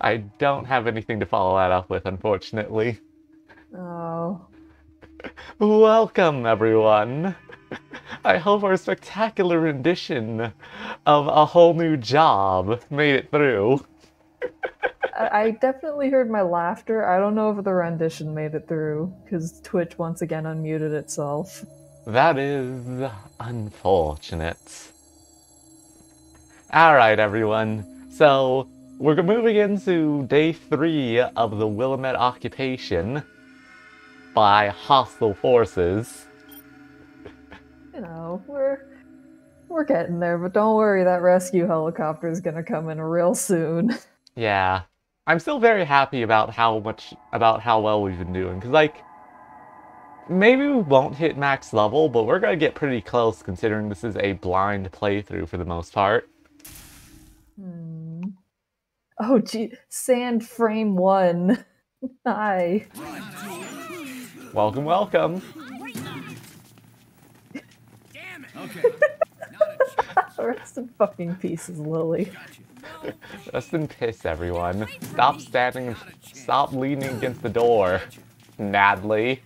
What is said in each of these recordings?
I don't have anything to follow that up with, unfortunately. Oh. Welcome, everyone. I hope our spectacular rendition of A Whole New Job made it through. I I definitely heard my laughter. I don't know if the rendition made it through, because Twitch once again unmuted itself. That is unfortunate. Alright, everyone. So, we're moving into day three of the Willamette occupation by hostile forces. You know, we're we're getting there, but don't worry, that rescue helicopter is gonna come in real soon. Yeah. I'm still very happy about how much about how well we've been doing cuz like maybe we won't hit max level, but we're going to get pretty close considering this is a blind playthrough for the most part. Hmm. Oh gee, Sand Frame One. Hi. Welcome, welcome. Okay. Not a Rest in fucking pieces, Lily. Rest in piss, everyone. Stop standing, stop leaning against the door. Nadley.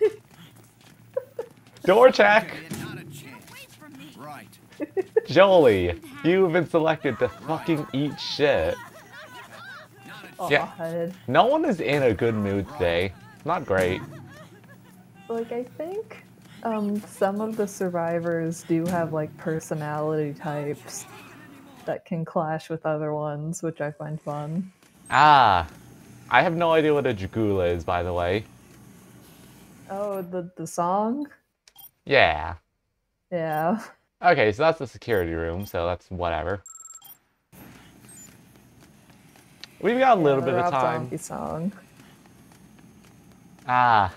Door check! not a chance. Right. Jolie, you have been selected to fucking eat shit. Yeah. God. No one is in a good mood today. Not great. Like I think um some of the survivors do have like personality types that can clash with other ones, which I find fun. Ah, I have no idea what a Jagula is, by the way. Oh, the the song? Yeah. Yeah. Okay, so that's the security room, so that's whatever. We've got a little Yeah, bit of Rob time. Zombie song. Ah.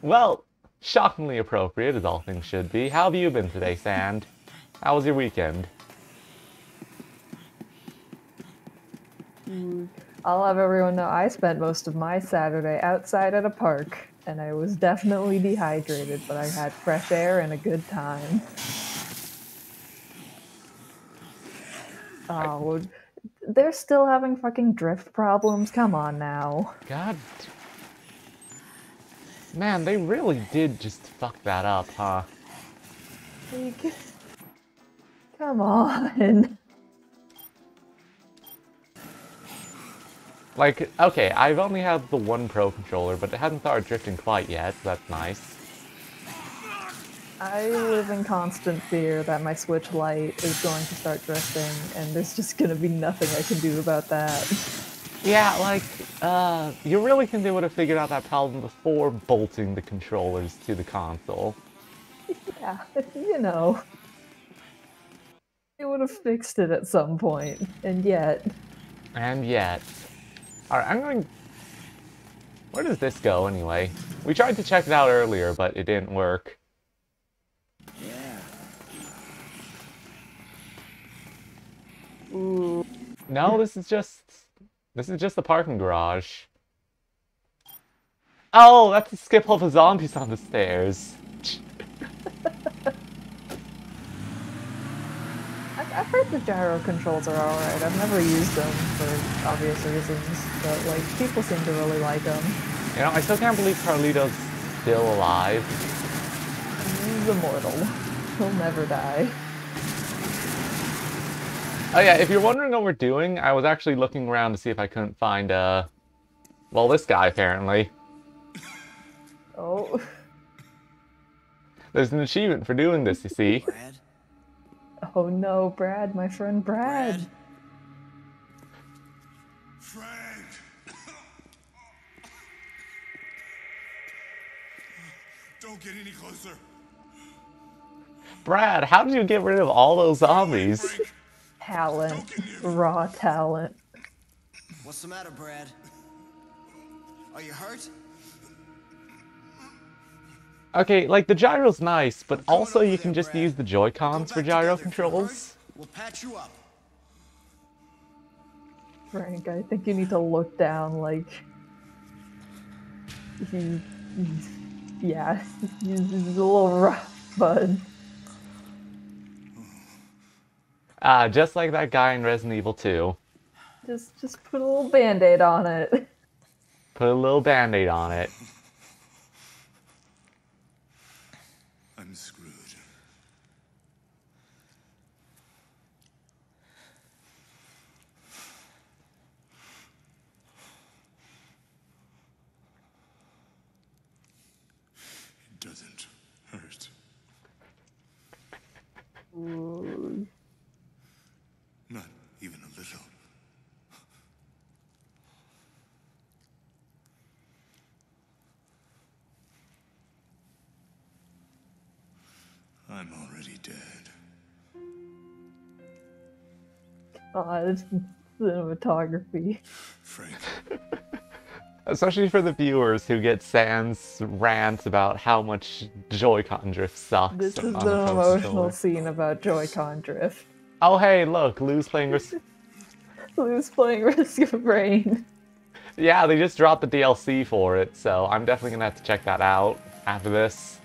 Well, shockingly appropriate, as all things should be. How have you been today, Sand? How was your weekend? I'll have everyone know I spent most of my Saturday outside at a park, and I was definitely dehydrated, but I had fresh air and a good time. Oh, they're still having fucking drift problems. Come on now. God. Man, they really did just fuck that up, huh? Come on. Like, okay, I've only had the one Pro controller, but it hasn't started drifting quite yet, so that's nice. I live in constant fear that my Switch Lite is going to start drifting, and there's just gonna be nothing I can do about that. Yeah, like, uh, you really think they would have figured out that problem before bolting the controllers to the console. Yeah, you know. They would have fixed it at some point, and yet. And yet. Alright, I'm going... Where does this go, anyway? We tried to check it out earlier, but it didn't work. Yeah. Ooh. No, this is just... This is just the parking garage. Oh, that's to skip the zombies on the stairs. I've, I've heard the gyro controls are alright. I've never used them for obvious reasons, but like people seem to really like them. You know, I still can't believe Carlito's still alive. He's immortal. He'll never die. Oh yeah, if you're wondering what we're doing, I was actually looking around to see if I couldn't find, uh... Well, this guy, apparently. Oh. There's an achievement for doing this, you see. Brad. Oh no, Brad, my friend Brad. Brad. Frank! Don't get any closer. Brad, how did you get rid of all those zombies? Talent. Raw talent. What's the matter, Brad? Are you hurt? Okay, like, the gyro's nice, but also you can just use the Joy-Cons for gyro controls. We'll patch you up. Frank, I think you need to look down like he, he's- yeah, he's, he's a little rough, bud. Ah, just like that guy in Resident Evil 2. Just just put a little band-aid on it. Put a little band-aid on it. I'm screwed. It doesn't hurt. Ooh. Not even a little. I'm already dead. God, cinematography. Frank, Especially for the viewers who get Sans rants about how much Joy-Con drift sucks. This is an the emotional scene about Joy-Con drift. Oh hey, look, Lou's playing Ris- Who's playing Risk of Rain? Yeah, they just dropped the DLC for it, so I'm definitely gonna have to check that out after this.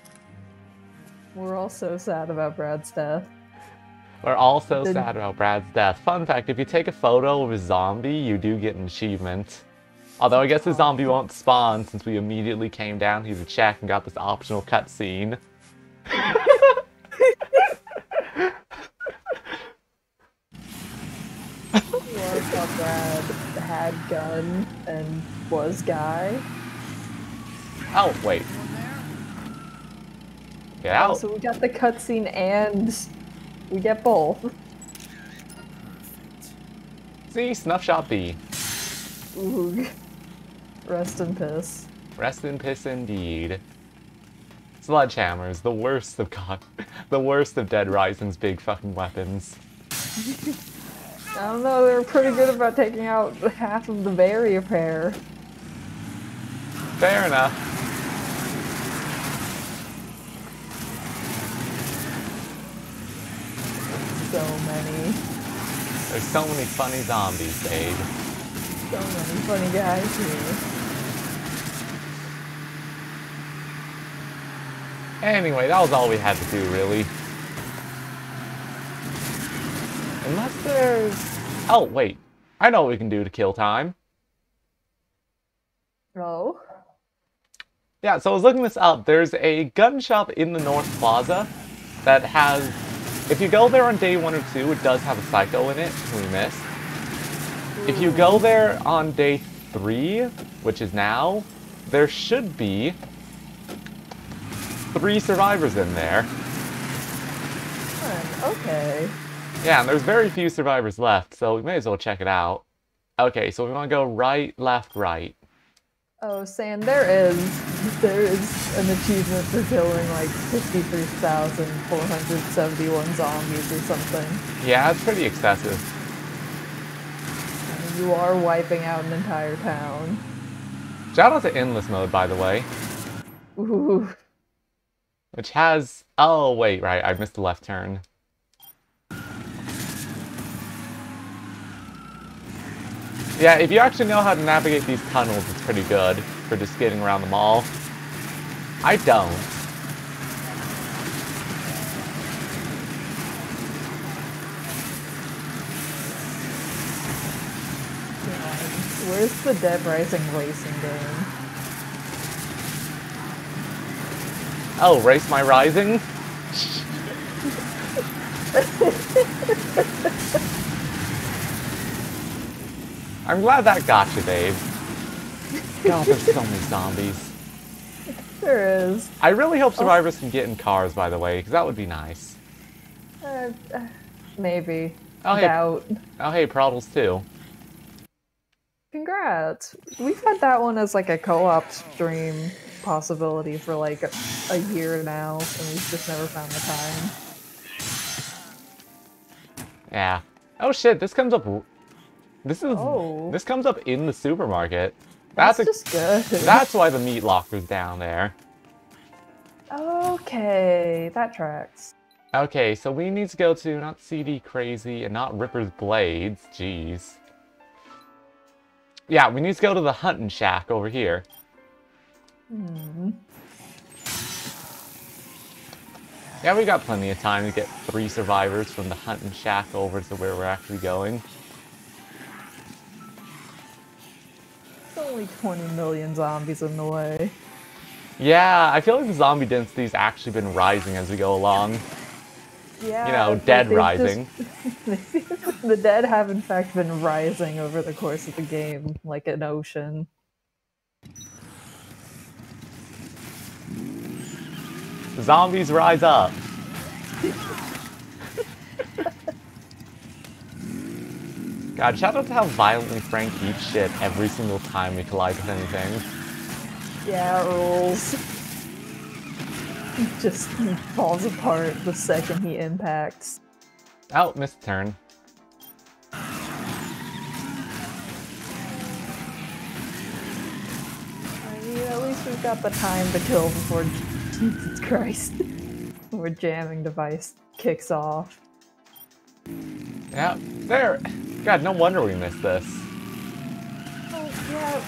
We're all so sad about Brad's death. We're also Did- sad about Brad's death. Fun fact, if you take a photo of a zombie, you do get an achievement. Although I guess the zombie won't spawn since we immediately came down here to check and got this optional cutscene. Brad had gun and was guy. Oh, wait. Get Oh, out. so we got the cutscene and we get both. See, Snuff Shot B. Ooh. Rest in piss. Rest in piss indeed. Sledgehammers, the worst of God, the worst of Dead Rising's big fucking weapons. I don't know, they were pretty good about taking out half of the barrier pair. Fair enough. So many, There's so many funny zombies, babe. so many funny guys here. Anyway, that was all we had to do, really. Unless there's... Oh, wait. I know what we can do to kill time. Oh? Yeah, so I was looking this up. There's a gun shop in the North Plaza that has... If you go there on day one or two, it does have a Psycho in it, who we missed. If you go there on day three, which is now, there should be three survivors in there. Okay. Yeah, and there's very few survivors left, so we may as well check it out. Okay, so we want to go right, left, right. Oh, Sam, there is there is an achievement for killing like fifty three thousand four hundred seventy one zombies or something. Yeah, it's pretty excessive. You are wiping out an entire town. Shout out to Endless Mode, by the way, Ooh. which has... Oh, wait, right, I missed the left turn. Yeah, if you actually know how to navigate these tunnels, it's pretty good for just getting around the mall. I don't. Where's the Dead Rising racing game? Oh, Race My Rising? I'm glad that got you, babe. God, there's so many zombies. There is. I really hope survivors can get in cars, by the way, because that would be nice. Uh, uh, maybe. Oh, hey. Doubt. Oh, hey, Proddles too. Congrats. We've had that one as like a co-op stream possibility for like a, a year now, and we've just never found the time. Yeah. Oh shit, this comes up. This is. Oh. This comes up in the supermarket. That's, That's, a, just good. that's why the meat locker's down there. okay, that tracks. Okay, so we need to go to not CD Crazy and not Ripper's Blades. Jeez. Yeah, we need to go to the hunting shack over here. Hmm. Yeah, we got plenty of time to get three survivors from the hunting shack over to where we're actually going. Only 20 million zombies in the way. Yeah, I feel like the zombie density's actually been rising as we go along. Yeah. You know, dead they've rising. just- the dead have in fact been rising over the course of the game, like an ocean. Zombies rise up. God, shout out to how violently Frank eats shit every single time we collide with anything. Yeah, it rules. Just he falls apart the second he impacts. Oh, missed turn. I mean, at least we've got the time to kill before Jesus Christ. before jamming device kicks off. Yeah, there. God, no wonder we missed this. Oh, yeah.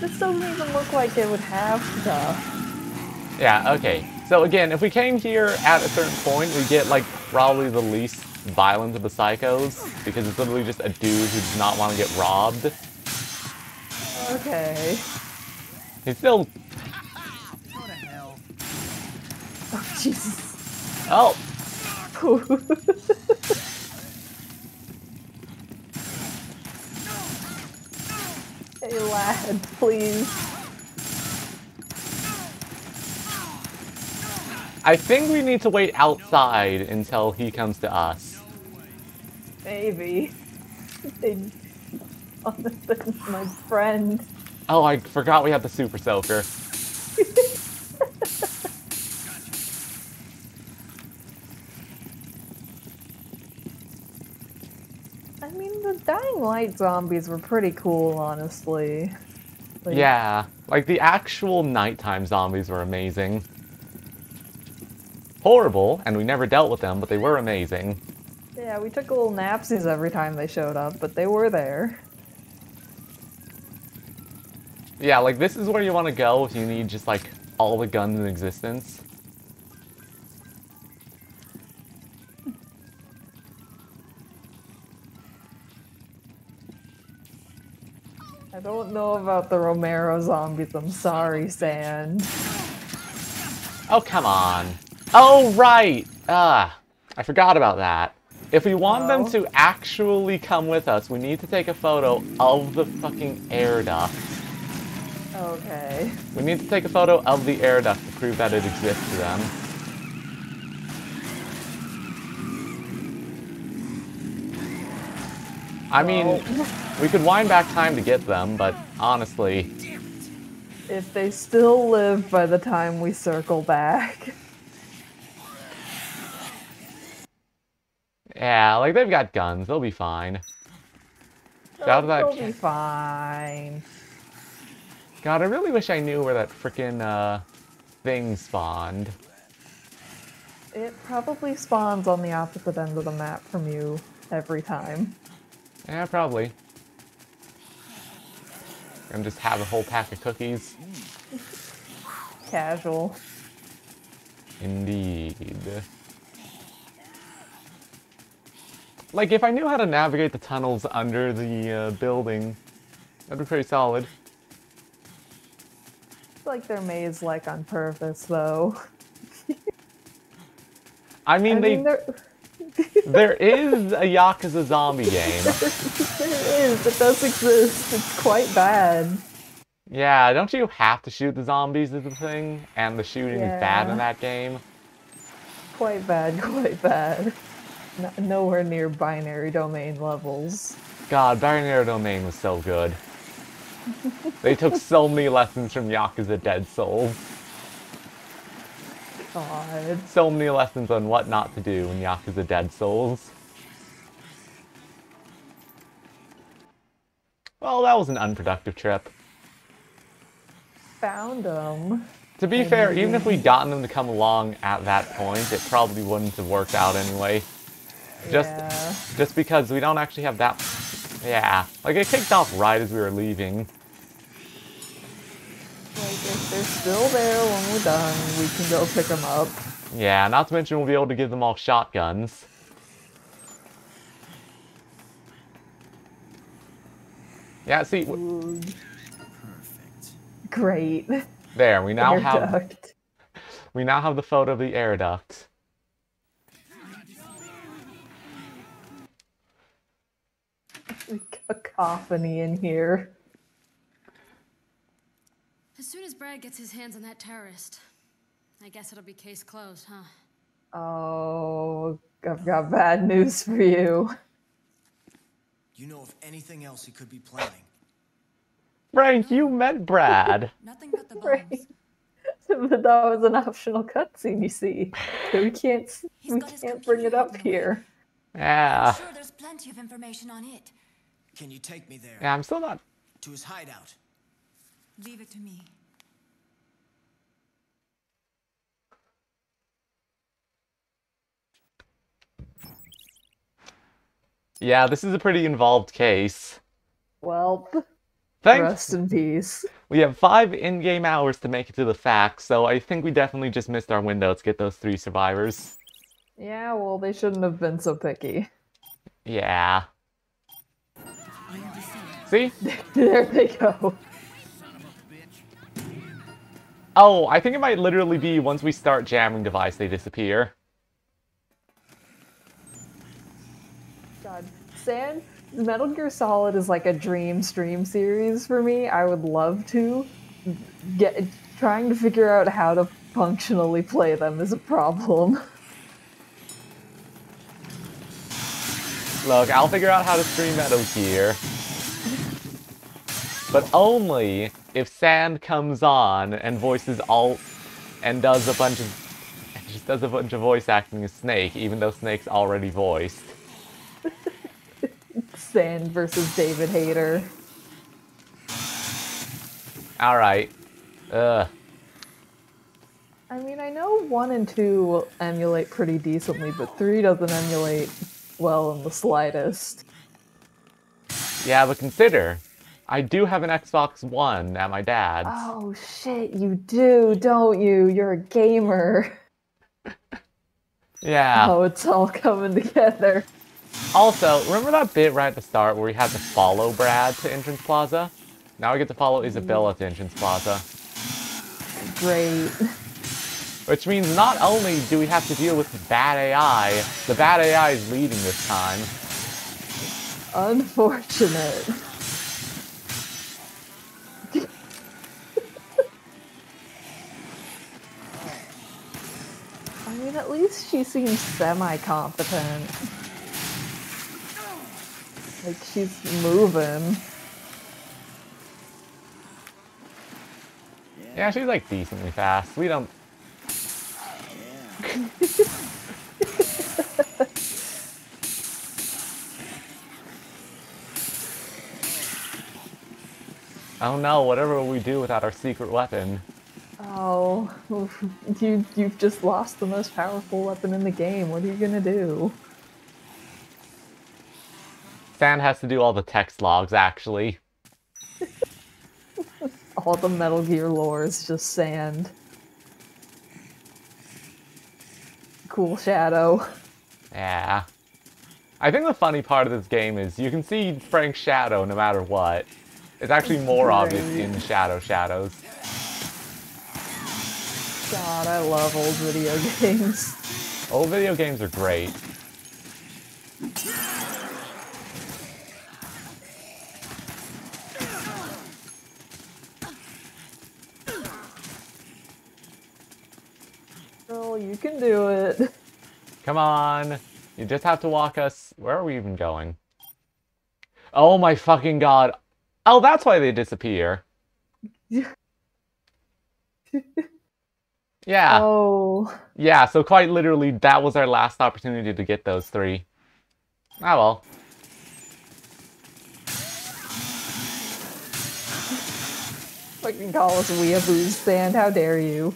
This doesn't even look like it would have stuff. Yeah, okay. So again, if we came here at a certain point, we get like probably the least violent of the psychos because it's literally just a dude who does not want to get robbed. Okay. He's still. Go to hell. Oh, Jesus. Oh, hey, lad, please. I think we need to wait outside until he comes to us. Maybe. They... My friend. Oh, I forgot we have the super soaker. I mean, the Dying Light zombies were pretty cool, honestly. Like, Yeah, like the actual nighttime zombies were amazing. Horrible, and we never dealt with them, but they were amazing. Yeah, we took little napsies every time they showed up, but they were there. Yeah, like this is where you want to go if you need just like all the guns in existence. I don't know about the Romero zombies. I'm sorry, Sand. Oh, come on. Oh, right! Ah, I forgot about that. If we want them to actually come with us, we need to take a photo of the fucking air duct. Okay. We need to take a photo of the air duct to prove that it exists to them. I mean, we could wind back time to get them, but honestly, if they still live by the time we circle back. yeah, like they've got guns, they'll be fine. To that They'll be fine. God, I really wish I knew where that frickin' uh, thing spawned. It probably spawns on the opposite end of the map from you every time. Yeah, probably. And just have a whole pack of cookies. Casual. Indeed. Like, if I knew how to navigate the tunnels under the uh, building, that'd be pretty solid. It's like they're maze like on purpose, though. I mean, I they mean, there, is a Yakuza zombie game. there is. It does exist. It's quite bad. Yeah, don't you have to shoot the zombies is the thing? And the shooting is bad in that game? Quite bad. Quite bad. No, nowhere near binary domain levels. God, Binary Domain was so good. they took so many lessons from Yakuza Dead Souls. God. So many lessons on what not to do in Yakuza Dead Souls. Well, that was an unproductive trip. Found them. To be fair, even if we'd gotten them to come along at that point, it probably wouldn't have worked out anyway. Just, yeah. just because we don't actually have that. Yeah, like it kicked off right as we were leaving. Like, if they're still there when we're done, we can go pick them up. Yeah, not to mention we'll be able to give them all shotguns. Yeah, see, w- Ooh, Perfect. great. there, we now Air have duct. we now have the photo of the air duct. Cacophony in here. As soon as Brad gets his hands on that terrorist, I guess it'll be case closed, huh? Oh, I've got bad news for you. You know of anything else he could be planning? Frank, you met Brad. Nothing but the bombs. But that was an optional cutscene, you see. So we can't He's we can't bring it up hidden away. here. Yeah. Sure, there's plenty of information on it. Can you take me there? Yeah, I'm still not. To his hideout. Leave it to me. Yeah, this is a pretty involved case. Well, Thanks. rest in peace. We have five in-game hours to make it to the facts, so I think we definitely just missed our window to get those three survivors. Yeah, well, they shouldn't have been so picky. Yeah. See? there they go. Oh, I think it might literally be once we start jamming device, they disappear. Sand Metal Gear Solid is like a dream stream series for me. I would love to get trying to figure out how to functionally play them is a problem. Look, I'll figure out how to stream Metal Gear. But only if Sand comes on and voices all and does a bunch of and just does a bunch of voice acting as Snake, even though Snake's already voiced. Sand versus David Hayter. Alright. Ugh. I mean, I know one and two will emulate pretty decently, but three doesn't emulate well in the slightest. Yeah, but consider, I do have an Xbox One at my dad's. Oh shit, you do, don't you? You're a gamer. Yeah. Oh, it's all coming together. Also, remember that bit right at the start where we had to follow Brad to Entrance Plaza? Now we get to follow Isabella to Entrance Plaza. Great. Which means not only do we have to deal with the bad AI, the bad AI is leading this time. Unfortunate. I mean, at least she seems semi-competent. Like, she's moving. Yeah, she's like decently fast. We don't. I don't know, whatever we do without our secret weapon? Oh, you, you've just lost the most powerful weapon in the game. What are you gonna do? Sand has to do all the text logs, actually. All the Metal Gear lore is just sand. Cool shadow. Yeah. I think the funny part of this game is you can see Frank's shadow no matter what. It's actually more obvious in Shadow Shadows. God, I love old video games. Old video games are great. Girl, you can do it. Come on. You just have to walk us. Where are we even going? Oh my fucking god. Oh, that's why they disappear. Yeah. Oh, Yeah, so quite literally, that was our last opportunity to get those three. Ah well. fucking call us weeaboos, Sand. How dare you?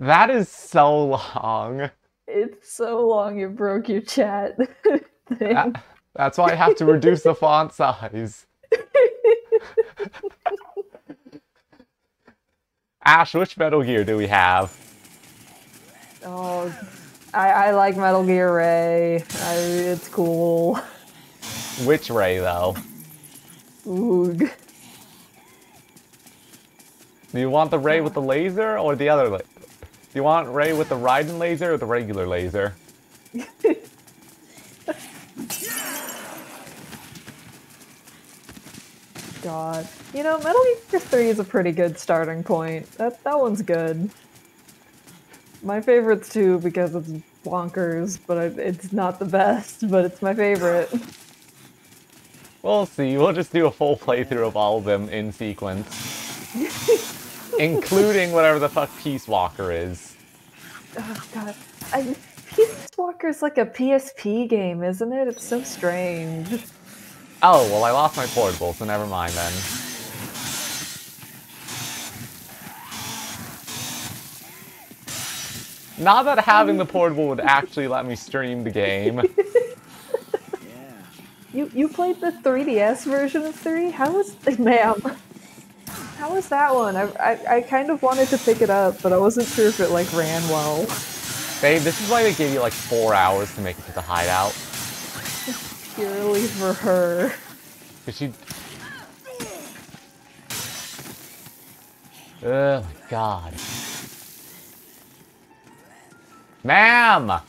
That is so long. It's so long you broke your chat. Uh, That's why I have to reduce the font size. Ash, which Metal Gear do we have? Oh, I, I like Metal Gear Ray. I, it's cool. Which Ray, though? Oog. Do you want the Ray with the laser or the other? Do you want Ray with the Raiden laser or the regular laser? God. You know, Metal Gear 3 is a pretty good starting point. That that one's good. My favorite's 2 because it's bonkers, but it, it's not the best, but it's my favorite. We'll see. We'll just do a full playthrough of all of them in sequence. Including whatever the fuck Peace Walker is. Oh god. I, Peace Walker's like a PSP game, isn't it? It's so strange. Oh, well, I lost my portable, so never mind then. Not that having the portable would actually let me stream the game. yeah. You you played the 3DS version of 3? How was ma'am? How was that one? I, I I kind of wanted to pick it up, but I wasn't sure if it like ran well. Babe, this is why they gave you like four hours to make it to the hideout. Purely for her. Cause she. Oh my god. Ma'am!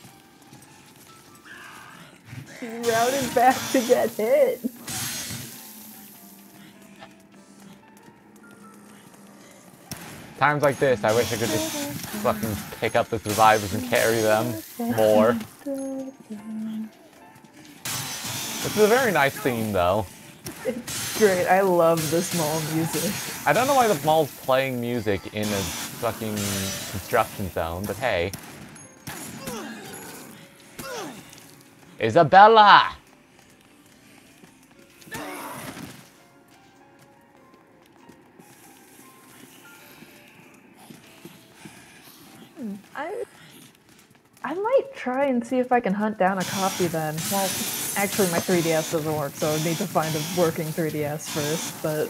She routed back to get hit. Times like this, I wish I could just fucking pick up the survivors and carry them more. This is a very nice theme, though. It's great. I love this mall music. I don't know why the mall's playing music in a fucking construction zone, but hey. Isabella! I I might try and see if I can hunt down a copy then. Well, actually my 3DS doesn't work, so I need to find a working 3DS first, but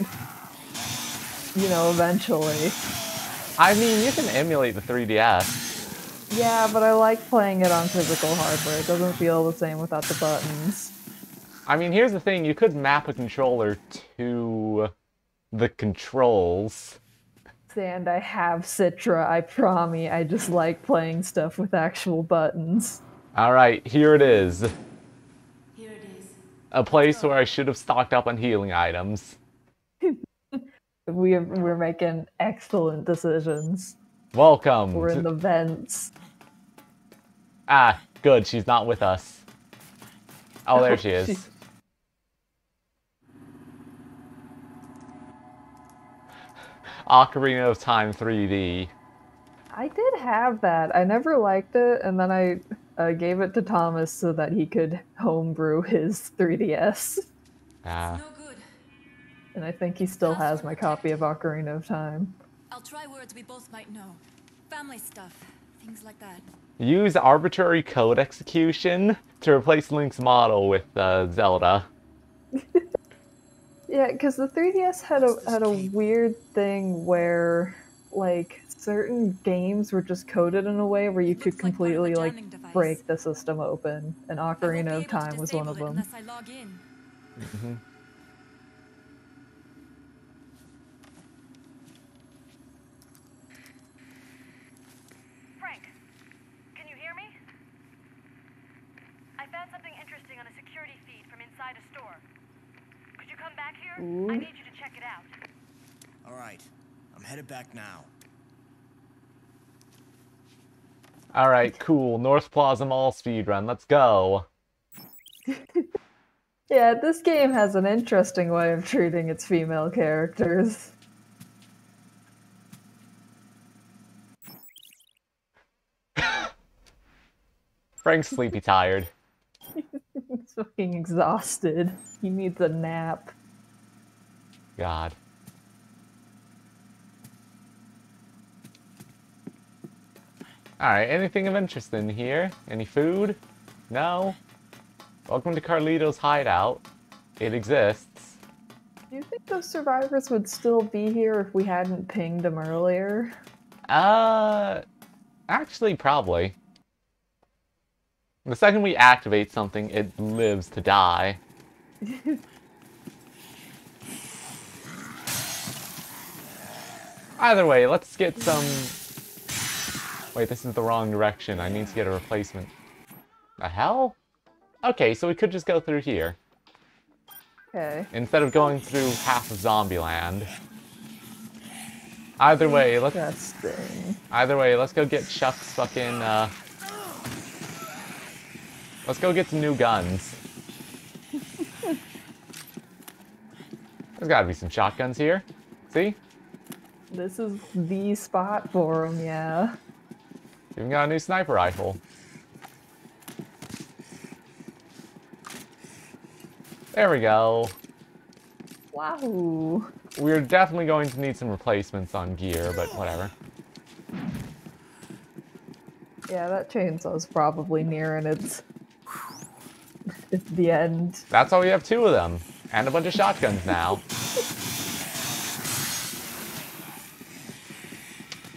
you know, eventually. I mean, you can emulate the 3DS. Yeah, but I like playing it on physical hardware. It doesn't feel the same without the buttons. I mean, here's the thing, you could map a controller to the controls. And I have Citra, I promise. I just like playing stuff with actual buttons. Alright, here it is. Here it is. A place where I should have stocked up on healing items. We're, we're making excellent decisions. Welcome. We're to- in the vents. Ah, good, she's not with us. Oh, there she She- is. Ocarina of Time 3D. I did have that. I never liked it, and then I uh, gave it to Thomas so that he could homebrew his 3DS. Ah. No. And I think he still has my copy of Ocarina of Time. I'll try words we both might know. Family stuff. Things like that. Use arbitrary code execution to replace Link's model with uh, Zelda. Yeah, because the 3DS had a had a weird thing where like certain games were just coded in a way where you could looks like part of a completely like break the system open, and I won't Ocarina be of able to Time was one disable of them. Unless I log in. Frank, can you hear me? I found something interesting on a security feed from inside a store. Could you come back here? Ooh. I need you to check it out. All right, I'm headed back now. Alright, cool. North Plaza Mall speedrun. Let's go. Yeah, this game has an interesting way of treating its female characters. Frank's sleepy tired. He's fucking exhausted. He needs a nap. God. Alright, anything of interest in here? Any food? No? Welcome to Carlito's hideout. It exists. Do you think those survivors would still be here if we hadn't pinged them earlier? Uh, actually, probably. The second we activate something, it lives to die. Either way, let's get some... Wait, this is the wrong direction. I need to get a replacement. The hell? Okay, so we could just go through here. Okay. Instead of going through half of Zombieland. Either way, let's. Either way, let's go get Chuck's fucking, uh... Let's go get some new guns. There's gotta be some shotguns here. See? This is the spot for him, yeah. Even got a new sniper rifle. There we go. Wow. We're definitely going to need some replacements on gear, but whatever. Yeah, that chainsaw's probably nearing its, its the end. That's why we have two of them. And a bunch of shotguns now.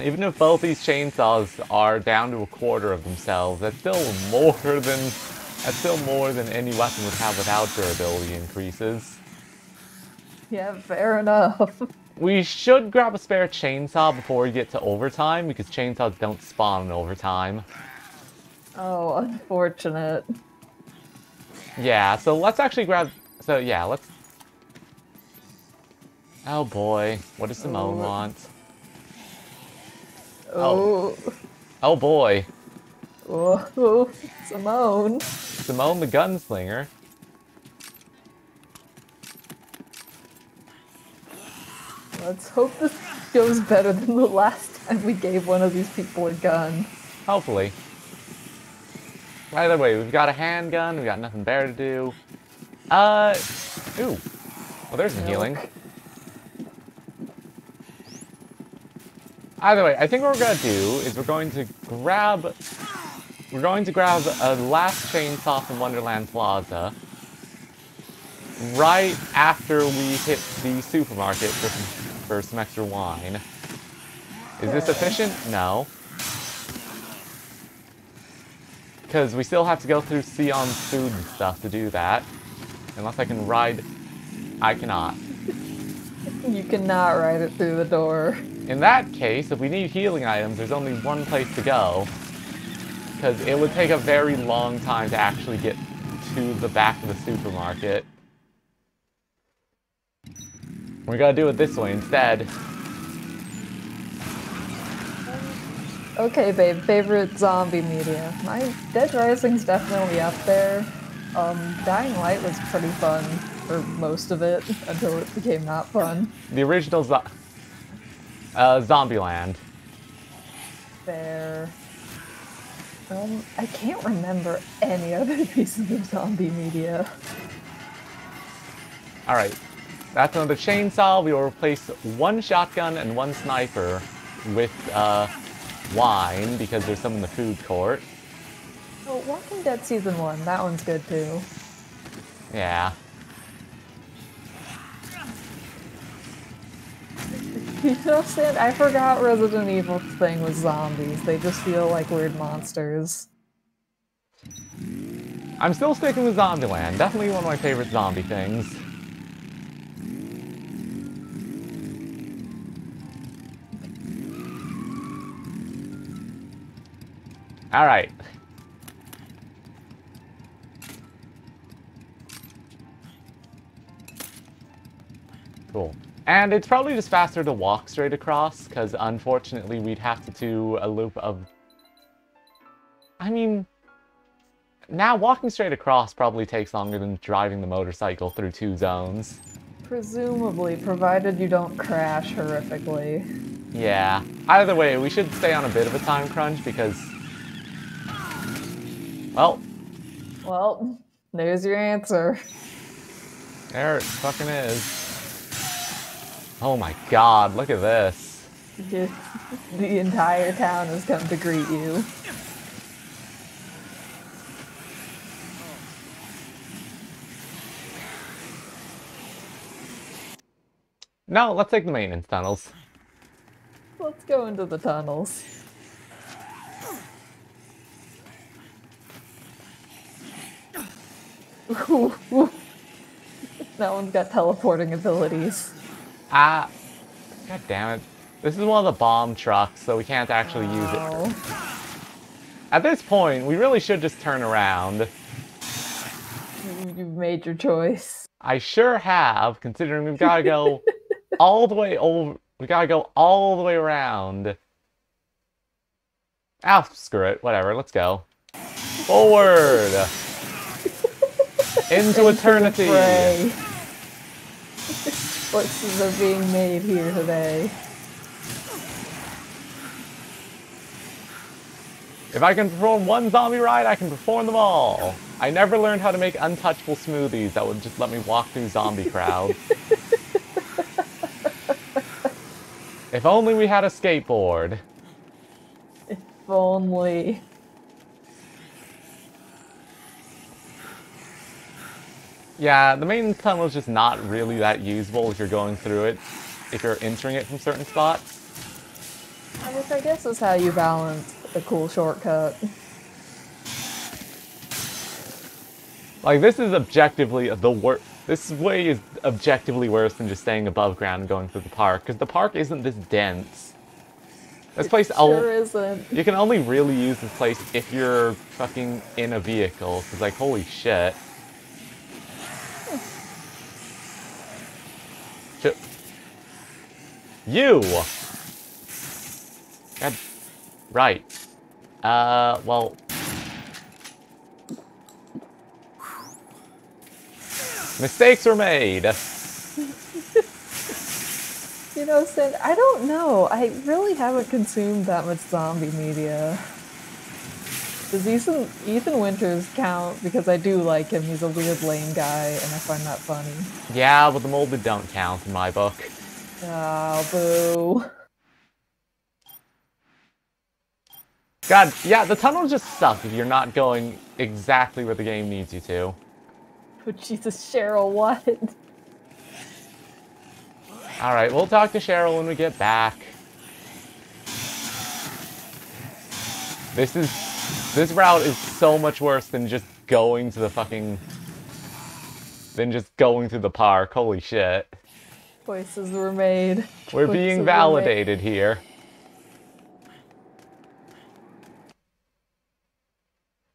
Even if both these chainsaws are down to a quarter of themselves, that's still more than that's still more than any weapon would have without durability increases. Yeah, fair enough. We should grab a spare chainsaw before we get to overtime, because chainsaws don't spawn in overtime. Oh, unfortunate. Yeah, so let's actually grab... So, yeah, let's... Oh boy, what does Simone Oh. want? Oh, Oh boy, oh, oh, Simone. Simone the Gunslinger. Let's hope this goes better than the last time we gave one of these people a gun. Hopefully. Either way, we've got a handgun, we've got nothing better to do. Uh, ooh. Well, there's some healing. Either way, I think what we're gonna do is we're going to grab... We're going to grab a last chainsaw from Wonderland Plaza. Right after we hit the supermarket for some, for some extra wine. Is this efficient? No. Because we still have to go through Seon's food and stuff to do that. Unless I can ride... I cannot. You cannot ride it through the door. In that case, if we need healing items, there's only one place to go. Because it would take a very long time to actually get to the back of the supermarket. We're gonna do it this way instead. Okay, babe, favorite zombie media. My Dead Rising's definitely up there. Um, Dying Light was pretty fun for most of it until it became not fun. The original zo uh, Zombieland. Fair. Um, I can't remember any other pieces of zombie media. Alright. That's another chainsaw. We will replace one shotgun and one sniper with uh, wine because there's some in the food court. Oh, Walking Dead Season 1, that one's good too. Yeah. Know, Sid, I forgot Resident Evil thing was zombies. They just feel like weird monsters. I'm still sticking with Zombieland. Definitely one of my favorite zombie things. Alright. Cool. And it's probably just faster to walk straight across, because unfortunately we'd have to do a loop of... I mean, now, walking straight across probably takes longer than driving the motorcycle through two zones. Presumably, provided you don't crash horrifically. Yeah. Either way, we should stay on a bit of a time crunch because... Well, Well, there's your answer. there it fucking is. Oh my god, look at this. The entire town has come to greet you. No, let's take the maintenance tunnels. Let's go into the tunnels. That one's got teleporting abilities. Ah, god damn it. This is one of the bomb trucks, so we can't actually use it. Oh, At this point, we really should just turn around. you- you've made your choice. I sure have, considering we've got to go all the way over. We gotta go all the way around. Ah, screw it. Whatever. Let's go. Forward. Into eternity. Choices are being made here today. If I can perform one zombie ride, I can perform them all. I never learned how to make untouchable smoothies that would just let me walk through zombie crowds. if only we had a skateboard. If only. Yeah, the main tunnel is just not really that usable if you're going through it, if you're entering it from certain spots. Which I guess is how you balance a cool shortcut. Like, this is objectively the worst. This way is objectively worse than just staying above ground and going through the park, because the park isn't this dense. This place, Sure isn't. you can only really use this place if you're fucking in a vehicle, because, like, holy. Shit. You! God. Right. Uh, well. Mistakes were made. You know, Sin, I don't know. I really haven't consumed that much zombie media. Does Ethan, Ethan Winters count? Because I do like him. He's a weird, lame guy, and I find that funny. Yeah, but the molded don't count in my book. Oh, boo. God, yeah, the tunnels just suck if you're not going exactly where the game needs you to. Oh, Jesus, Cheryl, what? Alright, we'll talk to Cheryl when we get back. This is... This route is so much worse than just going to the fucking... Than just going through the park. Holy shit. Choices were made. We're Choices being made. validated here.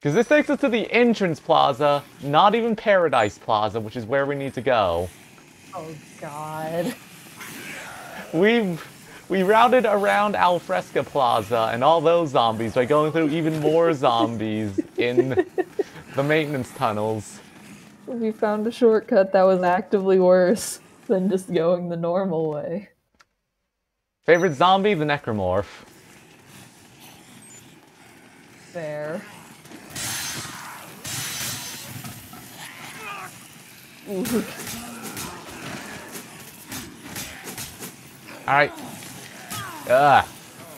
Because this takes us to the entrance plaza, not even Paradise Plaza, which is where we need to go. Oh, God. We've we routed around Alfresca Plaza and all those zombies by going through even more zombies in the maintenance tunnels. We found a shortcut that was actively worse than just going the normal way. Favorite zombie? The Necromorph. Fair. Alright. Ugh.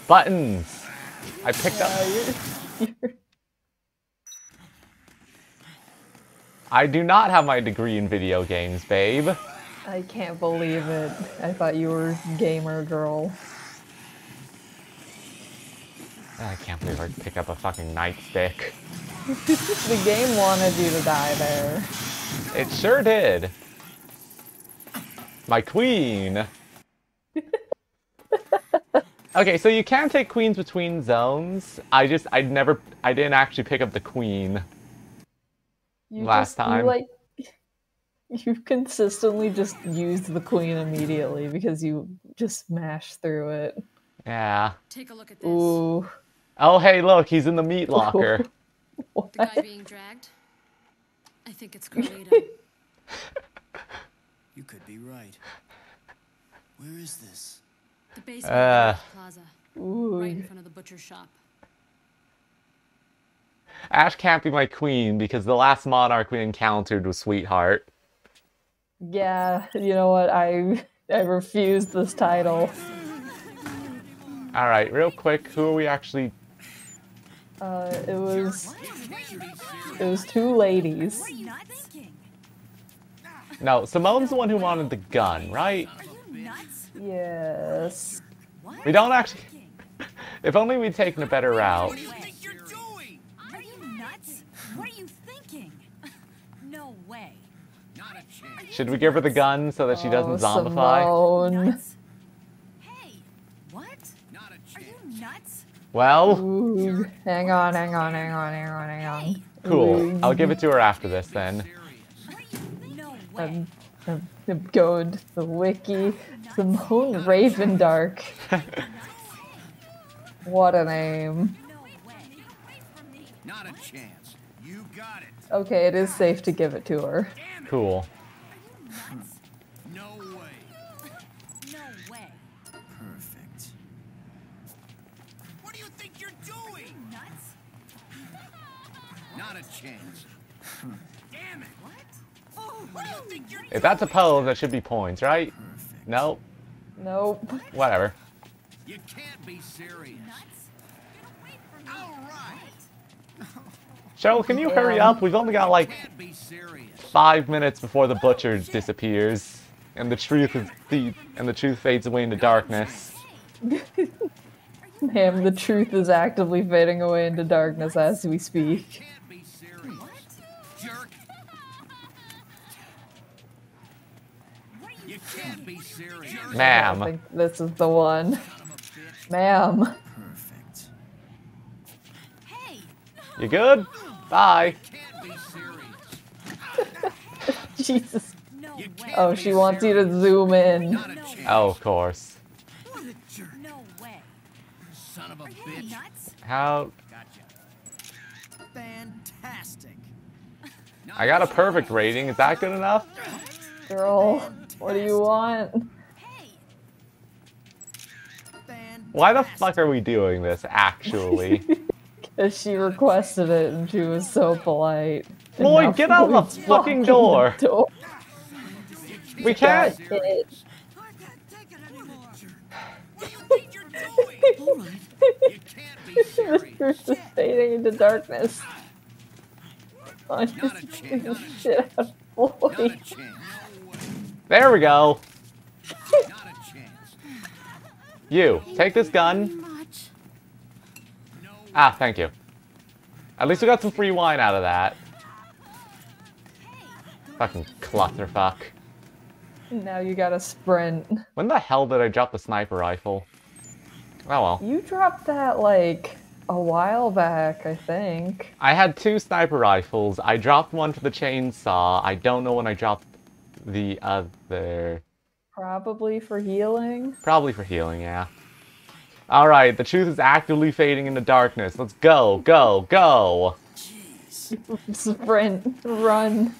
Buttons! I picked up. Uh, you're, you're, I do not have my degree in video games, babe. I can't believe it. I thought you were gamer girl. Ah, I can't believe I pick up a fucking nightstick. The game wanted you to die there. It sure did. My queen. okay, so you can take queens between zones. I just, I never, I didn't actually pick up the queen. You Last just, you, time. like you consistently just used the queen immediately because you just smashed through it. Yeah. Take a look at this. Ooh. Oh, hey, look, he's in the meat locker. what? The guy being dragged? I think it's Carlito. You could be right. Where is this? The basement Uh. of the plaza, Ooh. right in front of the butcher shop. Ash can't be my queen because the last monarch we encountered was Sweetheart. Yeah, you know what? I I refuse this title. Alright, real quick, who are we actually... Uh, it was it was two ladies. What are you not thinking? No, Simone's the one who wanted the gun, right? Are you nuts? Yes. We don't actually. If only we'd taken a better route. What do you think you're doing? Are you nuts? What are you thinking? no way. Not a chance. Should we give her the gun so that she doesn't oh, zombify? Simone. Nuts? Hey, what? Not a Are you nuts? Well, Ooh, hang on, hang on, hang on, hang on, hang on. cool. I'll give it to her after this then. Serious. What are you? No. I'm, I'm, I'm going to the wiki. Simone Ravendark. What a name. Not a chance. You got it. Okay, it is safe to give it to her. Cool. Nuts? No way. No way. Perfect. What do you think you're doing? Nuts? Not a chance. Damn it. What? Oh, what do you think you're If that's a pose, that should be points, right? Perfect. Nope. Nope. Whatever. You can't be serious. Nuts? Get away from me. All right. Cheryl, can you hurry up? We've only got like Can't be serious. five minutes before the oh, butcher disappears, and the truth is the and the truth fades away into darkness. Ma'am, the truth is actively fading away into darkness as we speak. Serious. I Ma'am. think this is the one. Son of a bitch. Ma'am. Perfect. Hey, You good? Bye. Can't be serious. Jesus. no You way. can't Oh, she wants you to zoom in. Not a chance. Oh, of course. What a jerk. No way. Son of a bitch. nuts? How? Gotcha. Fantastic. I got a perfect rating. Is that good enough? Girl, what do you want? Hey, Why the fuck are we doing this, actually? Because she requested it and she was so polite. Lloyd, get out the Lloyd's fucking door. the door. We can't. Got it. I can't take it anymore. What do you think you're doing? All right. You can't be the serious. is fading into darkness. I'm Not a just chance. beating the a shit out of Not Lloyd. chance. There we go. Not a chance. You, take this gun. Much. No way. Ah, thank you. At least we got some free wine out of that. Fucking clutterfuck. Now you gotta sprint. When the hell did I drop the sniper rifle? Oh well. You dropped that like a while back, I think. I had two sniper rifles. I dropped one for the chainsaw. I don't know when I dropped the other. Probably for healing. Probably for healing, yeah. Alright, the truth is actively fading into darkness. Let's go, go, go! Sprint, run.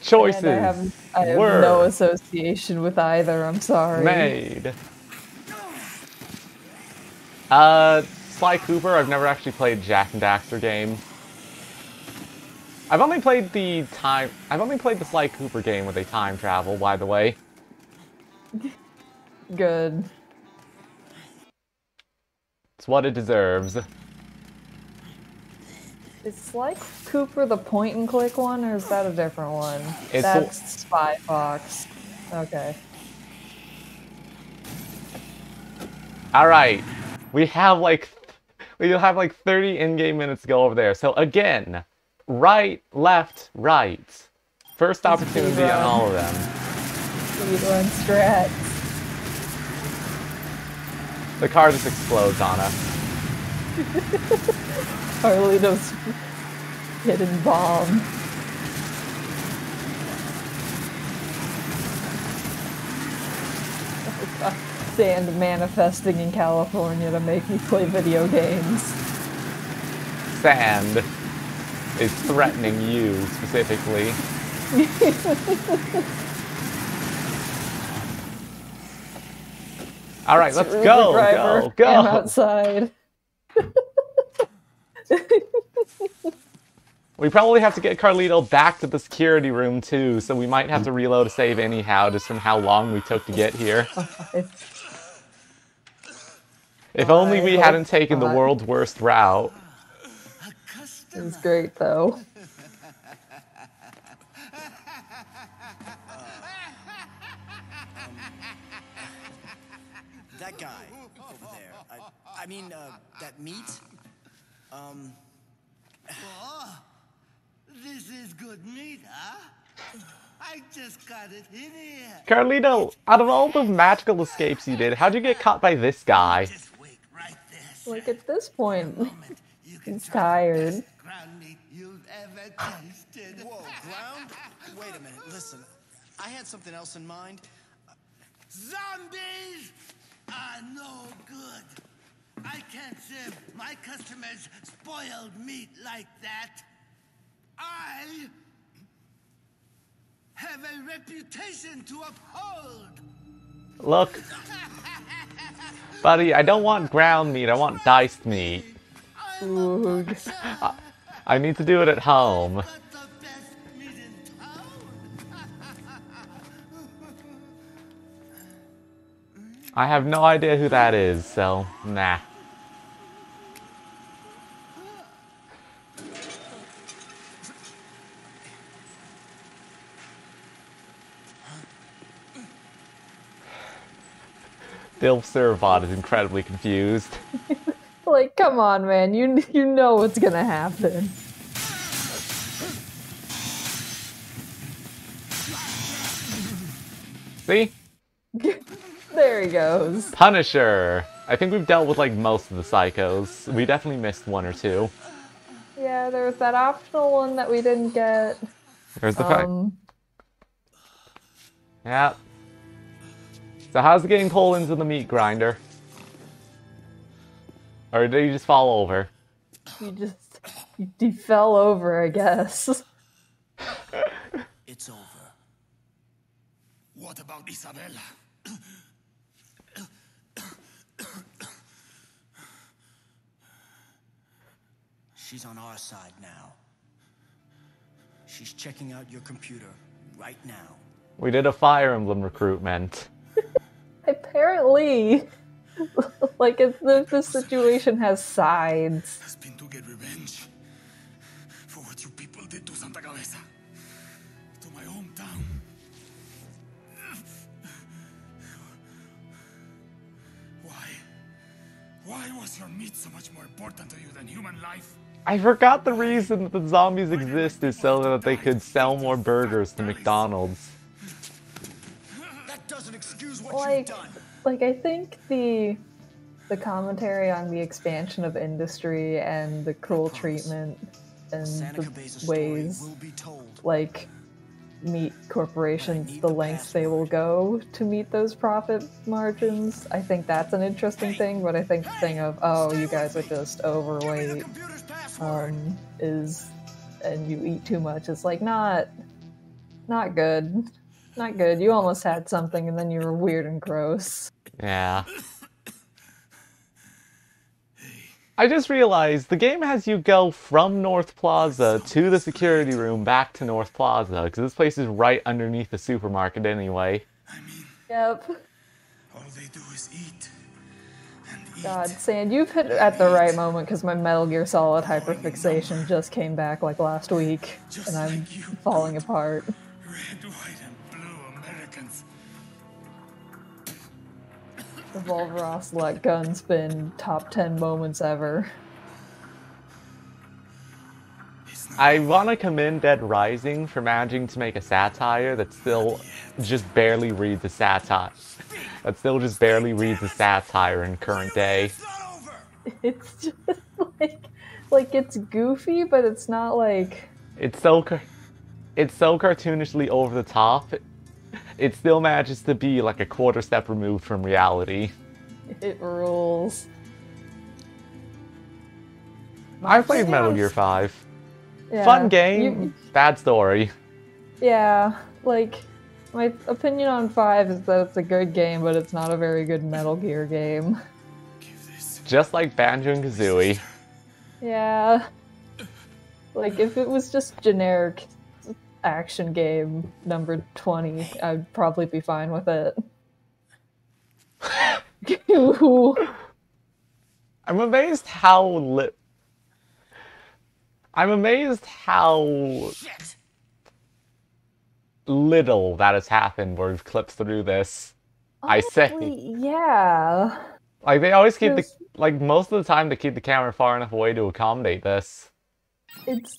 Choices And I have, I have no association with either, I'm sorry. made. Uh, Sly Cooper, I've never actually played Jak and Daxter game. I've only played the time. I've only played the Sly Cooper game with a time travel. By the way, Good. it's what it deserves. Is like Cooper the point and click one, or is that a different one? It's That's Spy Fox. Okay. All right, we have like we have like 30 in-game minutes to go over there. So again, right, left, right. First opportunity on all of them. Speed run strats. The car just explodes on us. Carlito's hidden bomb. Oh, Sand manifesting in California to make me play video games. Sand is threatening you specifically. All right, let's go, driver, go, I'm go. outside. We probably have to get Carlito back to the security room too, so we might have to reload a save anyhow, just from how long we took to get here. If If only we hope hadn't taken the world's worst route. It was great though. That guy over there. I, I mean, uh, that meat. Um, Oh, this is good meat, huh? I just got it in here. Carlito, out of all the magical escapes you did, how'd you get caught by this guy? Just wait right there. sir. Like at this point, you can he's tired. Ground meat you've ever tasted. whoa, ground? Wait a minute. Listen, I had something else in mind. Zombies are no good. I can't serve my customers spoiled meat like that. I have a reputation to uphold. Look. Buddy, I don't want ground meat, I want diced meat. Ooh, I need to do it at home. Got the best meat in town. I have no idea who that is, so nah. Dilf Servbot is incredibly confused. like come on, man. You you know what's gonna happen. See? There he goes. Punisher! I think we've dealt with like most of the psychos. We definitely missed one or two. Yeah, there was that optional one that we didn't get. There's the. Um, Yeah. So how's it getting pulled into the meat grinder? Or did you just fall over? you just you, you fell over, I guess. It's over. What about Isabella? She's on our side now. She's checking out your computer right now. We did a Fire Emblem recruitment. Apparently, like if the, the situation has sides. Has been to get revenge for what you people did to Santa Cabeza, to my hometown. Why? Why was your meat so much more important to you than human life? I forgot the reason that the zombies exist is so that they could sell more burgers to McDonald's. Like, like I think the the commentary on the expansion of industry and the cruel treatment and the ways will be told. like meat corporations the lengths they will go to meet those profit margins. I think that's an interesting thing, but I think the thing of oh you guys are just overweight um, is and you eat too much. Is like not not good. Not good. You almost had something and then you were weird and gross. Yeah. I just realized the game has you go from North Plaza to the security room back to North Plaza because this place is right underneath the supermarket anyway. I mean, Yep. all they do is eat eat. God, Sand, you've hit at the right moment because my Metal Gear Solid hyperfixation just came back like last week, and I'm falling apart. Red, white, Revolver Ocelot Gun's been top 10 moments ever. I want to commend Dead Rising for managing to make a satire that still just barely reads a satire. That still just barely reads a satire in current day. It's not over. It's just like, like it's goofy, but it's not like. It's so it's so cartoonishly over the top. It still manages to be like a quarter step removed from reality. It rules. I played. Metal Gear 5. Yeah, Fun game, you- bad story. yeah, like my opinion on five is that it's a good game, but it's not a very good Metal Gear game. Just like Banjo and Kazooie. Yeah, like if it was just generic action game number twenty, I'd probably be fine with it. I'm amazed how li- I'm amazed how Shit! little that has happened where we've clipped through this. I say. Yeah. Like they always keep the like most of the time they keep the camera far enough away to accommodate this. It's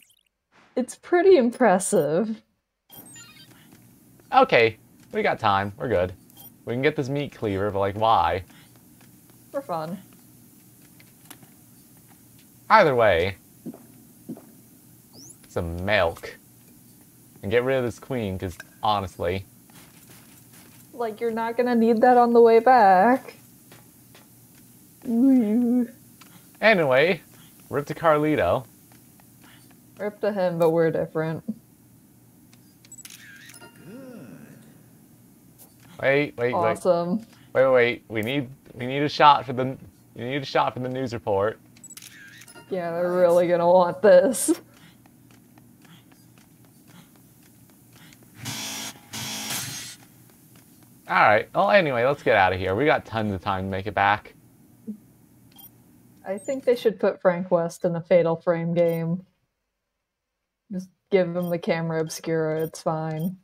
it's pretty impressive. Okay, we got time. We're good. We can get this meat cleaver, but like why? For fun. Either way, some milk. And get rid of this queen, because honestly, Like you're not gonna need that on the way back. Ooh. anyway, rip to Carlito. Rip to him, but we're different. Wait, wait, wait, Awesome. wait, wait, wait. We need we need a shot for the you need a shot for the news report. Yeah, they're really gonna want this. All right. Well, anyway, let's get out of here. We got tons of time to make it back. I think they should put Frank West in the Fatal Frame game. Give him the camera obscura, it's fine.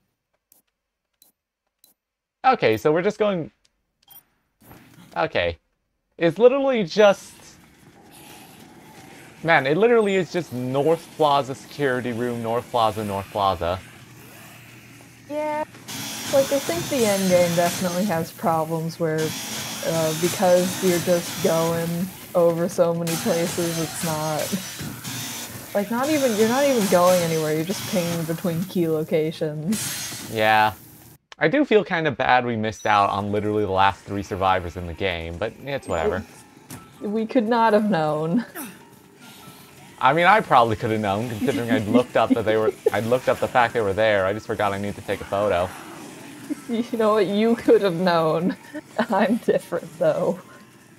Okay, so we're just going. Okay, it's literally just. Man, it literally is just North Plaza security room, North Plaza, North Plaza. Yeah. Like, I think the end game definitely has problems where, uh, because you're just going over so many places, it's not. Like, not even, you're not even going anywhere, you're just pinging between key locations. Yeah. I do feel kind of bad we missed out on literally the last three survivors in the game, but it's whatever. We could not have known. I mean, I probably could have known, considering I'd looked up that they were. I'd looked up the fact they were there. I just forgot I need to take a photo. You know what? You could have known. I'm different, though.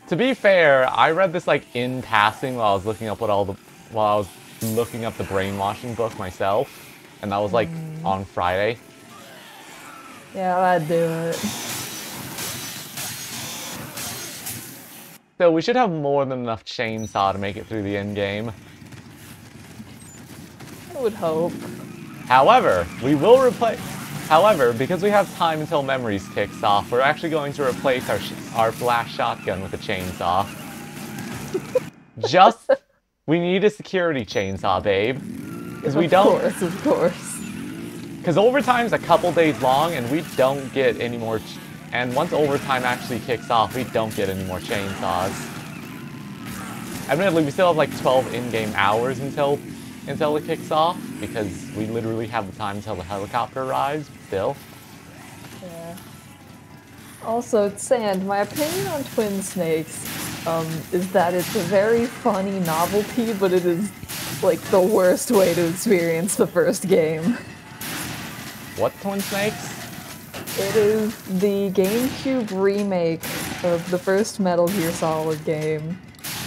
To be fair, I read this like in passing while I was looking up what all the while I was looking up the brainwashing book myself, and that was like mm. on Friday. Yeah, I'd do it. So we should have more than enough chainsaw to make it through the end game. I would hope. However, we will replace. However, because we have time until memories kicks off, we're actually going to replace our sh- our blast shotgun with a chainsaw. Just, we need a security chainsaw, babe. Because we don't. Of course, of course. Because overtime's a couple days long, and we don't get any more. Ch- and once overtime actually kicks off, we don't get any more chainsaws. Admittedly, we still have like 12 in-game hours until until it kicks off, because we literally have the time until the helicopter arrives. Still. Also, Sand, my opinion on Twin Snakes um, is that it's a very funny novelty, but it is like the worst way to experience the first game. what Twin Snakes? It is the GameCube remake of the first Metal Gear Solid game.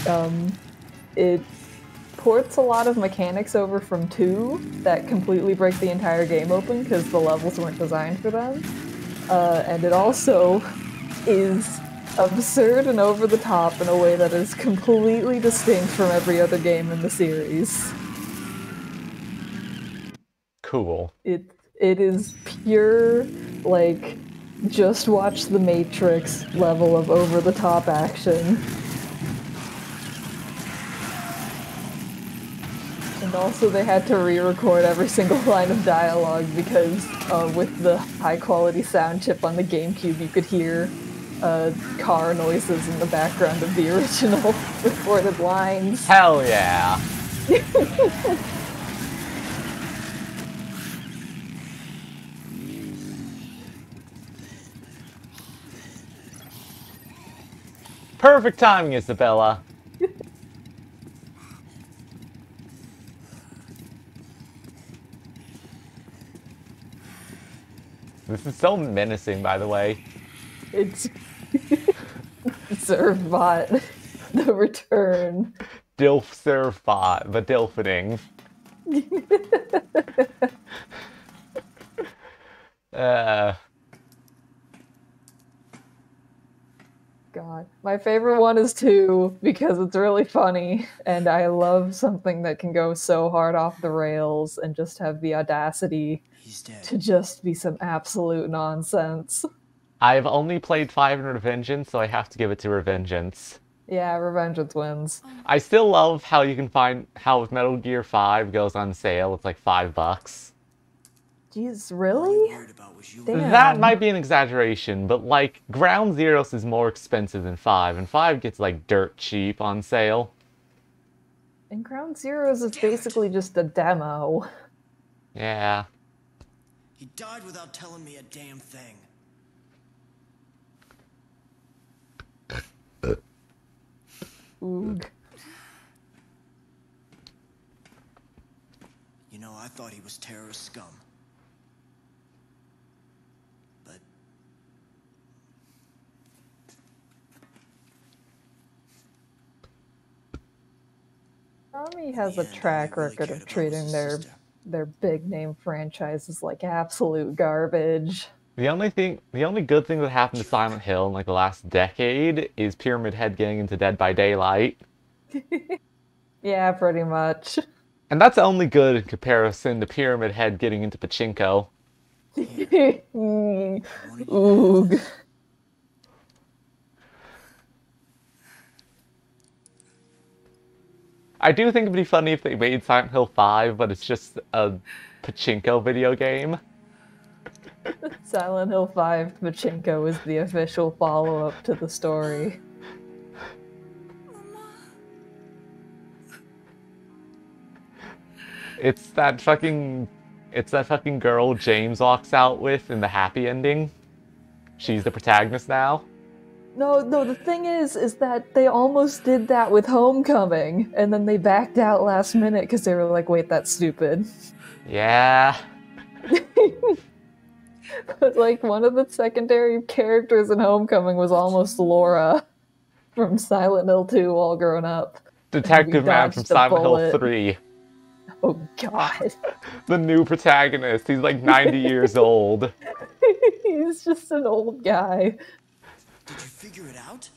Um, it ports a lot of mechanics over from 2 that completely break the entire game open because the levels weren't designed for them. Uh, and it also is absurd and over the top in a way that is completely distinct from every other game in the series. Cool. It it is pure like just watch the Matrix level of over the top action. And also they had to re-record every single line of dialogue because uh, with the high quality sound chip on the GameCube you could hear uh, car noises in the background of the original recorded lines. Hell yeah! Perfect timing, Isabella. This is so menacing, by the way. It's Servbot, the return. Dilf Servbot, the Dilfining. uh, God. My favorite one is two because it's really funny and I love something that can go so hard off the rails and just have the audacity. To just be some absolute nonsense. I've only played 5 in Revengeance, so I have to give it to Revengeance. Yeah, Revengeance wins. I still love how you can find how if Metal Gear 5 goes on sale, it's like 5 bucks. Jeez, really? worried about was you. Damn. That might be an exaggeration, but like Ground Zeroes is more expensive than 5, and 5 gets like dirt cheap on sale. And Ground Zeroes is basically just a demo. Yeah. He died without telling me a damn thing. Oog. You know, I thought he was terrorist scum. But Konami has a track really record of treating their sister. Their big name franchises like absolute garbage. The only thing, the only good thing that happened to Silent Hill in like the last decade is Pyramid Head getting into Dead by Daylight. Yeah, pretty much. And that's only good in comparison to Pyramid Head getting into Pachinko. Mm, Oog. I do think it'd be funny if they made Silent Hill 5, but it's just a Pachinko video game. Silent Hill 5 Pachinko is the official follow up to the story. It's that fucking, it's that fucking girl James walks out with in the happy ending. She's the protagonist now. No, no, the thing is, is that they almost did that with Homecoming, and then they backed out last minute because they were like, wait, that's stupid. Yeah. But like, one of the secondary characters in Homecoming was almost Laura from Silent Hill 2 all grown up. Detective Man from Silent Hill 3. Oh god. The new protagonist. He's like 90 years old. He's just an old guy. Did you figure it out?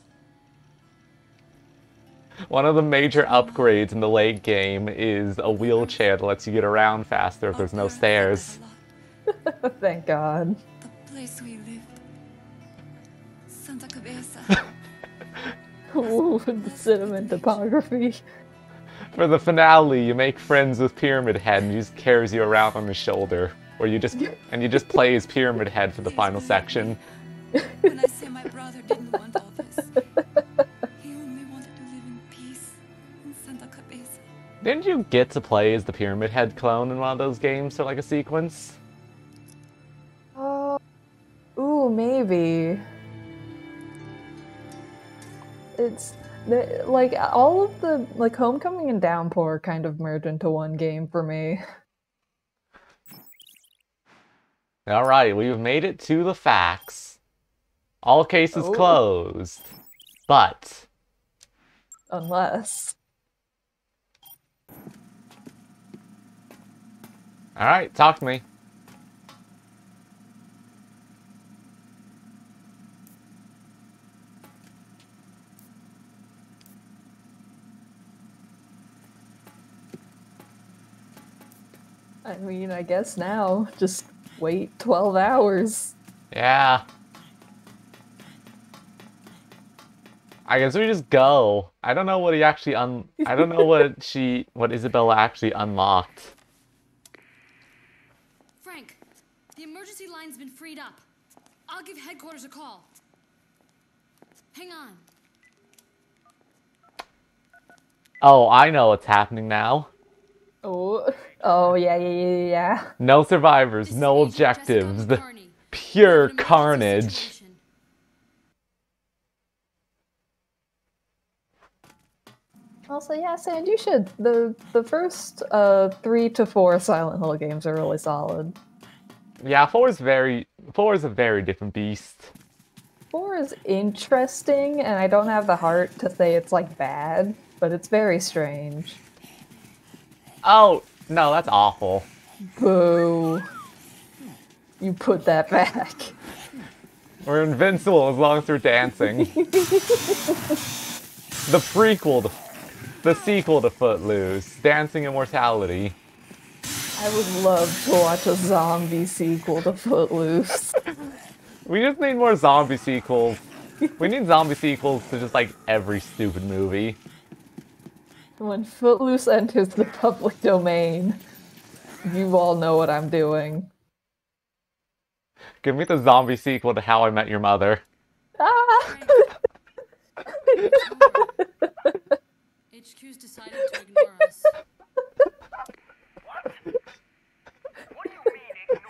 One of the major upgrades in the late game is a wheelchair that lets you get around faster if there's no oh, stairs. Thank god. The place we lived. Santa Cabeza. Ooh, the cinnamon topography. For the finale, you make friends with Pyramid Head and he just carries you around on his shoulder. Or you just and you just play as Pyramid Head for the final section. When I say my brother didn't want all this. He only wanted to live in peace in Santa Cabeza. Didn't you get to play as the Pyramid Head clone in one of those games for like a sequence? Oh, ooh, maybe. It's the, like all of the like Homecoming and Downpour kind of merge into one game for me. Alright, we've made it to the facts. All cases Oh. closed. But Unless. Alright, talk to me. I mean, I guess now just wait 12 hours. Yeah. I guess we just go. I don't know what he actually un I don't know what she what Isabella actually unlocked. Frank, the emergency line's been freed up. I'll give headquarters a call. Hang on. Oh, I know what's happening now. Oh, oh yeah, yeah, yeah, yeah. No survivors, This no objectives. Pure An emergency carnage. situation. Also, yeah, Sand, you should. The the first uh three to four Silent Hill games are really solid. Yeah, four is very four is a very different beast. Four is interesting, and I don't have the heart to say it's like bad, but it's very strange. Oh no, that's awful. Boo. You put that back. We're invincible as long as we're dancing. the prequel to, the sequel to Footloose, Dancing Immortality. I would love to watch a zombie sequel to Footloose. We just need more zombie sequels. We need zombie sequels to just like every stupid movie. When Footloose enters the public domain, you all know what I'm doing. Give me the zombie sequel to How I Met Your Mother. Ah! HQ's decided to ignore us.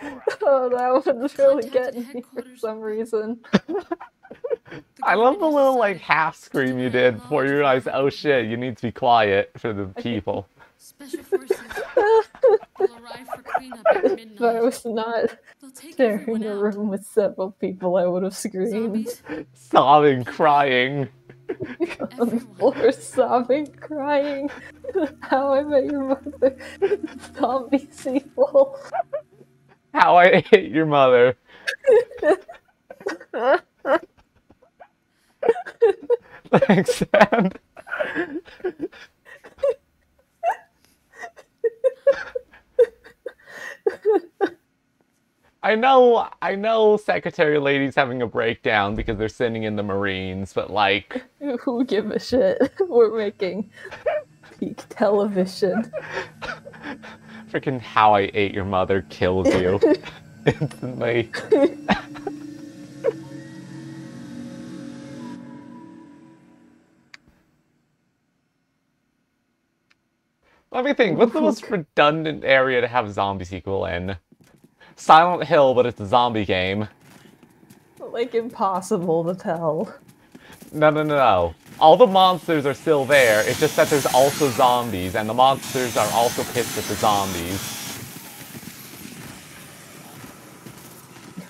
oh, that one's really Contact getting me for some reason. I love the little like half scream you did before you realized, oh shit, you need to be quiet for the people. Special forces will arrive for cleanup at If I was not They'll take sharing everyone a room with several people, I would have screamed. Zombies, Sobbing, crying. On the floor, sobbing, crying. How I met your mother. Zombie sequel. How I hate your mother. Thanks, Sam. I know, I know Secretary Lady's having a breakdown because they're sending in the Marines, but like, Who give a shit? We're making peak television. freaking How I Ate Your Mother kills you instantly. Let me think. What's the most redundant area to have a zombie sequel in? Silent Hill, but it's a zombie game. Like impossible to tell. No, no, no, no. All the monsters are still there. It's just that there's also zombies, and the monsters are also pissed at the zombies.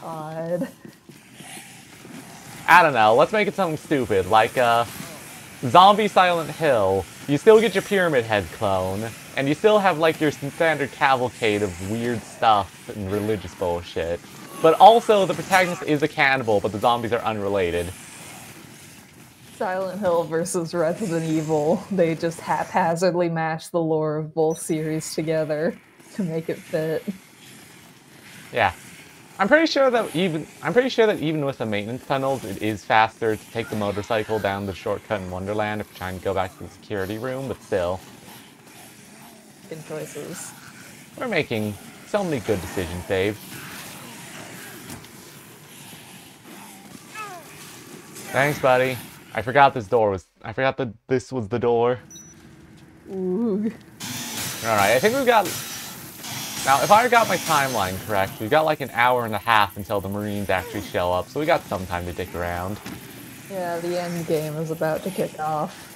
God. I don't know. Let's make it something stupid, like uh, Zombie Silent Hill. You still get your Pyramid Head clone, and you still have like your standard cavalcade of weird stuff and religious bullshit. But also, the protagonist is a cannibal, but the zombies are unrelated. Silent Hill versus Resident Evil. They just haphazardly mash the lore of both series together to make it fit. Yeah. I'm pretty sure that even I'm pretty sure that even with the maintenance tunnels, it is faster to take the motorcycle down the shortcut in Wonderland if you're trying to go back to the security room. But still, Good choices. we're making so many good decisions, Dave. Thanks, buddy. I forgot this door was. I forgot that this was the door. Ooh. All right, I think we've got. Now, if I got my timeline correct, we've got like an hour and a half until the Marines actually show up, so we got some time to dick around. Yeah, the end game is about to kick off.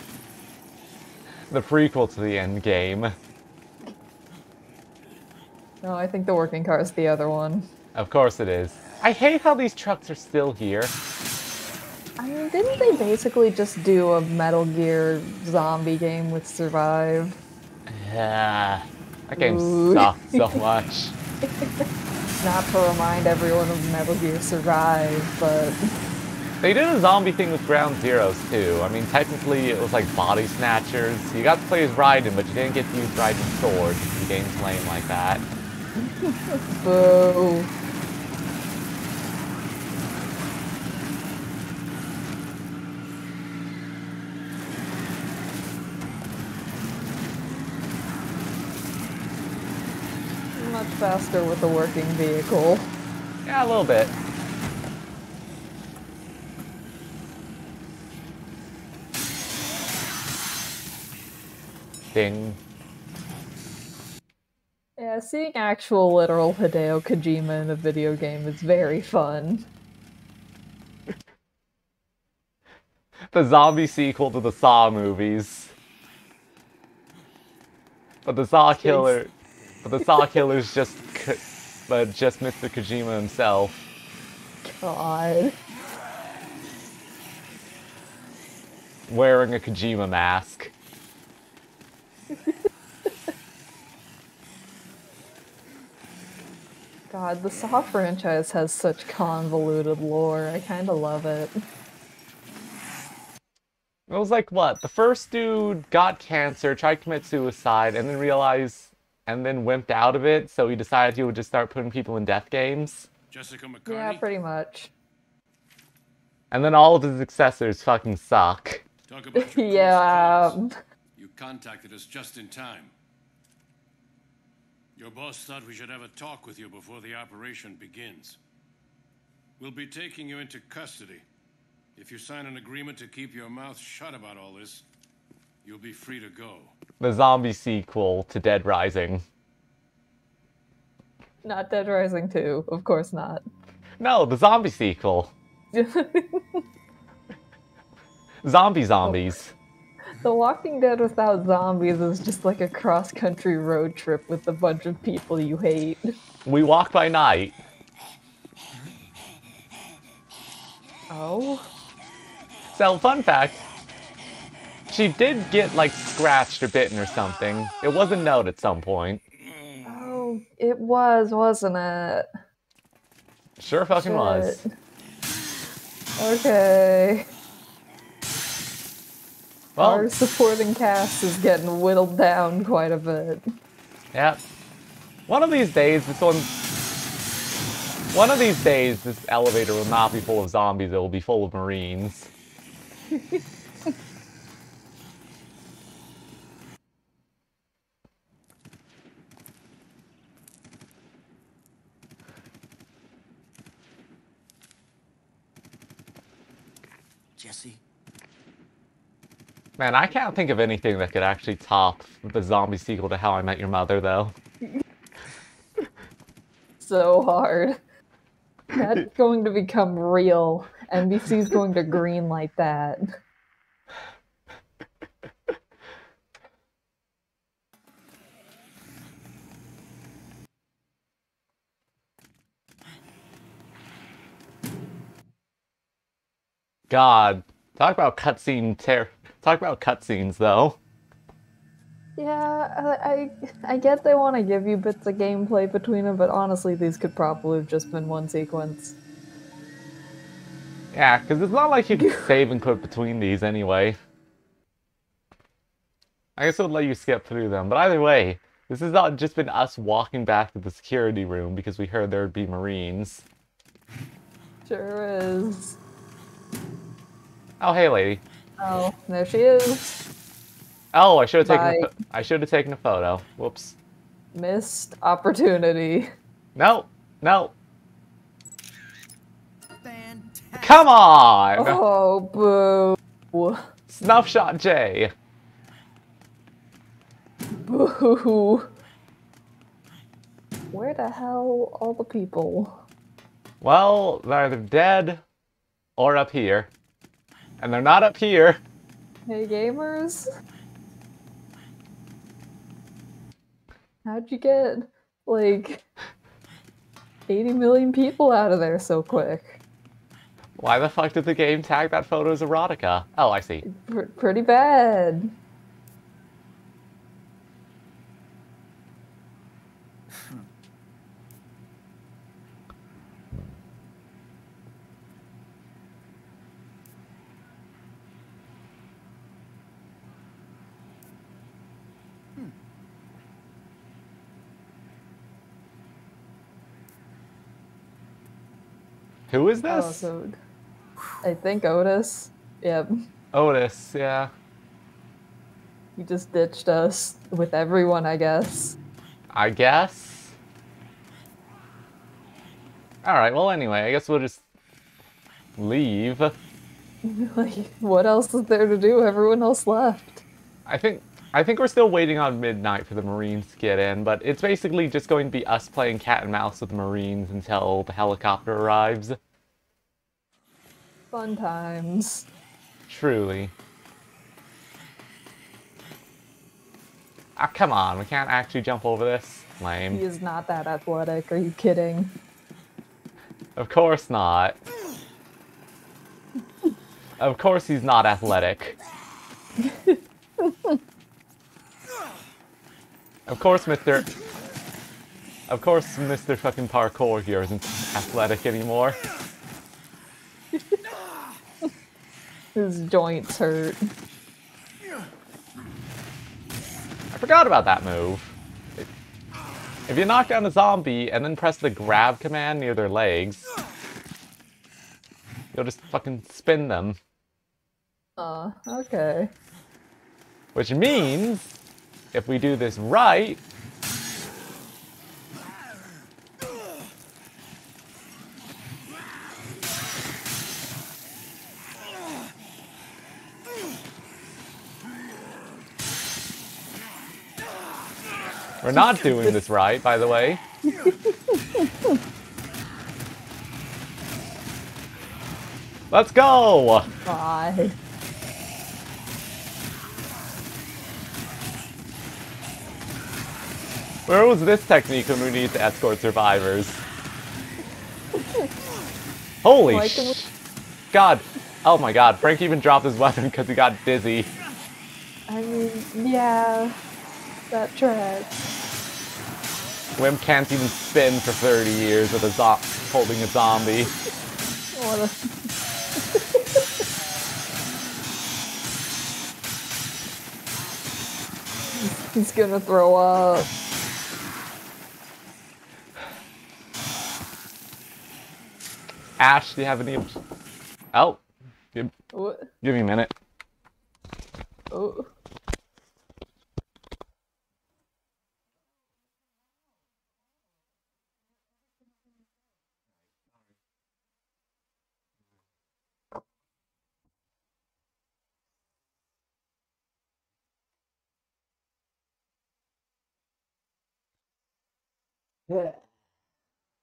The prequel to the end game. No, I think the working car is the other one. Of course it is. I hate how these trucks are still here. I mean, didn't they basically just do a Metal Gear zombie game with Survive? Yeah. That game Ooh. sucked so much. Not to remind everyone of Metal Gear Survive, but They did a zombie thing with Ground Zeroes too. I mean, technically it was like body snatchers. You got to play as Raiden, but you didn't get to use Raiden's sword. The game's lame like that. boo. Much faster with a working vehicle. Yeah, a little bit. Ding. Yeah, seeing actual literal Hideo Kojima in a video game is very fun. The zombie sequel to the Saw movies. But the Saw killer, but the Saw killer's just, but just Mr. Kojima himself. God. wearing a Kojima mask. God, the Saw franchise has such convoluted lore. I kind of love it. It was like what? The first dude got cancer, tried to commit suicide, and then realized, and then wimped out of it. So he decided he would just start putting people in death games. Jessica McCarney? Yeah, pretty much. And then all of his successors fucking suck. Talk about your yeah. close. You contacted us just in time. Your boss thought we should have a talk with you before the operation begins. We'll be taking you into custody. If you sign an agreement to keep your mouth shut about all this, you'll be free to go. The zombie sequel to Dead Rising. Not Dead Rising 2, of course not. No, the zombie sequel. Zombie zombies. The Walking Dead without zombies is just like a cross country road trip with a bunch of people you hate. We walk by night. Oh? So, fun fact. She did get, like, scratched or bitten or something. It was a note at some point. Oh, it was, wasn't it? Sure fucking was. Okay. Well, Our supporting cast is getting whittled down quite a bit. Yep. One of these days, this one. One of these days, this elevator will not be full of zombies, it will be full of Marines. Man, I can't think of anything that could actually top the zombie sequel to How I Met Your Mother, though. So hard. That's going to become real. NBC's going to green like that. God, talk about cutscene ter- Talk about cutscenes, though. Yeah, I I, I get they want to give you bits of gameplay between them, but honestly, these could probably have just been one sequence. Yeah, because it's not like you can save and quit between these anyway. I guess it would let you skip through them, but either way, this has not just been us walking back to the security room because we heard there would be Marines. Sure is. Oh, hey, lady. Oh, there she is. Oh, I should have taken. A, Bye. pho- I should have taken a photo. Whoops. Missed opportunity. No, no. Fantastic. Come on! Oh, boo. Snuff shot J. Boo. Where the hell all the people? Well, they're either dead or up here. And they're not up here. Hey, gamers? How'd you get, like, 80 million people out of there so quick? Why the fuck did the game tag that photo as erotica? Oh, I see. Pr- pretty bad. Who is Oh, this? so I think Otis. Yep. Otis, yeah. He just ditched us with everyone, I guess. I guess. Alright, well, anyway, I guess we'll just leave. like, what else is there to do? Everyone else left. I think I think we're still waiting on midnight for the Marines to get in, but it's basically just going to be us playing cat and mouse with the Marines until the helicopter arrives. Fun times. Truly. Ah, come on, we can't actually jump over this. Lame. He is not that athletic. Are you kidding? Of course not. Of course he's not athletic. Of course, Mr. Of course, Mr. fucking Parkour here isn't athletic anymore. His joints hurt. I forgot about that move. If you knock down a zombie and then press the grab command near their legs, you'll just fucking spin them. Uh, okay. Which means, if we do this right, We're not doing this right, by the way. Let's go! God. Where was this technique when we need to escort survivors? Holy Like sh- God. Oh my god, Frank even dropped his weapon because he got dizzy. I mean, yeah, that tracks. Wimp can't even spin for 30 years with a zo- holding a zombie. What a... He's gonna throw up. Ash, do you have any... Oh. Give, give me a minute. Oh.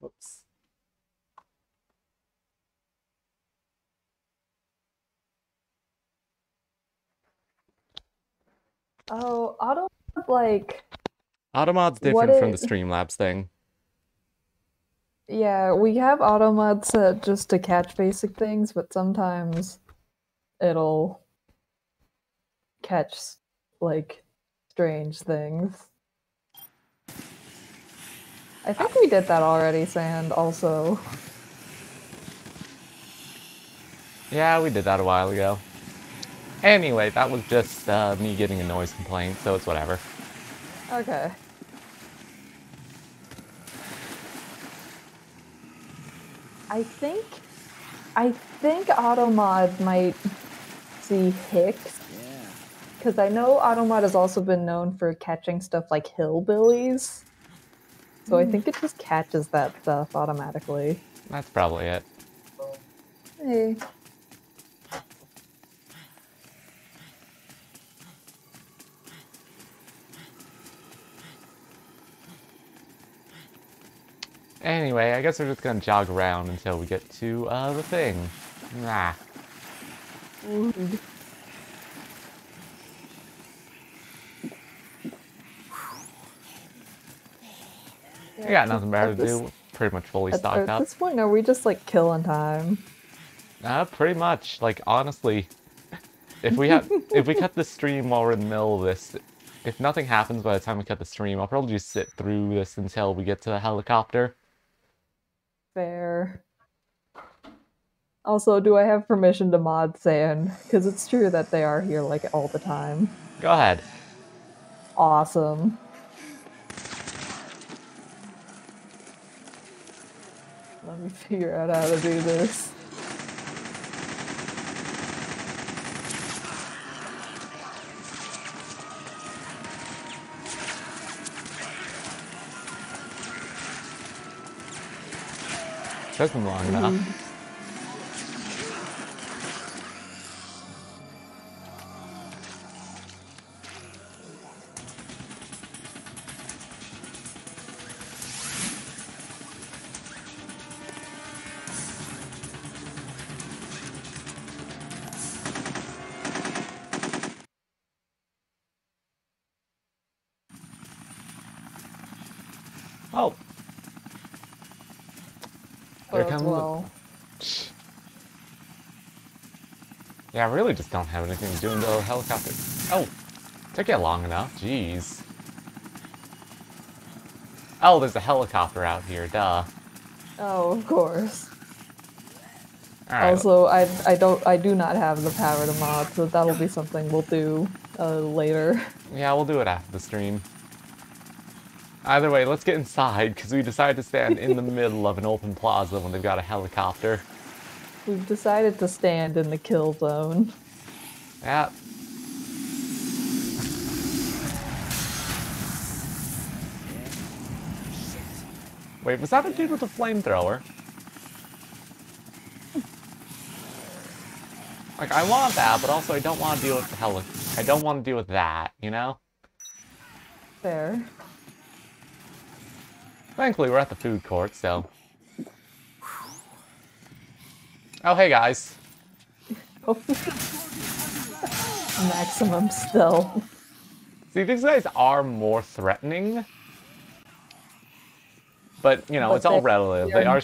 Whoops. Oh, auto like Automod's different from the Streamlabs thing. yeah, we have auto mod set just to catch basic things, but sometimes it'll catch like strange things. I think we did that already, Sand, also. Yeah, we did that a while ago. Anyway, that was just uh, me getting a noise complaint, so it's whatever. Okay. I think I think Automod might see Hicks. Yeah. Because I know Automod has also been known for catching stuff like hillbillies. So I think it just catches that stuff automatically. That's probably it. Hey. Anyway, I guess we're just gonna jog around until we get to uh, the thing. Nah. I got nothing better to this- do. Pretty much fully At, stocked at up. this point, are we just like killing time? Uh, pretty much. Like honestly, if we have if we cut the stream while we're in the middle of this, if nothing happens by the time we cut the stream, I'll probably just sit through this until we get to the helicopter. Fair. Also, do I have permission to mod Sand? Because it's true that they are here like all the time. Go ahead. Awesome. Let me figure out how to do this. Them long enough. Oh. Yeah, I really just don't have anything to do until the helicopter. Oh, took you long enough. Jeez. Oh, there's a helicopter out here, duh. Oh, of course. Also, I I don't I do not have the power to mod, so that'll be something we'll do uh, later. yeah, we'll do it after the stream. Either way, let's get inside, because we decided to stand in the middle of an open plaza when they've got a helicopter. We've decided to stand in the kill zone. Yeah. Wait, was that a dude with a flamethrower? Like, I want that, but also I don't want to deal with the heli- I don't want to deal with that, you know? Fair. Thankfully, we're at the food court, so... Oh, hey, guys. Maximum still. See, these guys are more threatening. But, you know, But it's all relative. They they're-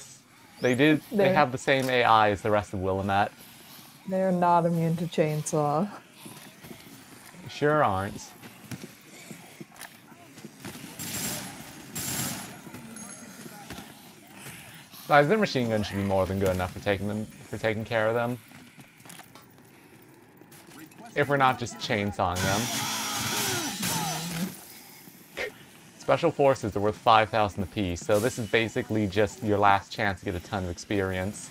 They did... They have the same AI as the rest of Willamette. They're not immune to chainsaw. Sure aren't. Guys, their machine gun should be more than good enough for taking them for taking care of them. If we're not just chainsawing them. Special forces are worth 5,000 apiece, so this is basically just your last chance to get a ton of experience.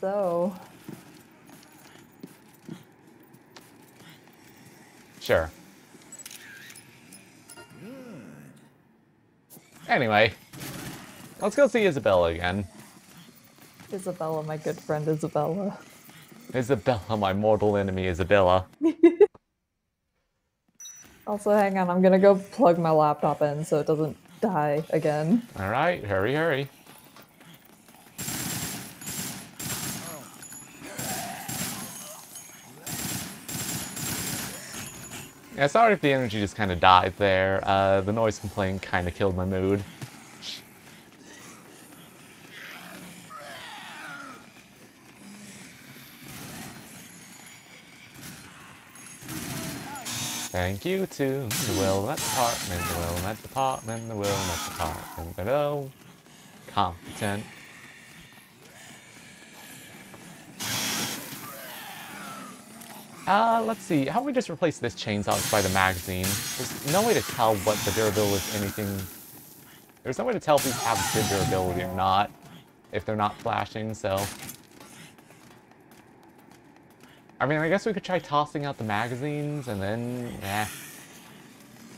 So, Sure. Anyway, let's go see Isabella again. Isabella, my good friend Isabella. Isabella, my mortal enemy, Isabella. Also, hang on, I'm gonna go plug my laptop in so it doesn't die again. Alright, hurry, hurry. Yeah, sorry if the energy just kind of died there. Uh, the noise complaint kind of killed my mood. Thank you to the Willamette Department, the Willamette Department, the Willamette Department. Hello. Competent. Uh, let's see. How about we just replace this chainsaw by the magazine? There's no way to tell what the durability is anything... There's no way to tell if these have good durability or not, if they're not flashing, so... I mean, I guess we could try tossing out the magazines, and then... eh.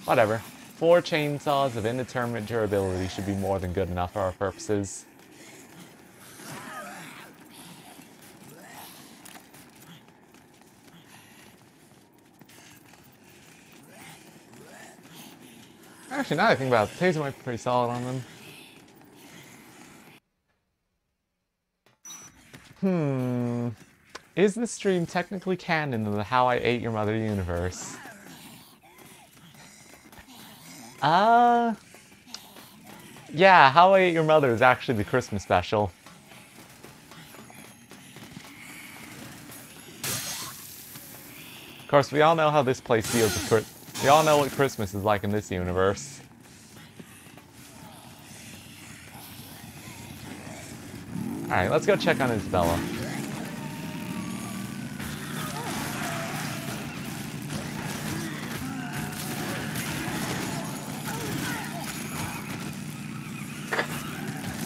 Whatever. Four chainsaws of indeterminate durability should be more than good enough for our purposes. Actually, now I think about it, the taser might be pretty solid on them. Hmm. Is this stream technically canon in the How I Ate Your Mother universe? Uh... Yeah, How I Ate Your Mother is actually the Christmas special. Of course, we all know how this place deals with Chris- We all know what Christmas is like in this universe. Alright, let's go check on Isabella.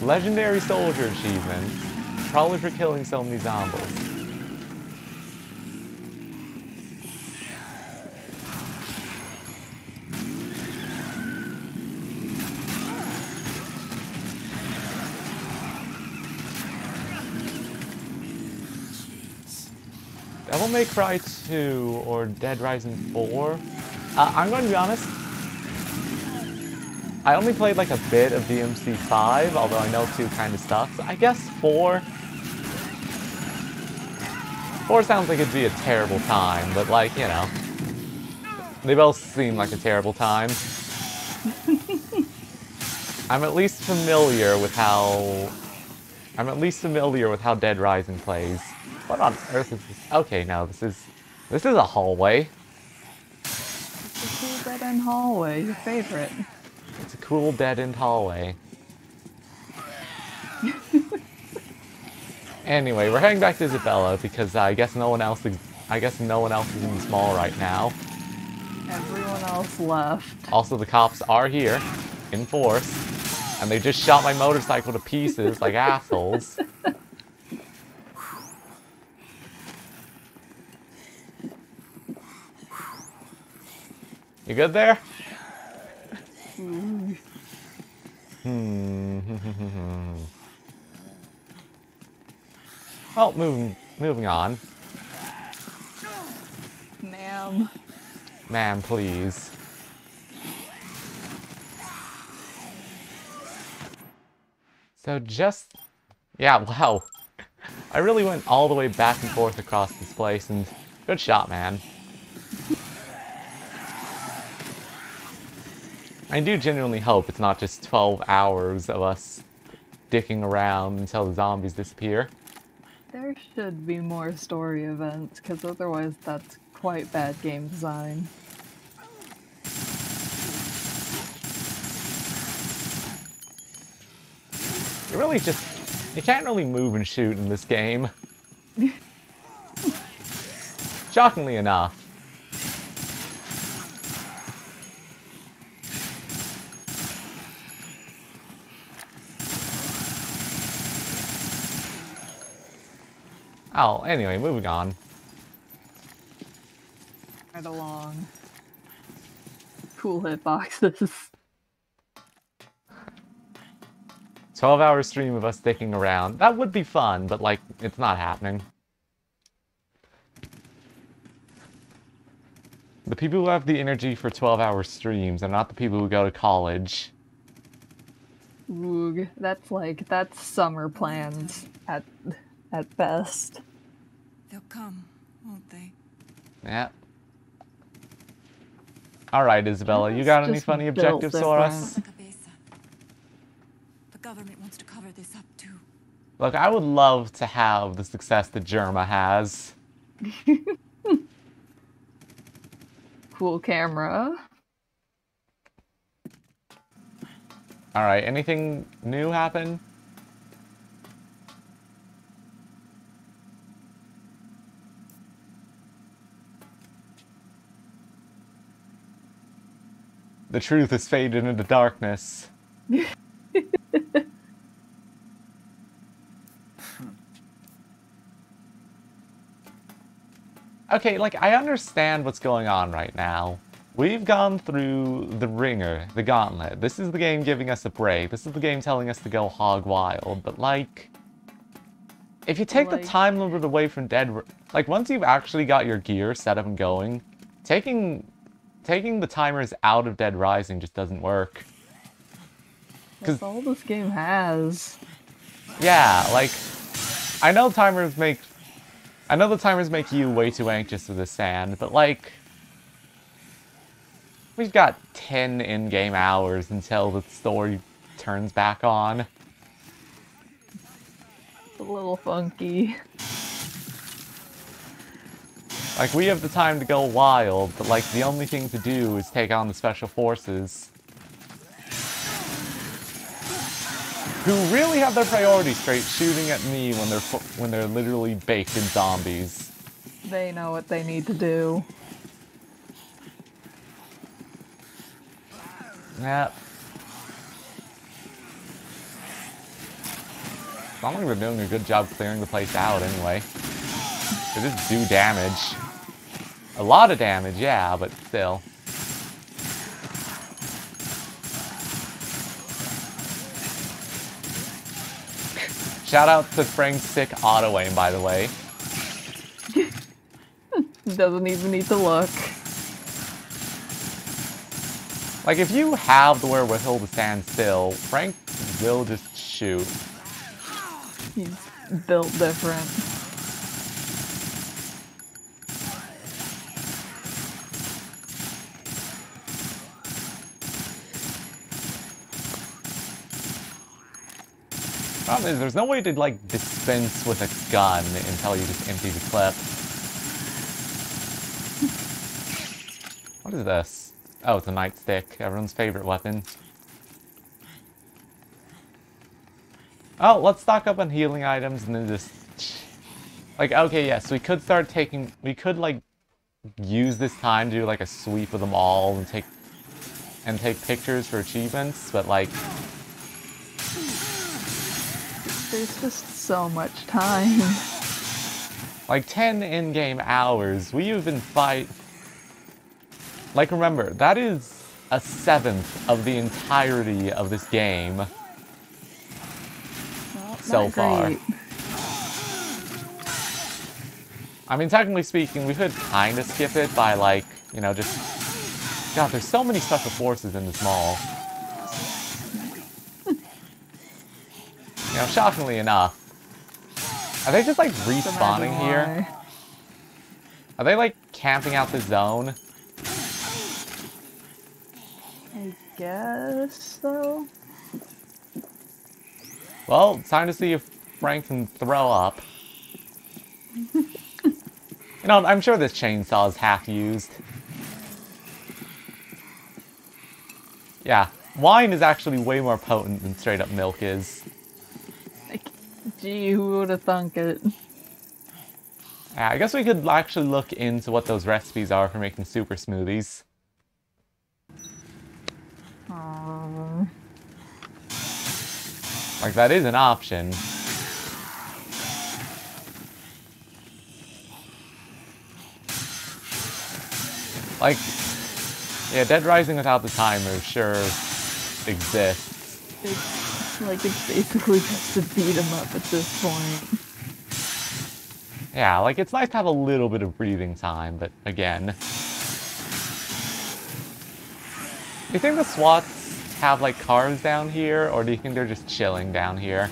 Legendary Soldier Achievement. Probably for killing so many zombies. Devil May Cry 2 or Dead Rising 4? Uh, I'm going to be honest. I only played like a bit of DMC 5, although I know 2 kind of sucks. I guess 4. 4 sounds like it'd be a terrible time, but like, you know. They both seem like a terrible time. I'm at least familiar with how... I'm at least familiar with how Dead Rising plays. What on earth is this? Okay, no, this is... This is a hallway. The cool dead end hallway, your favorite. Cool dead-end hallway. anyway, we're heading back to Isabella because I guess no one else. I guess no one else is in the mall right now. Everyone else left. Also, the cops are here, in force, and they just shot my motorcycle to pieces like assholes. You good there? Hmm. well, moving moving on. Ma'am. Ma'am, please. So just... Yeah, wow. I really went all the way back and forth across this place, and good shot, man. I do genuinely hope it's not just 12 hours of us dicking around until the zombies disappear. There should be more story events, because otherwise that's quite bad game design. You really just... You can't really move and shoot in this game. Shockingly enough. Oh, anyway, moving on. Right along. Cool hitboxes. 12 hour stream of us sticking around. That would be fun, but like, it's not happening. The people who have the energy for 12 hour streams are not the people who go to college. Oog, that's like, that's summer plans at, at best. They'll come, won't they? Yeah. Alright, Isabella, you got any funny objectives for us? The government wants to cover this up too. Look, I would love to have the success that Jerma has. Cool camera. Alright, anything new happen? The truth has faded into darkness. okay, like, I understand what's going on right now. We've gone through the ringer, the gauntlet. This is the game giving us a break. This is the game telling us to go hog wild. But, like, if you take Like- the time limit away from Dead... Like, once you've actually got your gear set up and going, taking taking the timers out of Dead Rising just doesn't work. That's all this game has. Yeah, like, I know timers make... I know the timers make you way too anxious with the sand, but like... We've got 10 in-game hours until the story turns back on. It's a little funky. Like, we have the time to go wild, but like, the only thing to do is take on the Special Forces. Who really have their priorities straight, shooting at me when they're when they're literally baked in zombies. They know what they need to do. Yep. Long as we're doing a good job clearing the place out anyway. They just do damage. A lot of damage, yeah, but still. Shout out to Frank's sick auto aim, by the way. Doesn't even need to look. Like, if you have the wherewithal to stand still, Frank will just shoot. He's built different. problem is there's no way to like dispense with a gun until you just empty the clip. what is this? Oh, it's a nightstick, everyone's favorite weapon. Oh, let's stock up on healing items and then just... Like, okay, yes, we could start taking... We could, like, use this time to do, like, a sweep of them all and take... And take pictures for achievements, but, like... There's just so much time. Like, 10 in-game hours. We even fight... Like, remember, that is a seventh of the entirety of this game Well, so not far. great. I mean, technically speaking, we could kind of skip it by, like, you know, just... God, there's so many special forces in this mall. Know, shockingly enough. Are they just, like, respawning here? Are they, like, camping out the zone? I guess so. Well, time to see if Frank can throw up. you know, I'm sure this chainsaw is half used. Yeah, wine is actually way more potent than straight up milk is. Gee, who would have thunk it? Yeah, I guess we could actually look into what those recipes are for making super smoothies. Aw. Like, that is an option. Like, yeah, Dead Rising without the timer sure exists. It's like it's basically just to beat him up at this point. Yeah, like, it's nice to have a little bit of breathing time, but again. Do you think the SWATs have, like, cars down here, or do you think they're just chilling down here?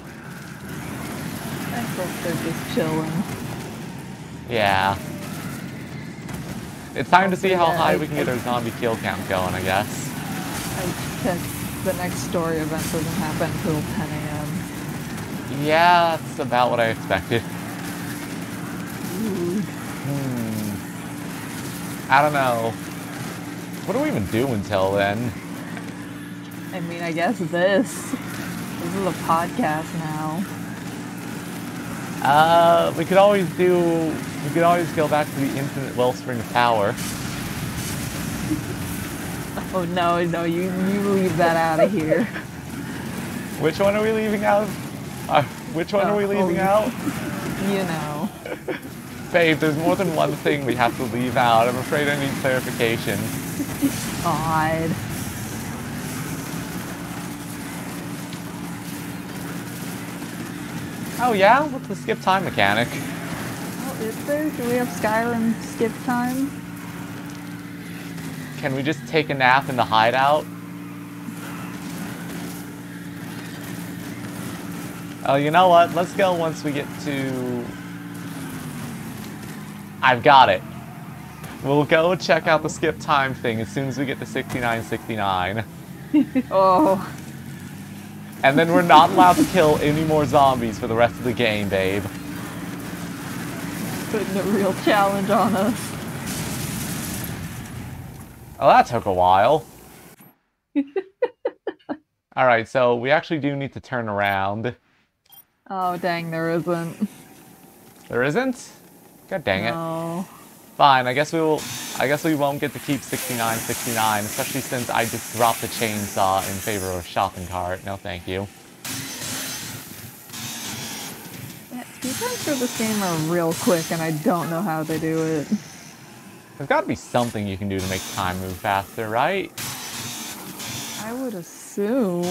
I think they're just chilling. Yeah. It's time to see how high we can get our zombie kill count going, I guess. I guess the next story event doesn't happen until 10 a.m. Yeah, that's about what I expected. Hmm. I don't know. What do we even do until then? I mean, I guess this. This is a podcast now. Uh, we could always do. We could always go back to the infinite wellspring of power. Oh no, no, you you leave that out of here. Which one are we leaving out? Uh, which one are we Oh, leaving oh. out? You know. Babe, there's more than one thing we have to leave out. I'm afraid I need clarification. God. Oh yeah? What's the skip time mechanic? Oh, is there? Do we have Skyrim skip time? Can we just take a nap in the hideout? Oh, you know what? Let's go once we get to... I've got it. We'll go check out the skip time thing as soon as we get to 6969. Oh, And then we're not allowed to kill any more zombies for the rest of the game, babe. putting a real challenge on us. Oh, that took a while. Alright, so we actually do need to turn around. Oh, dang, there isn't. There isn't? God dang it. No. Fine, I guess we will. I guess we won't get to keep 69, 69, especially since I just dropped the chainsaw in favor of a shopping cart. No, thank you. Yeah, speed times for this game are real quick, and I don't know how they do it. There's got to be something you can do to make time move faster, right? I would assume.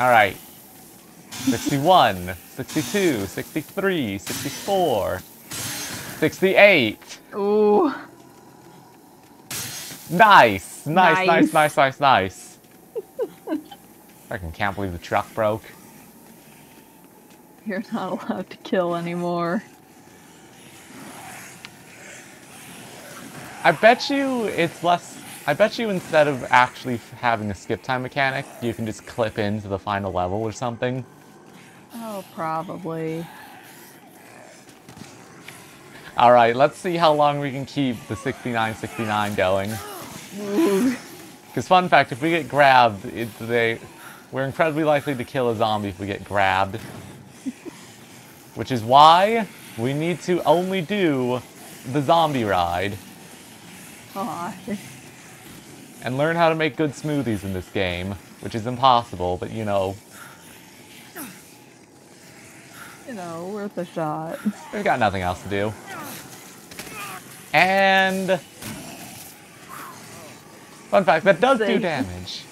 All right. 61, 62, 63, 64, 68. Ooh. Nice, nice, nice, Nice. nice, nice, nice. I can't believe the truck broke. You're not allowed to kill anymore. I bet you it's less. I bet you instead of actually having a skip time mechanic, you can just clip into the final level or something. Oh, probably. All right, let's see how long we can keep the 6969 going. Because fun fact, if we get grabbed, it, they, we're incredibly likely to kill a zombie if we get grabbed. Which is why we need to only do the zombie ride Aw. and learn how to make good smoothies in this game, which is impossible, but you know, You know, worth a shot. we've got nothing else to do. And fun fact, that does do damage.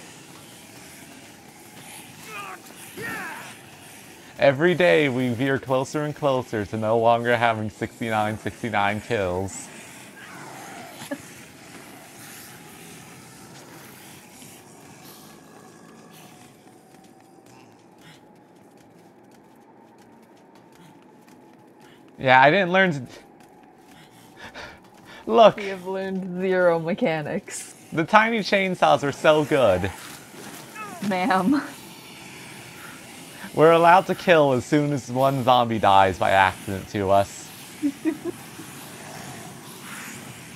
Every day we veer closer and closer to no longer having 69 69 kills. Yeah, I didn't learn to. Look, We have learned zero mechanics. the tiny chainsaws are so good. Ma'am. We're allowed to kill as soon as one zombie dies by accident to us.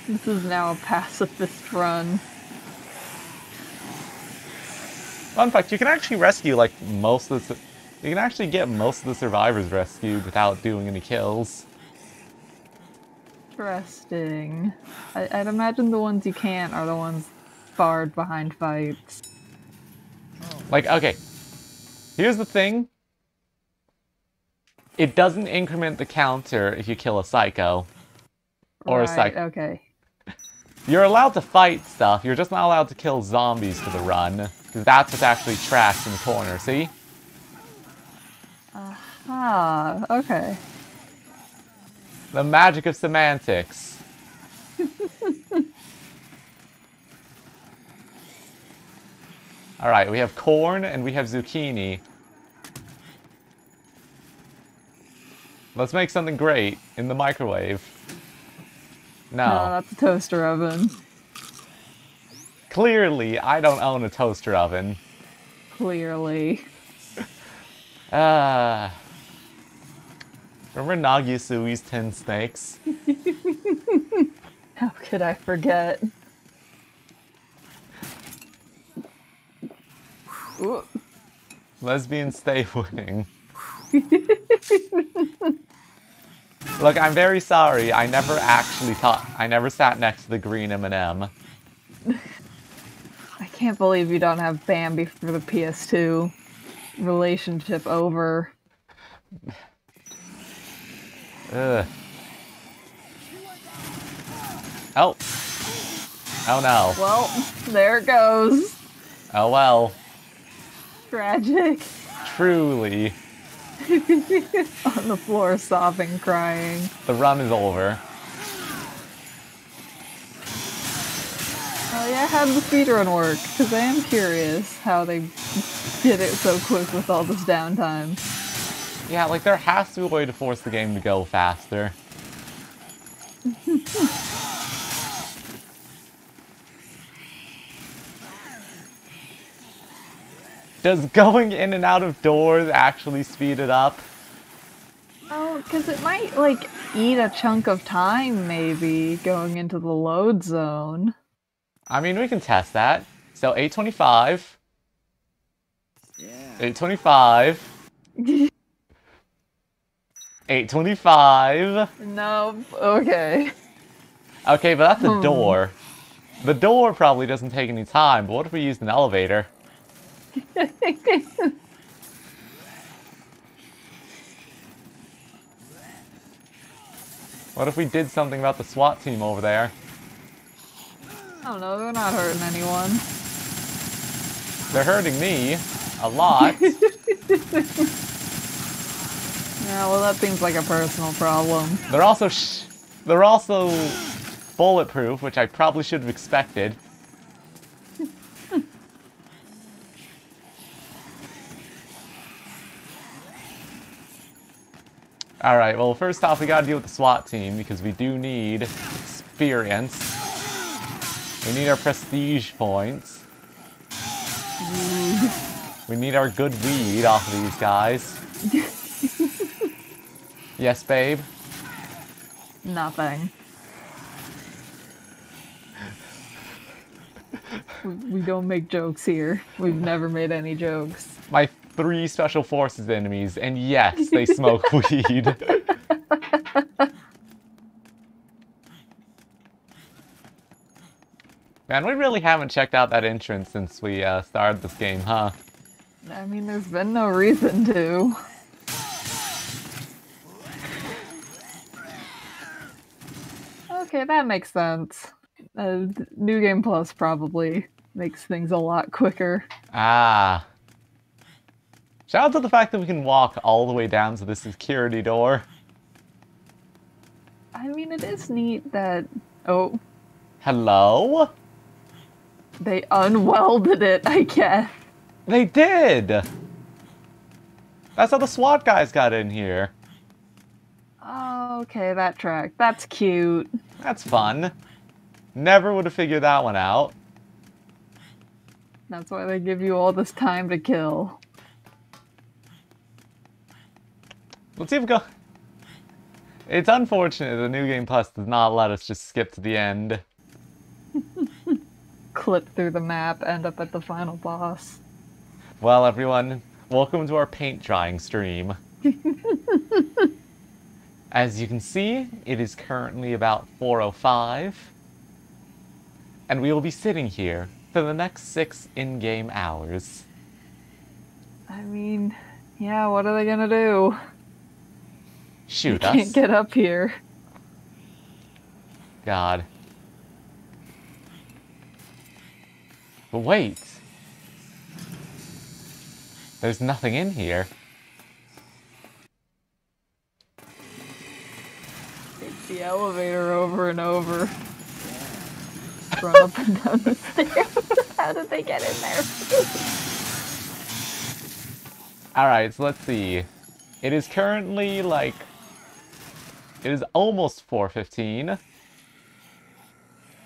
This is now a pacifist run. Fun fact, you can actually rescue like most of the. You can actually get most of the survivors rescued without doing any kills. Interesting. I- I'd imagine the ones you can't are the ones barred behind fights. Like, okay. Here's the thing. It doesn't increment the counter if you kill a psycho. Or a psycho. Okay. You're allowed to fight stuff, you're just not allowed to kill zombies for the run. Because that's what's actually trapped in the corner, see? Ah, okay. The magic of semantics. Alright, we have corn and we have zucchini. Let's make something great in the microwave. No. No, that's a toaster oven. Clearly, I don't own a toaster oven. Clearly. Ah. remember Nagisui's Ten Snakes? How could I forget? Ooh, Lesbian stay winning. Look, I'm very sorry. I never actually taught. I never sat next to the green M&M. I can't believe you don't have Bambi for the PS2. Relationship over. Ugh. Oh. Oh no. Well, there it goes. Oh well. Tragic. Truly, On the floor, sobbing, crying. the run is over. Oh yeah, how did the speedrun work? Because I am curious how they did it so quick with all this downtime. Yeah, like there has to be a way to force the game to go faster. Does going in and out of doors actually speed it up? Oh, because it might, like, eat a chunk of time, maybe, going into the load zone. I mean, we can test that. So 825. Yeah. 825. 825. No, okay. Okay, but that's a Hmm. door. The door probably doesn't take any time, but what if we used an elevator? What if we did something about the SWAT team over there? I don't know, they're not hurting anyone. They're hurting me a lot. Yeah, well, that seems like a personal problem. they're also sh- they're also bulletproof, which I probably should have expected. Alright, well first off we gotta deal with the SWAT team because we do need experience. We need our prestige points. We need our good weed off of these guys. yes, babe? Nothing. We, we don't make jokes here. We've never made any jokes. My three special forces enemies, and yes, they smoke weed. Man, we really haven't checked out that entrance since we uh, started this game, huh? I mean, there's been no reason to. Okay, that makes sense. Uh, New Game Plus probably makes things a lot quicker. Ah. Shout out to the fact that we can walk all the way down to the security door. I mean, it is neat that. Oh, Hello? they unwelded it, I guess. They did! That's how the SWAT guys got in here. Oh, okay, that track. That's cute. That's fun. Never would have figured that one out. That's why they give you all this time to kill. Let's see if we go. It's unfortunate the New Game Plus does not let us just skip to the end. Clip through the map, end up at the final boss. Well, everyone, welcome to our paint drying stream. As you can see, it is currently about 4.05, and we will be sitting here for the next six in-game hours. I mean, yeah, what are they gonna do? Shoot I Can't us. get up here. God. But wait. There's nothing in here. Take the elevator over and over. Run up and down the stairs. How did they get in there? Alright, so let's see. It is currently like... It is almost 4.15.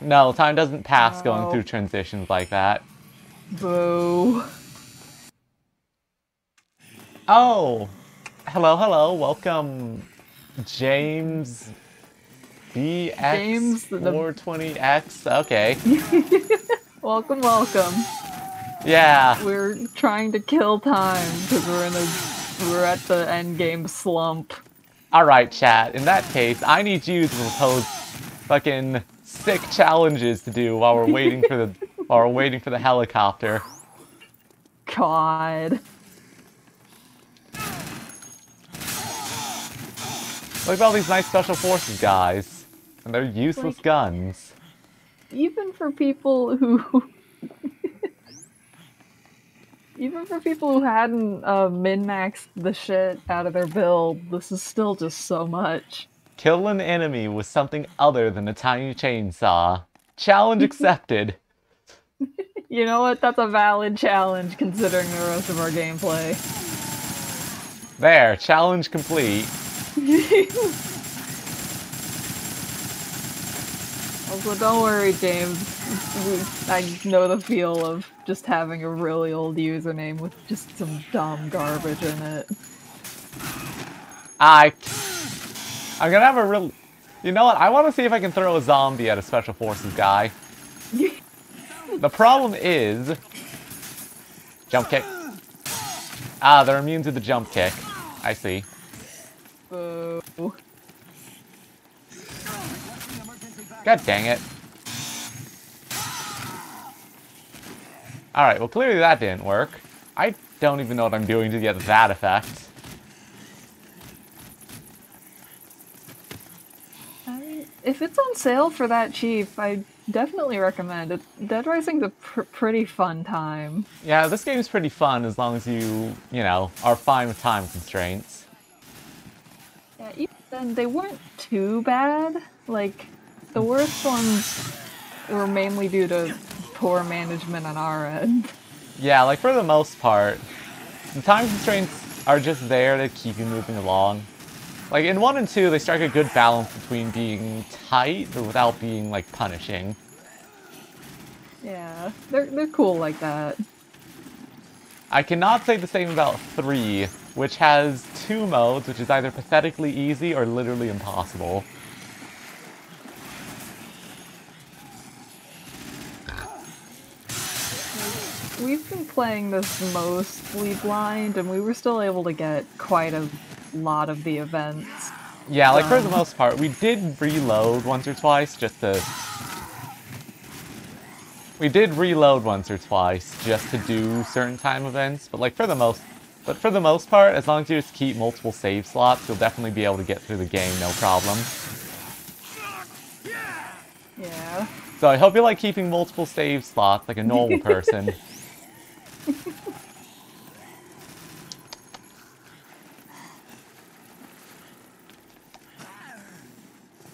No, time doesn't pass going through transitions like that. Boo. Oh! Hello, hello, welcome James James, the- BX420X. Okay. Welcome, welcome. Yeah. We're trying to kill time because we're in a we're at the end game slump. Alright, chat. In that case, I need you to propose fucking sick challenges to do while we're waiting for the while we're waiting for the helicopter. God. Look at all these nice special forces guys. And their useless Like- guns. Even for people who Even for people who hadn't uh, min-maxed the shit out of their build, this is still just so much. Kill an enemy with something other than a tiny chainsaw. Challenge accepted. You know what? That's a valid challenge considering the rest of our gameplay. There, challenge complete. Also, don't worry, James. I know the feel of just having a really old username with just some dumb garbage in it. I. I'm gonna have a real. You know what? I want to see if I can throw a zombie at a special forces guy. the problem is. Jump kick. Ah, they're immune to the jump kick. I see. Boo. God dang it. Alright, well clearly that didn't work. I don't even know what I'm doing to get that effect. I- If it's on sale for that cheap, I definitely recommend it. Dead Rising's a pr- pretty fun time. Yeah, this game's pretty fun as long as you, you know, are fine with time constraints. Yeah, even then, they weren't too bad. Like, the worst ones were mainly due to poor management on our end. Yeah, like for the most part, the time constraints are just there to keep you moving along. Like in 1 and 2, they strike a good balance between being tight but without being like punishing. Yeah, they're, they're cool like that. I cannot say the same about 3, which has two modes, which is either pathetically easy or literally impossible. We've been playing this mostly blind, and we were still able to get quite a lot of the events. Yeah, like for the Um, most part, we did reload once or twice just to. We did reload once or twice just to do certain time events, but like for the most, but for the most part, as long as you just keep multiple save slots, you'll definitely be able to get through the game no problem. Yeah. So I hope you like keeping multiple save slots like a normal person.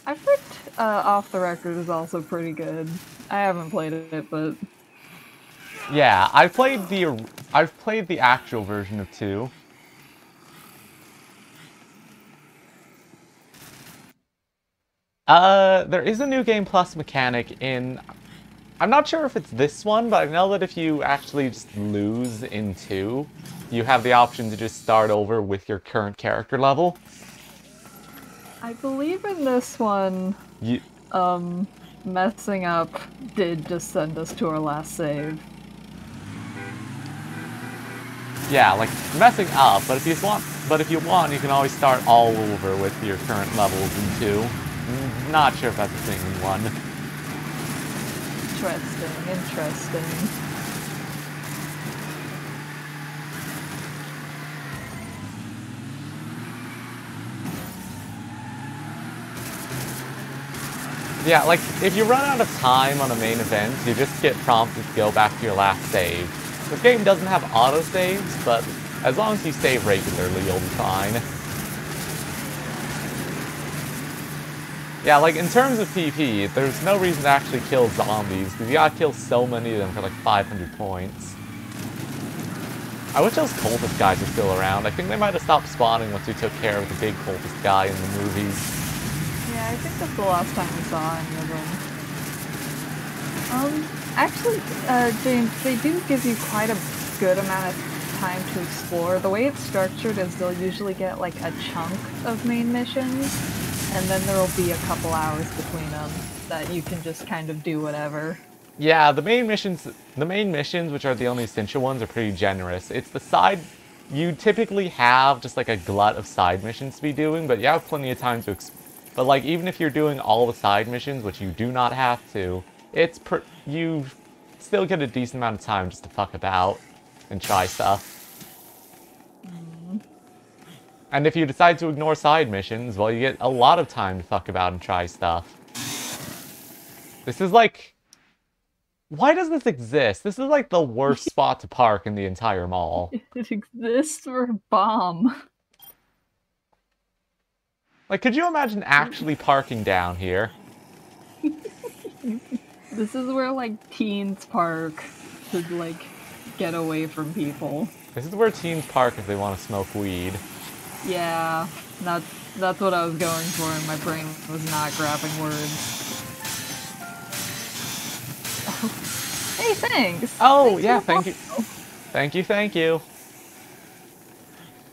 I've heard uh, Off the Record is also pretty good. I haven't played it, but Yeah, I've played the I've played the actual version of two. Uh, there is a new game plus mechanic in. I'm not sure if it's this one, but I know that if you actually just lose in two, you have the option to just start over with your current character level. I believe in this one, You, um, messing up did just send us to our last save. yeah, like messing up, but if you want, but if you want, you can always start all over with your current levels in two. Mm, Not sure if that's a thing in one. Interesting, interesting. Yeah, like, if you run out of time on a main event, you just get prompted to go back to your last save. The game doesn't have auto-saves, but as long as you save regularly, you'll be fine. Yeah, like, in terms of PP, there's no reason to actually kill zombies, because you gotta kill so many of them for like 500 points. I wish those cultist guys were still around. I think they might have stopped spawning once we took care of the big cultist guy in the movies. Yeah, I think that's the last time we saw any of them. Um, actually, uh, James, they do give you quite a good amount of time to explore. The way it's structured is they'll usually get like a chunk of main missions, and then there'll be a couple hours between them that you can just kind of do whatever. Yeah, the main missions, the main missions, which are the only essential ones, are pretty generous. It's the side, you typically have just like a glut of side missions to be doing, but you have plenty of time to. Ex- but like, even if you're doing all the side missions, which you do not have to, it's you still get a decent amount of time just to fuck about and try stuff. And if you decide to ignore side missions, well, you get a lot of time to fuck about and try stuff. This is like why does this exist? This is like the worst spot to park in the entire mall. It exists for a bomb. Like, could you imagine actually parking down here? This is where like teens park to like get away from people. This is where teens park if they want to smoke weed. Yeah, that's that's what I was going for, and my brain was not grabbing words. hey, thanks. Oh, Thanks yeah, thank you. Thank you, thank you.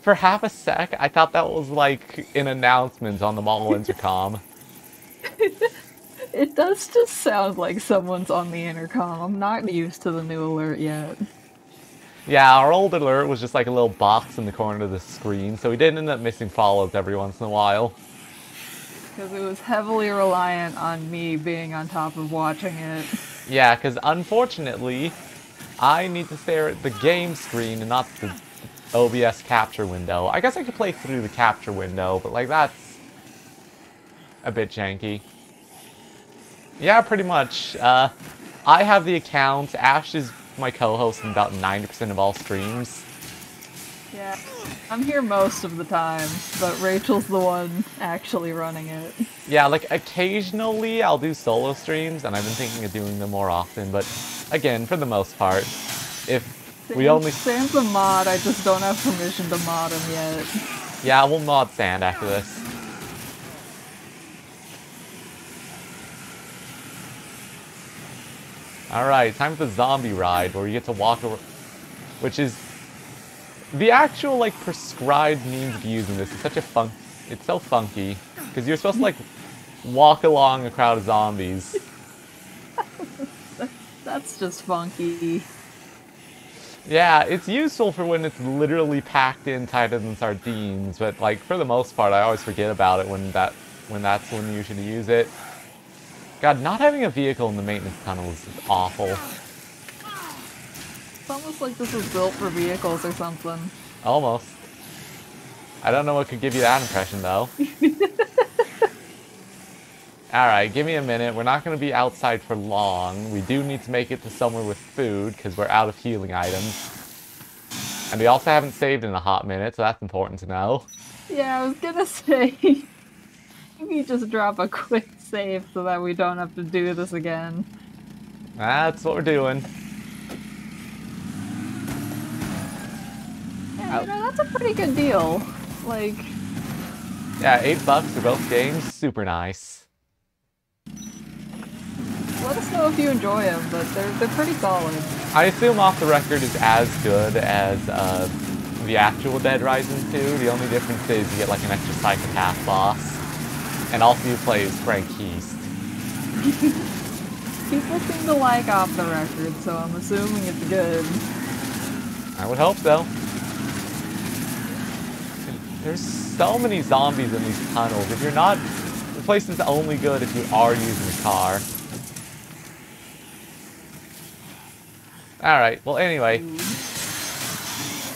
For half a sec, I thought that was like an announcement on the mall intercom. It does just sound like someone's on the intercom. I'm not used to the new alert yet. Yeah, our old alert was just like a little box in the corner of the screen, so we didn't end up missing follows every once in a while. Because it was heavily reliant on me being on top of watching it. Yeah, because unfortunately, I need to stare at the game screen and not the OBS capture window. I guess I could play through the capture window, but like that's a bit janky. Yeah, pretty much. Uh, I have the account. Ash is my co-host in about 90% of all streams. Yeah, I'm here most of the time, but Rachel's the one actually running it. Yeah, like occasionally I'll do solo streams, and I've been thinking of doing them more often, but again, for the most part, if we only... Sam's a mod, I just don't have permission to mod him yet. Yeah, we'll mod Sam after this. Alright, time for the zombie ride, where you get to walk over... Which is... The actual, like, prescribed means of using this is such a fun... It's so funky. Because you're supposed to, like, walk along a crowd of zombies. That's just funky. Yeah, it's useful for when it's literally packed in tighter than sardines, but like for the most part, I always forget about it when that when that's when you should use it. God, not having a vehicle in the maintenance tunnel is awful. It's almost like this was built for vehicles or something. Almost. I don't know what could give you that impression though. Alright, give me a minute. We're not going to be outside for long. We do need to make it to somewhere with food because we're out of healing items. And we also haven't saved in a hot minute, so that's important to know. Yeah, I was gonna say, maybe just drop a quick save so that we don't have to do this again. That's what we're doing. Yeah, you know, that's a pretty good deal. Like, Yeah, eight bucks for both games, super nice. Let us know if you enjoy them, but they're they're pretty solid. I assume Off the Record is as good as uh, the actual Dead Rising 2. The only difference is you get like an extra psychopath boss. And also you play as Frank Heast. People seem to like off the record, so I'm assuming it's good. I would hope so. There's so many zombies in these tunnels. If you're not... The place is only good if you are using a car. Alright, well anyway.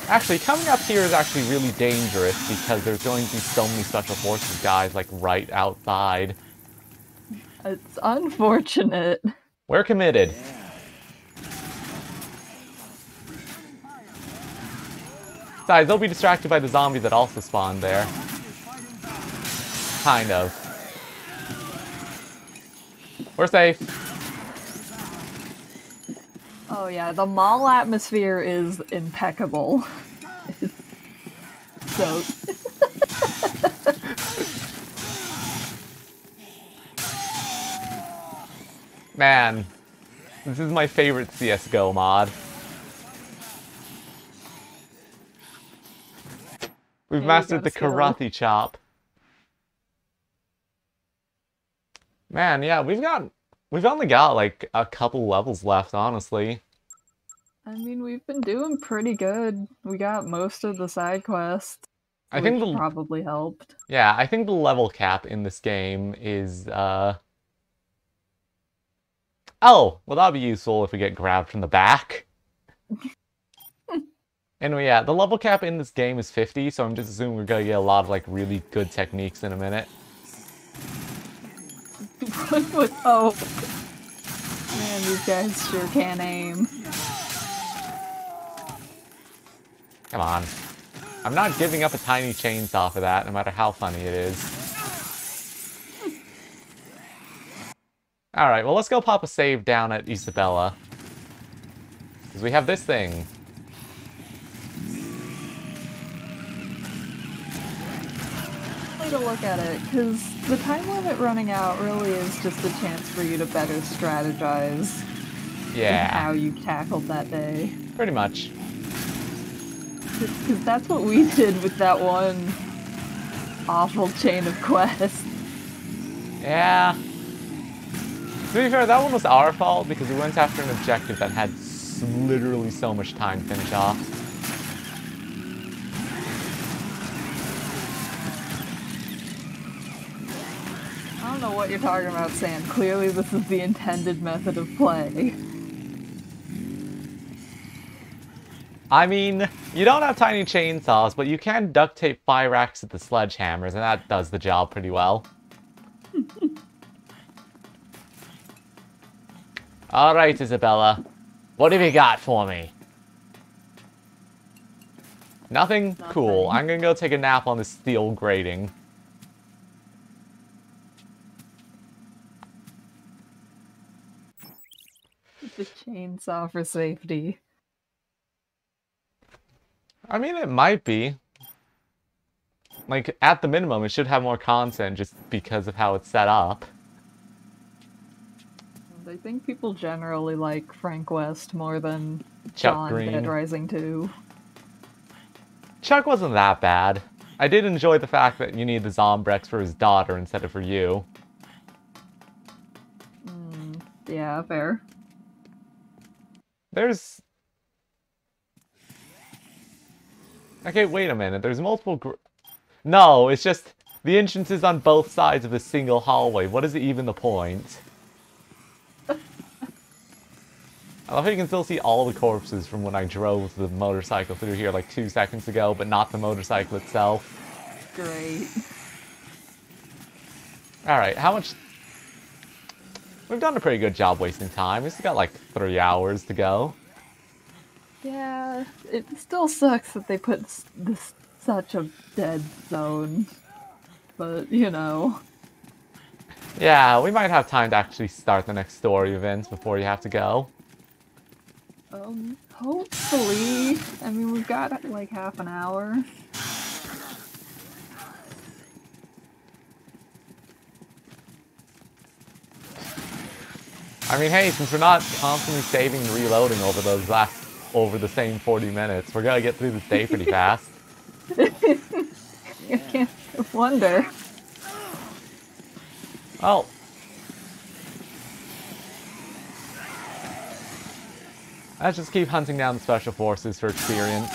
Actually, coming up here is actually really dangerous because there's going to be so many special forces guys like right outside. It's unfortunate. We're committed. Besides, they'll be distracted by the zombies that also spawned there. Kind of. We're safe. Oh yeah, the mall atmosphere is impeccable. so Man, this is my favorite CSGO mod. We've mastered the karate chop. Man, yeah, we've got we've only got like a couple levels left, honestly. I mean, we've been doing pretty good. We got most of the side quests. I think the probably helped. yeah, I think the level cap in this game is uh Oh, well that'll be useful if we get grabbed from the back. Anyway, yeah, the level cap in this game is 50, so I'm just assuming we're gonna get a lot of like really good techniques in a minute. What would- oh, man, these guys sure can aim. Come on. I'm not giving up a tiny chainsaw for that, no matter how funny it is. Alright, well let's go pop a save down at Isabella. Because we have this thing. Way to look at it, because the time limit running out really is just a chance for you to better strategize Yeah, how you tackled that day. pretty much. Because that's what we did with that one awful chain of quests. Yeah. To be fair, that one was our fault because we went after an objective that had literally so much time to finish off. I don't know what you're talking about, Sam. Clearly, this is the intended method of play. I mean, you don't have tiny chainsaws, but you can duct tape fire axe at the sledgehammers, and that does the job pretty well. Alright, Isabella. What have you got for me? Nothing? Cool. I'm gonna go take a nap on this steel grating. The chainsaw for safety. I mean, it might be. Like, at the minimum, it should have more content just because of how it's set up. I think people generally like Frank West more than Chuck John Green. Dead Rising 2. Chuck wasn't that bad. I did enjoy the fact that you need the Zombrex for his daughter instead of for you. Mm, yeah, fair. There's... Okay, wait a minute. There's multiple gr- No, it's just the entrance is on both sides of a single hallway. What is even the point? I love how you can still see all the corpses from when I drove the motorcycle through here like two seconds ago, but not the motorcycle itself. Great. Alright, how much... We've done a pretty good job wasting time. We've still got like three hours to go. Yeah, it still sucks that they put this such a dead zone. But, you know. Yeah, we might have time to actually start the next story events before you have to go. Um, hopefully. I mean, we've got like half an hour. I mean, hey, since we're not constantly saving and reloading over those last, over the same 40 minutes, we're gonna get through this day pretty fast. I can't wonder. Oh. Let's just keep hunting down the special forces for experience.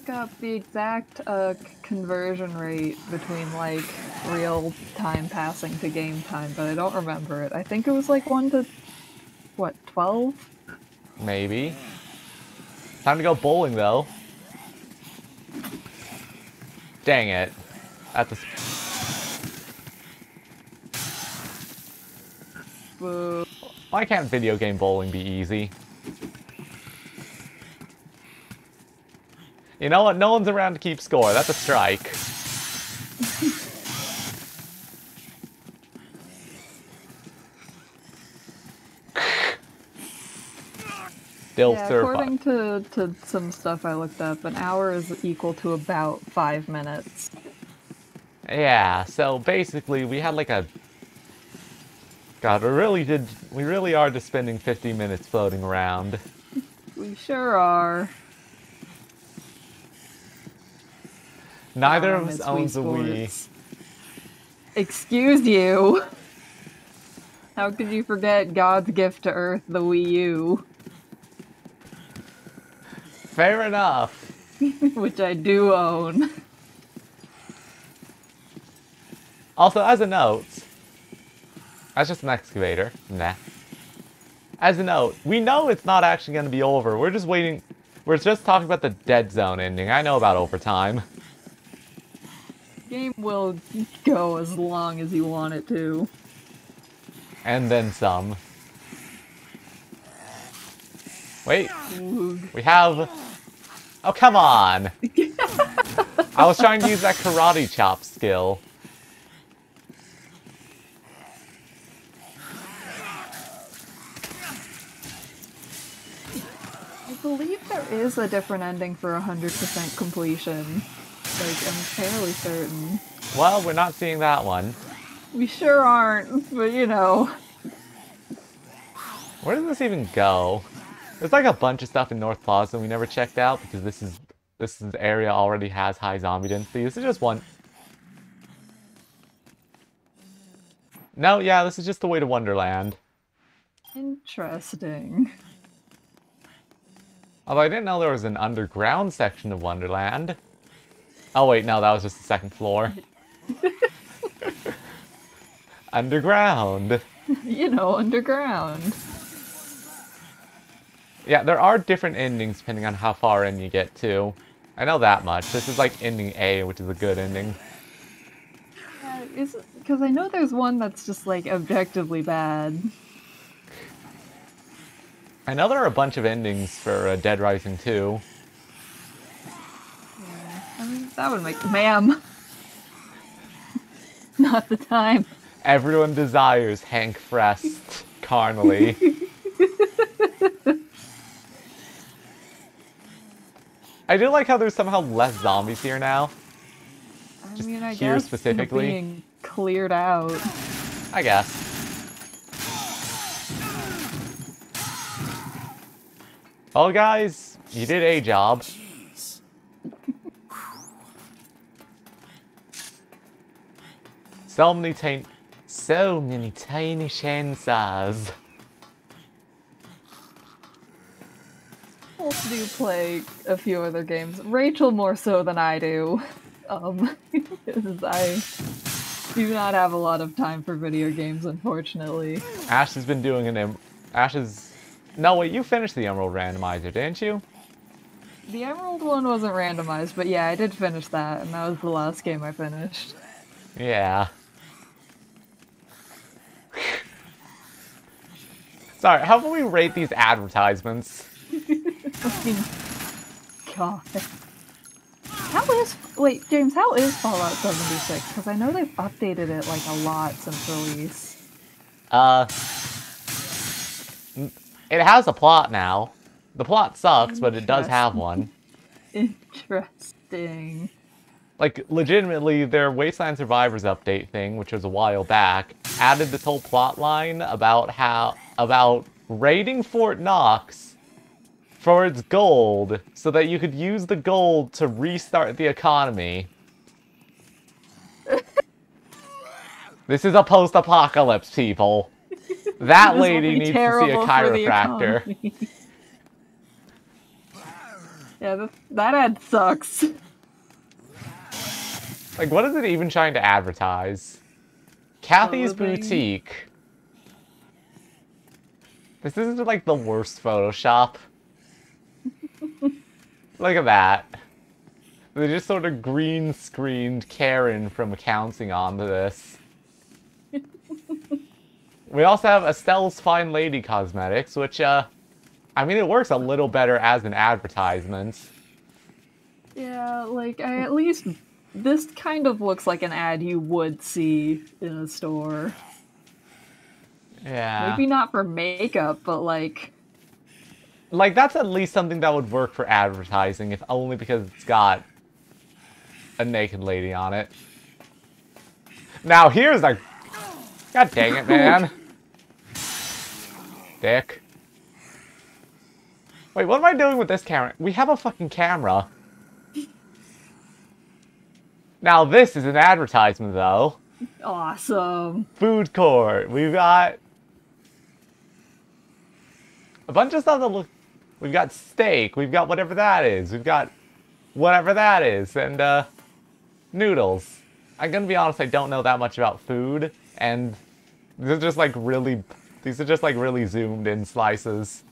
Look up the exact uh, conversion rate between like real time passing to game time, but I don't remember it. I think it was like 1 to, what, 12? Maybe. Time to go bowling, though. Dang it. At the... Why can't video game bowling be easy? You know what? No one's around to keep score. That's a strike. Still Yeah, survive. according to, to some stuff I looked up, an hour is equal to about five minutes. Yeah, so basically we had like a God, we really did we really are just spending 50 minutes floating around. We sure are. Neither of us owns a Wii. Excuse you. How could you forget God's gift to Earth, the Wii U? Fair enough. Which I do own. Also, as a note, that's just an excavator. Nah. As a note, we know it's not actually going to be over. We're just waiting. We're just talking about the dead zone ending. I know about overtime. The game will go as long as you want it to. And then some. Wait, we have. Oh, come on! I was trying to use that karate chop skill. I believe there is a different ending for 100% completion. Like, I'm fairly certain. Well, we're not seeing that one. We sure aren't, but you know. Where does this even go? There's like a bunch of stuff in North Plaza we never checked out because this is this is area already has high zombie density. This is just one. No, yeah, this is just the way to Wonderland. Interesting. Although I didn't know there was an underground section of Wonderland. Oh wait, no, that was just the second floor. underground. You know, underground. Yeah, there are different endings depending on how far in you get to. I know that much. This is like ending A, which is a good ending. Yeah, is because I know there's one that's just like objectively bad. I know there are a bunch of endings for uh, Dead Rising 2. That would make ma'am. Not the time. Everyone desires Hank Frest carnally. I do like how there's somehow less zombies here now. I Just mean, I here guess specifically? being cleared out. I guess. Well, guys, you did a job. So many tiny, so many tiny chances. do play a few other games. Rachel more so than I do. Um, 'cause I do not have a lot of time for video games, unfortunately. Ash has been doing an em- Ash is. No wait, you finished the Emerald Randomizer, didn't you? The Emerald one wasn't randomized, but yeah, I did finish that, and that was the last game I finished. Yeah. Sorry, how about we rate these advertisements? God. How is wait, James? How is Fallout 76? Because I know they've updated it like a lot since release. Uh, it has a plot now. The plot sucks, but it does have one. Interesting. Like, legitimately, their Wasteland Survivors update thing, which was a while back, added this whole plot line about how, about raiding Fort Knox for its gold, so that you could use the gold to restart the economy. this is a post-apocalypse, people. That lady needs to see a terrible for the chiropractor. yeah, that, that ad sucks. Like, what is it even trying to advertise? Kathy's. Boutique. This isn't like the worst Photoshop. Look at that. They just sort of green screened Karen from accounting onto this. we also have Estelle's Fine Lady Cosmetics, which, uh, I mean, it works a little better as an advertisement. Yeah, like I at least this kind of looks like an ad you would see in a store. Yeah. Maybe not for makeup, but like Like, that's at least something that would work for advertising, if only because it's got a naked lady on it. Now, here's a... God dang it, man. Dick. Wait, what am I doing with this camera? We have a fucking camera. Now, this is an advertisement, though. awesome. Food court. We've got a bunch of stuff that look. We've got steak. We've got whatever that is. We've got whatever that is, and uh, noodles. I'm gonna be honest. I don't know that much about food, and these are just like really. These are just like really zoomed in slices.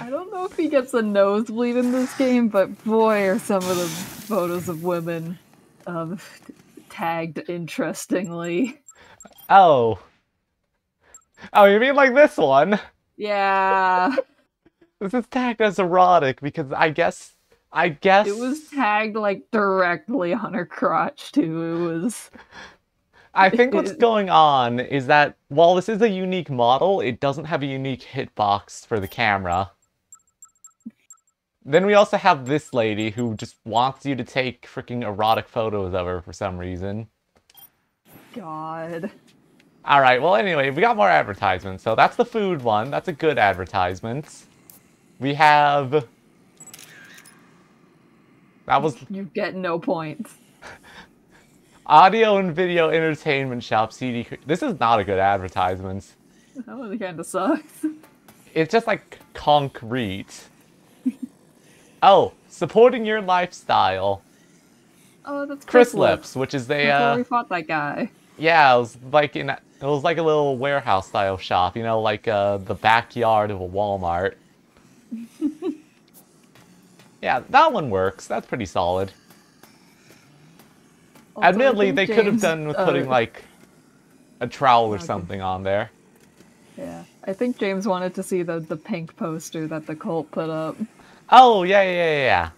I don't know if he gets a nosebleed in this game, but boy, are some of the photos of women um, tagged interestingly. Oh. Oh, you mean like this one? Yeah, This is tagged as erotic because I guess. I guess. it was tagged like directly on her crotch too. It was I think what's going on is that while this is a unique model, it doesn't have a unique hitbox for the camera. Then we also have this lady who just wants you to take freaking erotic photos of her for some reason. God. Alright, well anyway, we got more advertisements. So that's the food one. That's a good advertisement. We have... That was You get no points. audio and video entertainment shop CD. This is not a good advertisement. That one kind of sucks. It's just like concrete. oh, supporting your lifestyle. Oh, that's Crislip's, which is where uh, we fought that guy. yeah, it was like in it was like a little warehouse style shop, you know, like uh the backyard of a Walmart. yeah, that one works. That's pretty solid. I Admittedly, they could have done with uh, putting like a trowel or Okay. something on there. Yeah, I think James wanted to see the the pink poster that the cult put up. Oh yeah, yeah, yeah, yeah.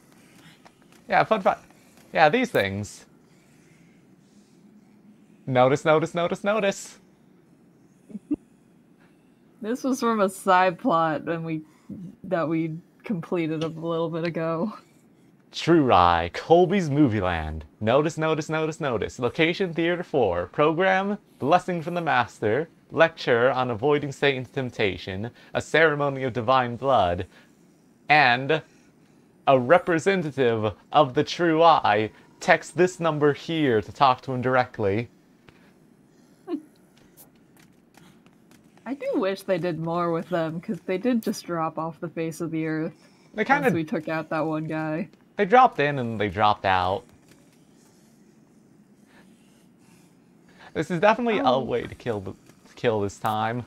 Yeah, fun fact. Yeah, these things. Notice, notice, notice, notice. This was from a side plot and we that we completed a little bit ago. True Eye, Colby's Movie Land. Notice, notice, notice, notice. Location Theater 4. Program Blessing from the Master. Lecture on avoiding Satan's temptation. A ceremony of divine blood. And a representative of the True Eye. Text this number here to talk to him directly. I do wish they did more with them because they did just drop off the face of the earth. They kind of we took out that one guy. they dropped in and they dropped out. This is definitely Oh. a um. way to kill the to kill this time.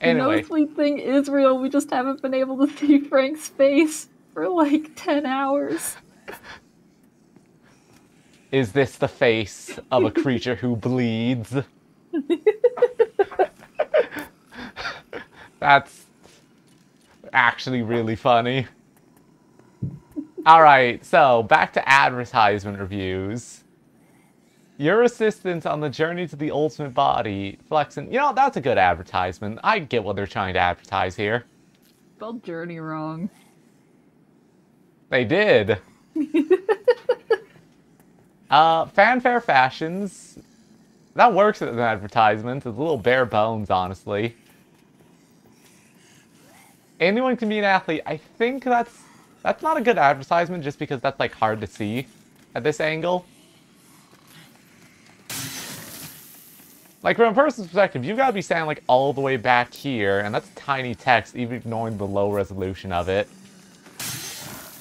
The Anyway, nosebleed thing is real. We just haven't been able to see Frank's face for like ten hours. is this the face of a creature who bleeds? That's actually really funny. Alright, so back to advertisement reviews. Your assistance on the journey to the ultimate body, flexing. You know, that's a good advertisement. I get what they're trying to advertise here. Spelled journey wrong. They did. uh, fanfare fashions. That works as an advertisement. It's a little bare bones, honestly. Anyone can be an athlete. I think that's that's not a good advertisement just because that's like hard to see at this angle. Like from a person's perspective, you've got to be standing like all the way back here, and that's tiny text, even ignoring the low resolution of it.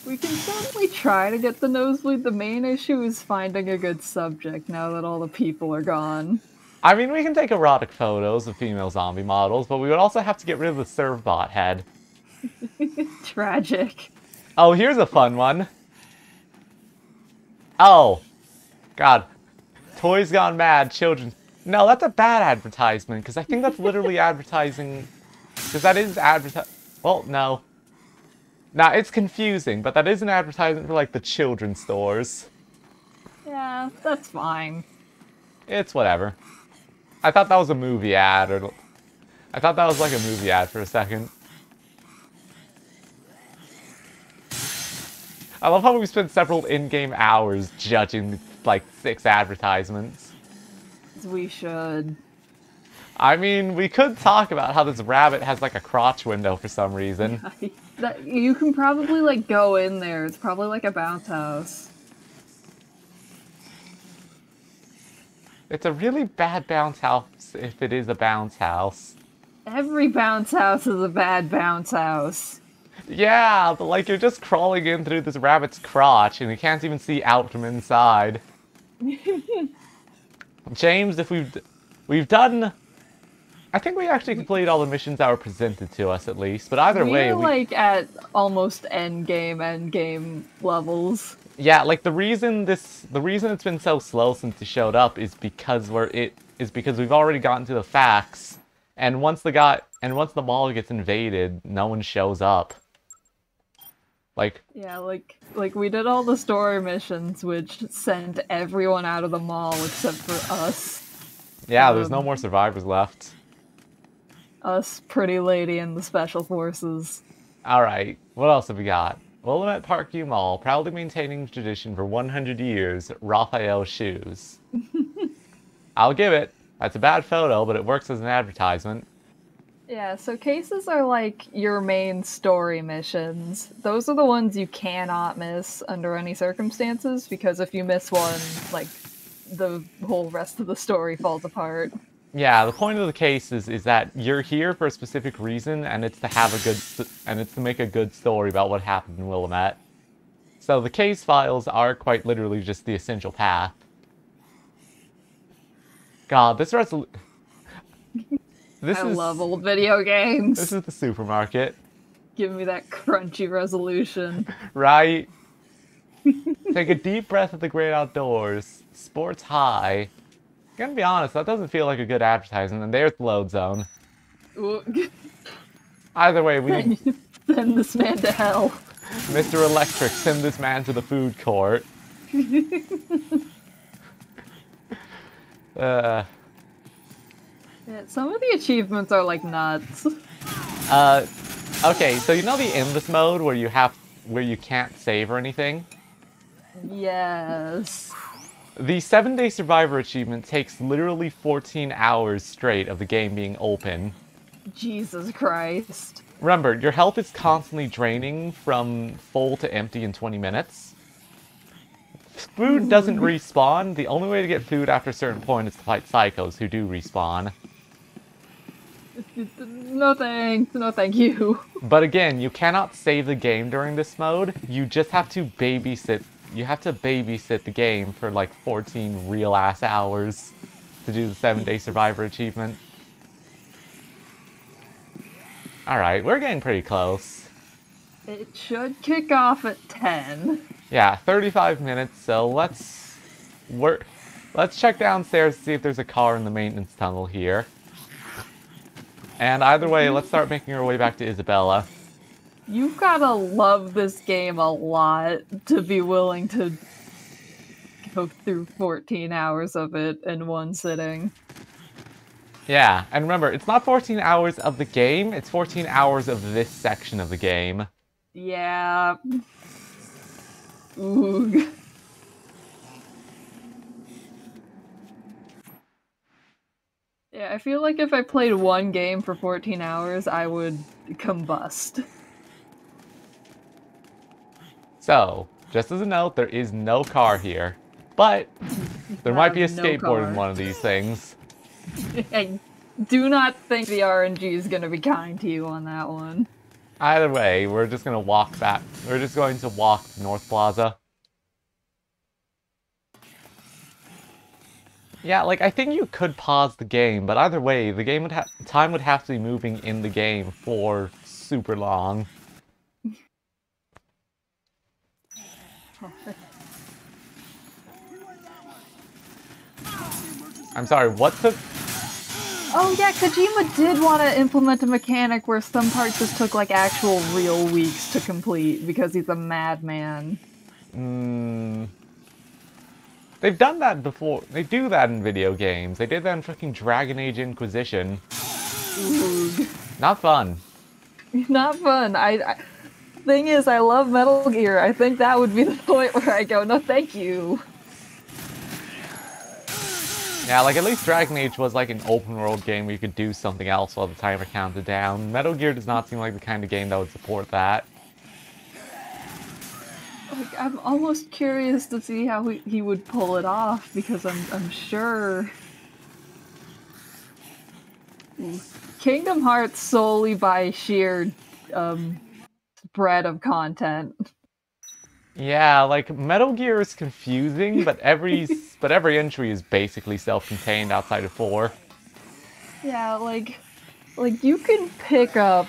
We can certainly try to get the nosebleed. The main issue is finding a good subject now that all the people are gone. I mean, we can take erotic photos of female zombie models, but we would also have to get rid of the servbot head. Tragic. Oh, here's a fun one. Oh, God. Toys Gone Mad, children. No, that's a bad advertisement, because I think that's literally advertising. Because that is advertising. Well, no. Nah, it's confusing, but that is an advertisement for, like, the children's stores. Yeah, that's fine. It's whatever. I thought that was a movie ad, or I thought that was like a movie ad for a second. I love how we spent several in-game hours judging like six advertisements. We should. I mean, we could talk about how this rabbit has like a crotch window for some reason. That, you can probably like go in there. It's probably like a bounce house. It's a really bad bounce house if it is a bounce house. Every bounce house is a bad bounce house. Yeah, but like you're just crawling in through this rabbit's crotch and you can't even see out from inside. James, if we've we've done, I think we actually completed all the missions that were presented to us at least. But either We're way, we, like at almost end game, end game levels. yeah, like the reason this, the reason it's been so slow since it showed up is because we're it is because we've already gotten to the facts, and once the guy and once the mall gets invaded, no one shows up. Like Yeah, like like we did all the story missions, which sent everyone out of the mall except for us. Yeah, there's no Um, more survivors left. Us, Pretty Lady, and the Special Forces. Alright, what else have we got? Willamette Parkview Mall, proudly maintaining tradition for 100 years, Raphael shoes. I'll give it. That's a bad photo, but it works as an advertisement. Yeah, so cases are like your main story missions. Those are the ones you cannot miss under any circumstances because if you miss one, like the whole rest of the story falls apart. Yeah, the point of the case is, is that you're here for a specific reason, and it's to have a good, and it's to make a good story about what happened in Willamette. So the case files are quite literally just the essential path. God, this resol- This I is love old video games. this is the supermarket, Give me that crunchy resolution. right? Take a deep breath of the great outdoors. Sports high. Gonna be honest, that doesn't feel like a good advertisement. And there's the load zone. Either way, we need Send this man to hell. Mr. Electric send this man to the food court. uh, Yeah, some of the achievements are like nuts. uh, okay, so you know the endless mode where you have where you can't save or anything. Yes. The seven day survivor achievement takes literally 14 hours straight of the game being open. Jesus Christ. Remember, your health is constantly draining from full to empty in 20 minutes. Food doesn't respawn. The only way to get food after a certain point is to fight psychos who do respawn. No thanks. No thank you. But again, you cannot save the game during this mode. You just have to babysit. You have to babysit the game for like 14 real ass hours to do the 7 day survivor achievement. Alright, we're getting pretty close. It should kick off at 10. Yeah, 35 minutes, so let's work. Let's check downstairs to see if there's a car in the maintenance tunnel here. And either way, let's start making our way back to Isabella. You've gotta love this game a lot to be willing to go through 14 hours of it in one sitting. Yeah, and remember, it's not 14 hours of the game, it's 14 hours of this section of the game. Yeah. Oog. Yeah, I feel like if I played one game for 14 hours, I would combust. So, just as a note, there is no car here. But, there might be a No skateboard in one of these things. I do not think the RNG is gonna be kind to you on that one. Either way, we're just gonna walk back. We're just going to walk North Plaza. Yeah, like I think you could pause the game, but either way, the game would have time would have to be moving in the game for super long. I'm sorry, what took Oh yeah, Kojima did want to implement a mechanic where some parts just took like actual real weeks to complete because he's a madman. Mm, they've done that before. They do that in video games. They did that in fucking Dragon Age Inquisition. Not fun. Not fun. I, I thing is, I love Metal Gear. I think that would be the point where I go, no, thank you. Yeah, like at least Dragon Age was like an open world game where you could do something else while the timer counted down. Metal Gear does not seem like the kind of game that would support that. Like, I'm almost curious to see how he, he would pull it off because I'm I'm sure. Kingdom Hearts solely by sheer um, spread of content. Yeah, like Metal Gear is confusing, but every but every entry is basically self-contained outside of four. Yeah, like, like you can pick up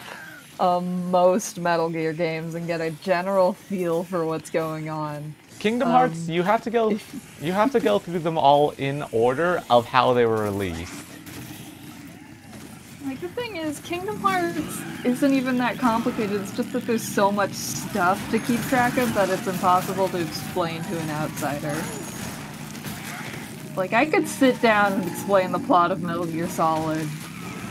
um, most Metal Gear games and get a general feel for what's going on. Kingdom Um, Hearts, you have to go you have to go through them all in order of how they were released. Like the thing is, Kingdom Hearts isn't even that complicated. It's just that there's so much stuff to keep track of that it's impossible to explain to an outsider. Like I could sit down and explain the plot of Metal Gear Solid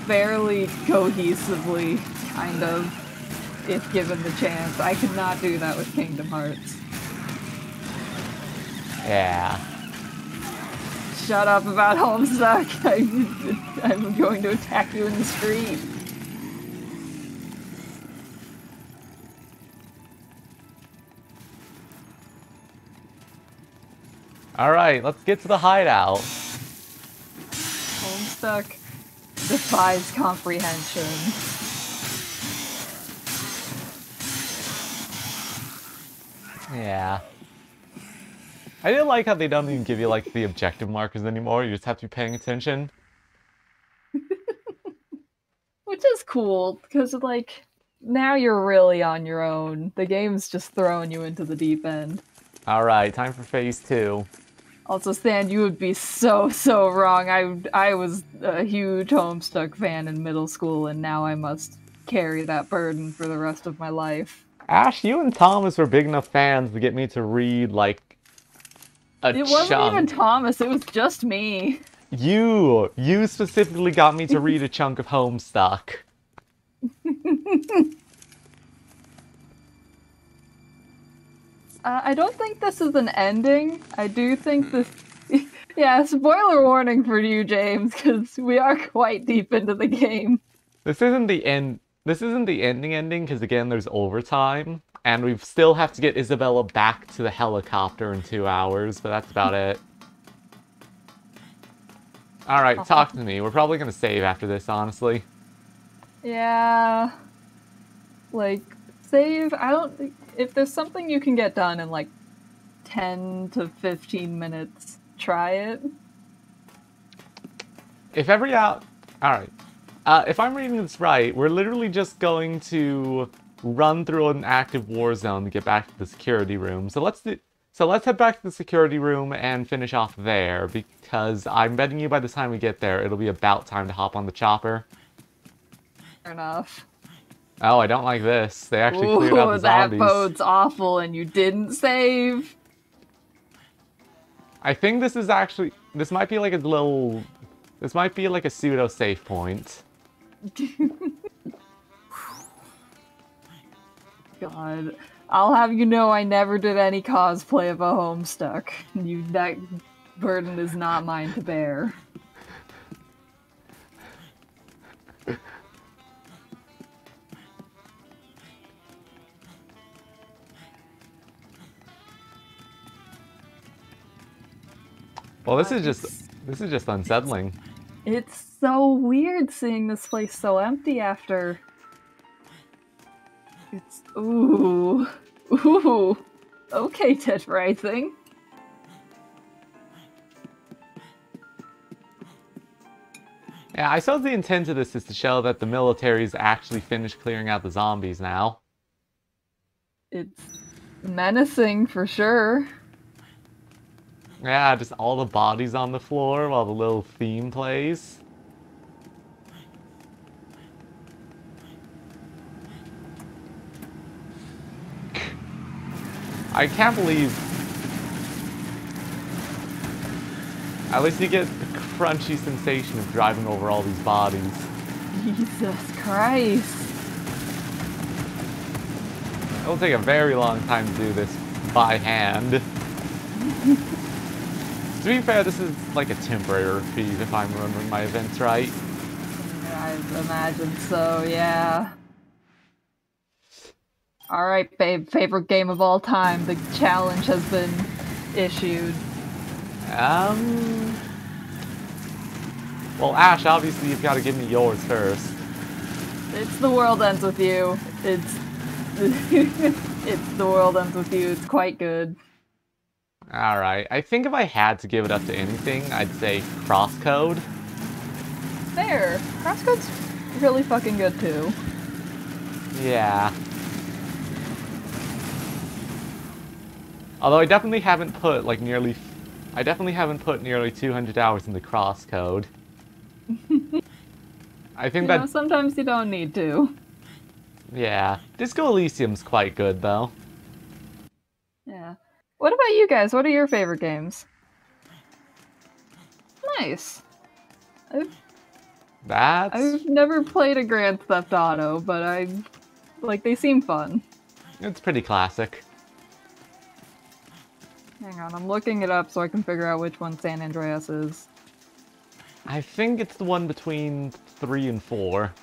fairly cohesively, kind of, if given the chance. I could not do that with Kingdom Hearts. Yeah. Shut up about Homestuck. I'm, I'm going to attack you in the street. Alright, let's get to the hideout. Homestuck defies comprehension. Yeah. I didn't like how they don't even give you like the objective markers anymore. You just have to be paying attention. Which is cool, because, like, now you're really on your own. The game's just throwing you into the deep end. Alright, time for phase two. Also, Stan, you would be so, so wrong. I, I was a huge Homestuck fan in middle school, and now I must carry that burden for the rest of my life. Ash, you and Thomas were big enough fans to get me to read like a It wasn't chunk. even Thomas, it was just me. You, you specifically got me to read a chunk of Homestuck. Uh, I don't think this is an ending. I do think this. yeah, spoiler warning for you, James, because we are quite deep into the game. This isn't the end. This isn't the ending ending because again, there's overtime, and we still have to get Isabella back to the helicopter in two hours. But that's about it. All right, talk to me. We're probably gonna save after this, honestly. Yeah. Like, save. I don't. If there's something you can get done in like 10 to 15 minutes, try it. If every out, all right. Uh, if I'm reading this right, we're literally just going to run through an active war zone to get back to the security room. So let's do. So let's head back to the security room and finish off there because I'm betting you by the time we get there, it'll be about time to hop on the chopper. Fair enough. Oh, I don't like this. They actually cleared out Ooh, the that zombies. bodes awful, and you didn't save. I think this is actually this might be like a little this might be like a pseudo save point. God, I'll have you know I never did any cosplay of a Homestuck. You that burden is not mine to bear. Well, this is just this is just unsettling. It's so weird seeing this place so empty after. It's ooh, ooh. Okay, Dead Rising. Yeah, I suppose the intent of this is to show that the military's actually finished clearing out the zombies now. It's menacing for sure. Yeah, just all the bodies on the floor while the little theme plays. I can't believe. At least you get the crunchy sensation of driving over all these bodies. Jesus Christ. It'll take a very long time to do this by hand. to be fair, this is like a temporary feat if I'm remembering my events right. I imagine so, yeah. Alright, babe, favorite game of all time. The challenge has been issued. Um. Well, Ash, obviously you've got to give me yours first. It's The World Ends With You. It's. it's The World Ends With You. It's quite good. Alright, I think if I had to give it up to anything, I'd say Crosscode. There. Crosscode's really fucking good too. Yeah. Although I definitely haven't put like nearly, I definitely haven't put nearly 200 hours in into Crosscode. I think You that know, sometimes you don't need to. yeah, Disco Elysium's quite good though. Yeah. What about you guys? What are your favorite games? Nice. I've That's I've never played a Grand Theft Auto, but I like they seem fun. it's pretty classic. Hang on, I'm looking it up so I can figure out which one San Andreas is. I think it's the one between three and four.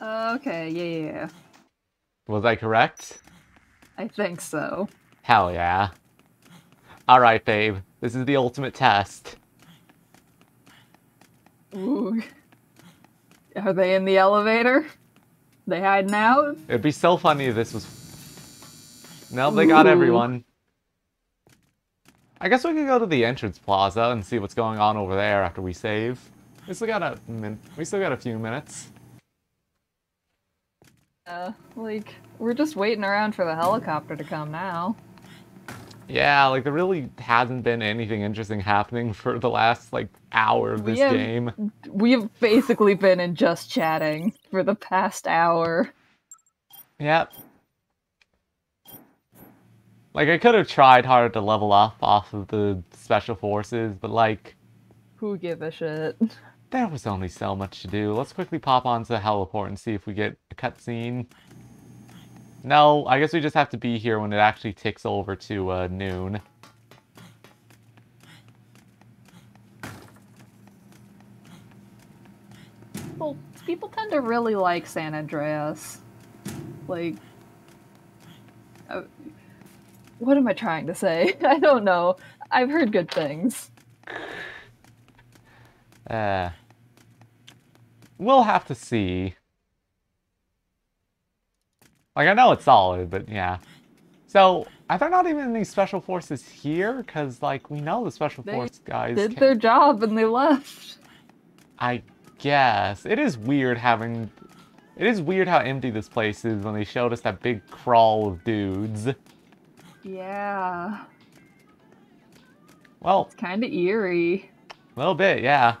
Uh, okay, yeah, yeah, yeah. Was I correct? I think so. Hell yeah. Alright, babe. This is the ultimate test. Ooh. Are they in the elevator? They hiding out? It'd be so funny if this was. No, they got Ooh. everyone. I guess we could go to the entrance plaza and see what's going on over there after we save. We still got a min- we still got a few minutes. Uh, like, we're just waiting around for the helicopter to come now. Yeah, like there really hasn't been anything interesting happening for the last like hour of We this have- game. We have basically been in just chatting for the past hour. Yep. Like I could have tried harder to level up off of the special forces, but like Who give a shit? There was only so much to do. Let's quickly pop onto the heliport and see if we get a cutscene. No, I guess we just have to be here when it actually ticks over to uh, noon. People, people tend to really like San Andreas. Like, uh, what am I trying to say? I don't know. I've heard good things. Uh, we'll have to see. Like, I know it's solid, but yeah. So, are there not even any special forces here? Because, like, we know the special They force guys. Did their job and they left. I guess. It is weird having... It is weird how empty this place is when they showed us that big crawl of dudes. Yeah. Well, It's kind of eerie. a little bit, yeah.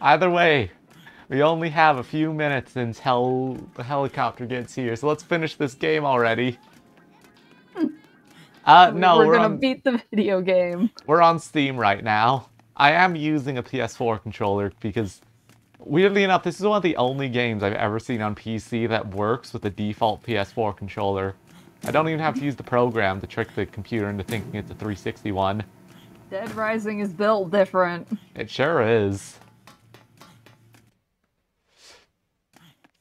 Either way, we only have a few minutes until the helicopter gets here, so let's finish this game already. Uh, no, we're, we're, gonna on, beat the video game. we're on Steam right now. I am using a PS4 controller because, weirdly enough, this is one of the only games I've ever seen on PC that works with the default PS4 controller. I don't even have to use the program to trick the computer into thinking it's a 361. Dead Rising is built different. It sure is.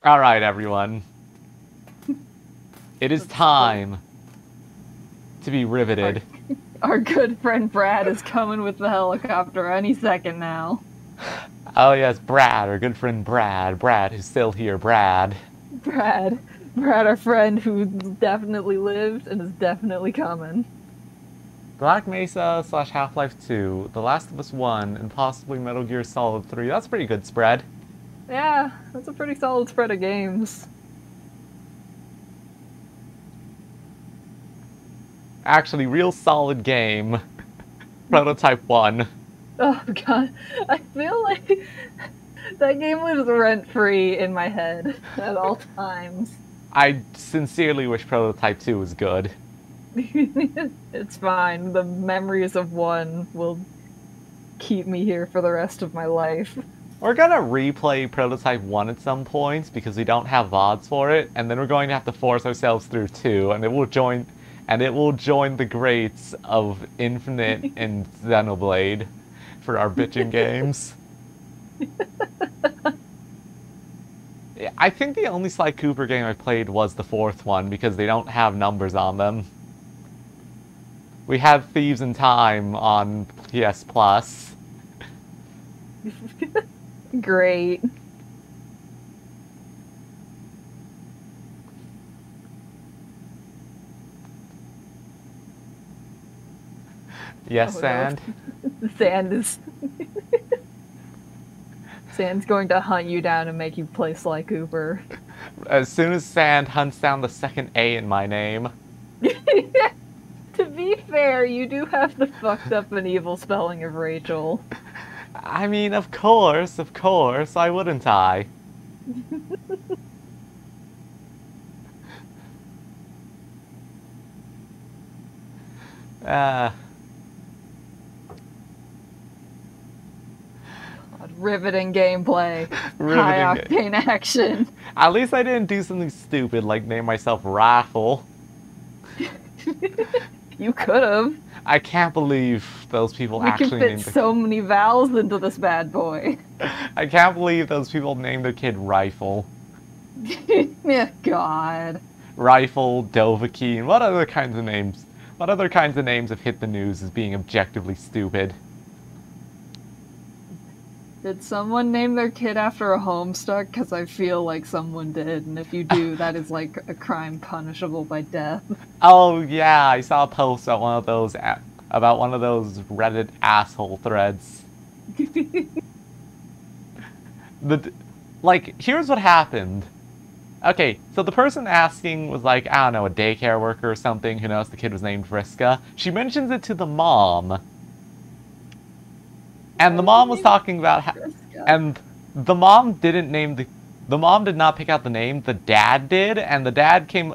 Alright, everyone. It is time to be riveted. Our good friend Brad is coming with the helicopter any second now. Oh, yes, Brad, our good friend Brad. Brad, who's still here, Brad. Brad. Brad, our friend who definitely lived and is definitely coming. Black Mesa slash Half Life 2, The Last of Us 1, and possibly Metal Gear Solid 3. That's a pretty good spread. Yeah, that's a pretty solid spread of games. Actually, real solid game. Prototype 1. Oh god, I feel like that game lives rent free in my head at all times. I sincerely wish Prototype 2 was good. it's fine. The memories of one will keep me here for the rest of my life. We're gonna replay Prototype 1 at some points because we don't have VODs for it, and then we're going to have to force ourselves through 2, and it will join and it will join the greats of Infinite and Xenoblade for our bitching games. I think the only Sly Cooper game I played was the fourth one because they don't have numbers on them. We have Thieves in Time on PS Plus. Great. Yes, Oh, no. Sand? Sand is. Sand's going to hunt you down and make you play Sly Cooper. As soon as Sand hunts down the second A in my name. to be fair, you do have the fucked up and evil spelling of Rachel. I mean, of course, of course, why wouldn't I? uh, Riveting gameplay. Riveting High ga- octane action. at least I didn't do something stupid like name myself Raffle. You could have. I can't believe those people We can fit named so many vowels into this bad boy. I can't believe those people named their kid Rifle. yeah, God. Rifle, Dovahkiin, what other kinds of names? What other kinds of names have hit the news as being objectively stupid? Did someone name their kid after a homestuck? Because I feel like someone did, and if you do, that is like a crime punishable by death. Oh yeah, I saw a post about one of those about one of those Reddit asshole threads. the like here's what happened. Okay, so the person asking was like, I don't know, a daycare worker or something who knows the kid was named Vriska. She mentions it to the mom. And the mom was talking about how, and the mom didn't name the the mom did not pick out the name, the dad did, and the dad came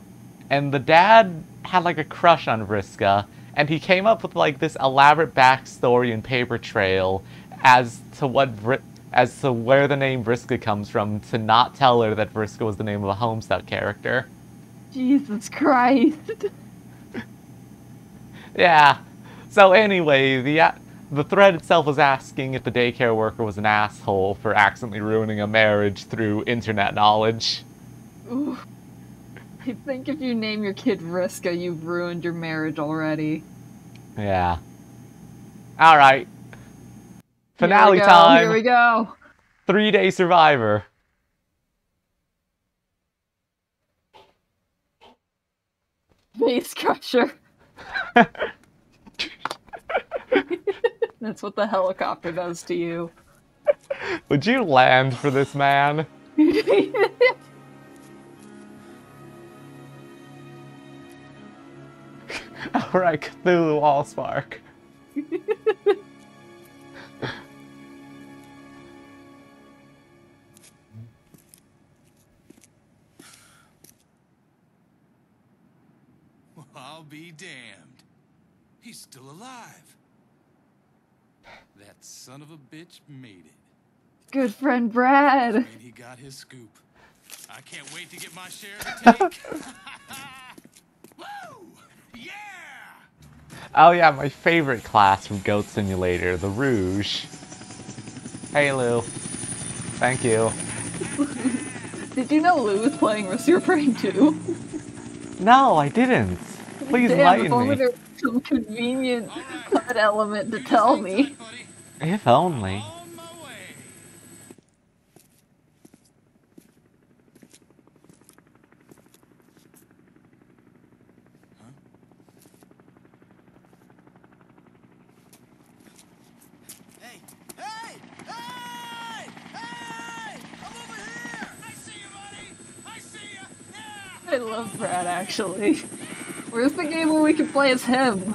and the dad had like a crush on Vriska, and he came up with like this elaborate backstory and paper trail as to what Vri- as to where the name Vriska comes from to not tell her that Vriska was the name of a Homestuck character. Jesus Christ. Yeah. So anyway, the the thread itself was asking if the daycare worker was an asshole for accidentally ruining a marriage through internet knowledge. Ooh. I think if you name your kid Vriska, you've ruined your marriage already. Yeah. Alright. Finale Here time. Here we go. Three day survivor. Face crusher. That's what the helicopter does to you. Would you land for this man? Alright, Cthulhu Allspark. Well, I'll be damned. He's still alive. That son of a bitch made it. Good friend Brad. And he got his scoop. I can't wait to get my share of the cake. Woo! Yeah! Oh yeah, my favorite class from Goat Simulator, the Rouge. Hey Lou. Thank you. Did you know Lou was playing Monsieur Brain too? No, I didn't. Please Damn, if enlighten only me. there was some convenient cut element to tell me. If only. On my way. Hey! Hey! Hey! Hey! I'm over here! I see you, buddy. I see you. Yeah. I love Brad actually. Where's the game where we can play as him?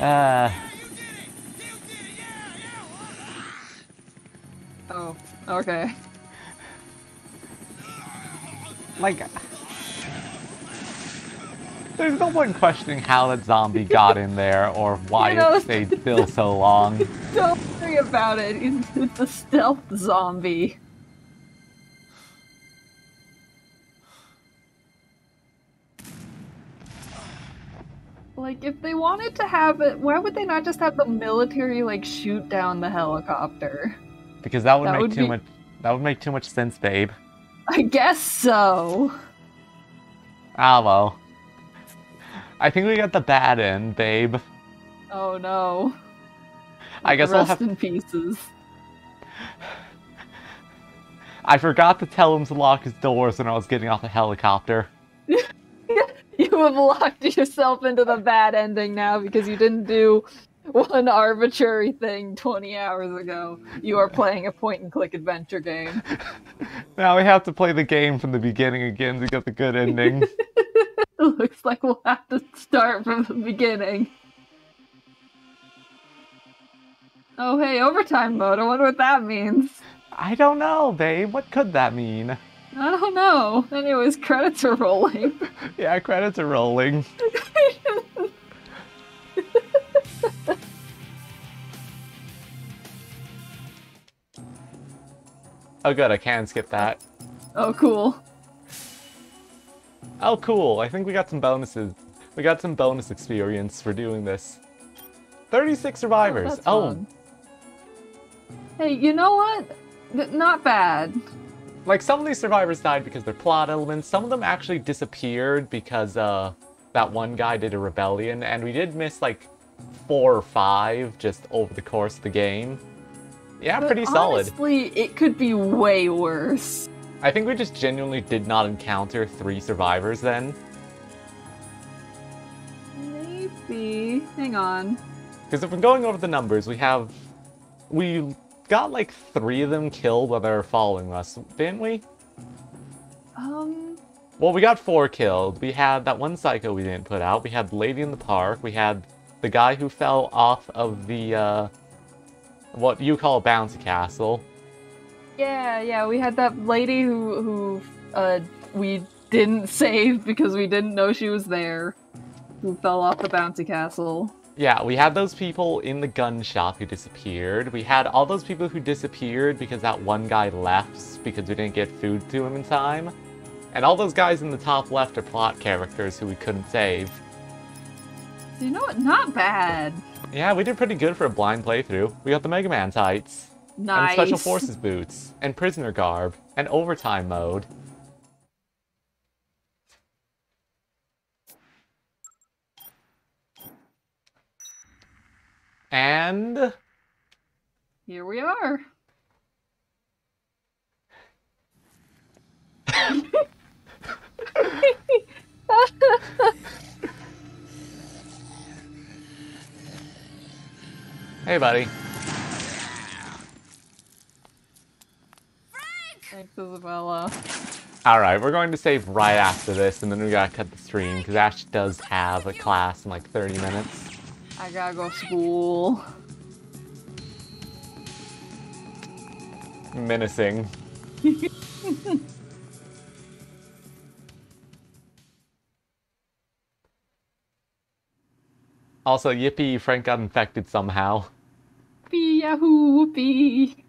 Uh, You did it. You did it. Yeah, yeah. Oh, okay. like. There's no point questioning how that zombie got in there or why You know- it stayed still so long. Don't worry about it. It's, it's a stealth zombie. Like, if they wanted to have it, why would they not just have the military, like, shoot down the helicopter? Because that would That make would too be- much. That would make too much sense, babe. I guess so. Ah well. I think we got the bad end, babe. Oh no. I guess I'll Rest have. in pieces. I forgot to tell him to lock his doors when I was getting off the helicopter. You have locked yourself into the bad ending now because you didn't do one arbitrary thing 20 hours ago. You are playing a point and click adventure game. Now we have to play the game from the beginning again to get the good ending. It looks like we'll have to start from the beginning. Oh, hey, overtime mode. I wonder what that means. I don't know, babe. What could that mean? I don't know. Anyways, credits are rolling. Yeah, credits are rolling. Oh good, I can skip that. oh, cool. Oh cool, I think we got some bonuses. We got some bonus experience for doing this. 36 survivors. Oh, fun. Hey, you know what? Not bad. like some of these survivors died because they're plot elements. Some of them actually disappeared because uh that one guy did a rebellion and we did miss like four or five just over the course of the game. Yeah, But pretty solid. Honestly, it could be way worse. I think we just genuinely did not encounter three survivors then. Maybe. Hang on. Because if we're going over the numbers, we have. We got like three of them killed while they were following us, didn't we? Um, Well, we got four killed. We had that one psycho we didn't put out. We had lady in the park. We had the guy who fell off of the, uh, what you call a bouncy castle. yeah, yeah, we had that lady who who uh we didn't save because we didn't know she was there. Who fell off the bouncy castle. Yeah, we had those people in the gun shop who disappeared. We had all those people who disappeared because that one guy left because we didn't get food to him in time. And all those guys in the top left are plot characters who we couldn't save. You know what? Not bad. Yeah, we did pretty good for a blind playthrough. We got the Mega Man tights, Nice. and Special Forces boots, and prisoner garb, and overtime mode. And Here we are. Hey, buddy. Frank! Thanks, Isabella. Alright, we're going to save right after this, and then we gotta cut the stream, because Ash does have a class in like 30 minutes. I gotta go to school. Menacing. also, yippee, Frank got infected somehow. Whoopee yahoo whoopee.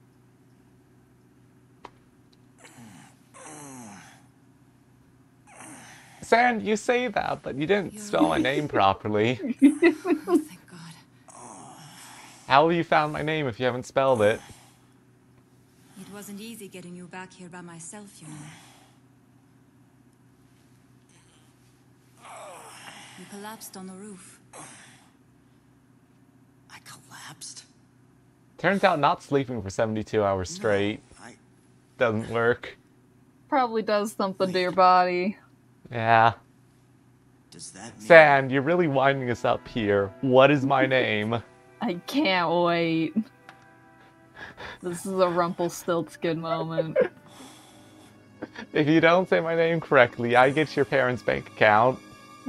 Sand, you say that, but you didn't spell my name properly. Oh, thank God. How have you found my name if you haven't spelled it? It wasn't easy getting you back here by myself, you know. You collapsed on the roof. Oh. I collapsed. Turns out not sleeping for 72 hours straight I. doesn't work. Probably does something to your body. Yeah. Does that mean? Sand, you're really winding us up here. What is my name? I can't wait. This is a Rumpelstiltskin moment. If you don't say my name correctly, I get your parents' bank account.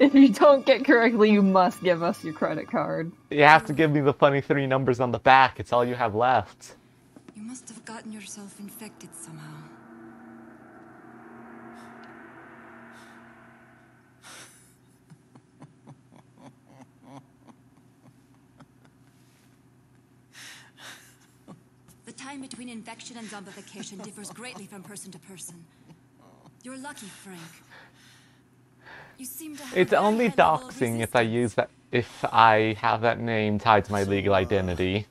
if you don't get correctly, you must give us your credit card. You have to give me the funny three numbers on the back. It's all you have left. You must have gotten yourself infected somehow. The time between infection and zombification differs greatly from person to person. You're lucky, Frank. You seem to have a It's very only high level of doxing if I use that if I have that name tied to my legal identity.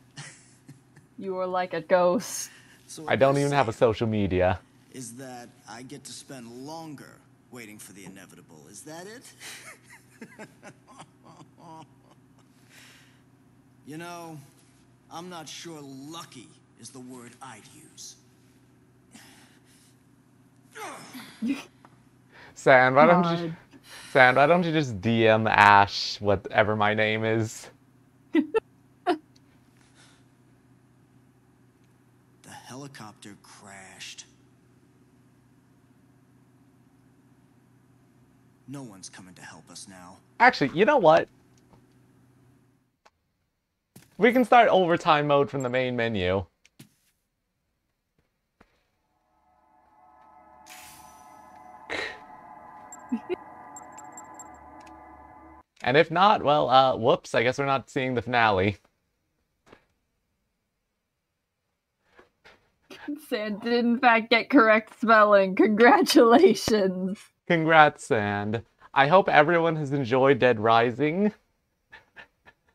You are like a ghost. So I don't even have a social media. Is that I get to spend longer waiting for the inevitable? Is that it? you know, I'm not sure lucky is the word I'd use. Sam, why don't you God. Why don't you just DM Ash whatever my name is? The helicopter crashed. No one's coming to help us now. Actually, you know what? We can start overtime mode from the main menu. and if not, well, uh, whoops, I guess we're not seeing the finale. Sand did in fact get correct spelling. Congratulations. Congrats, Sand. I hope everyone has enjoyed Dead Rising.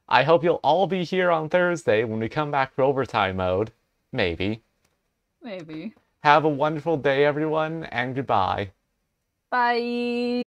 I hope you'll all be here on Thursday when we come back for overtime mode. Maybe. Maybe. Have a wonderful day, everyone, and goodbye. Bye.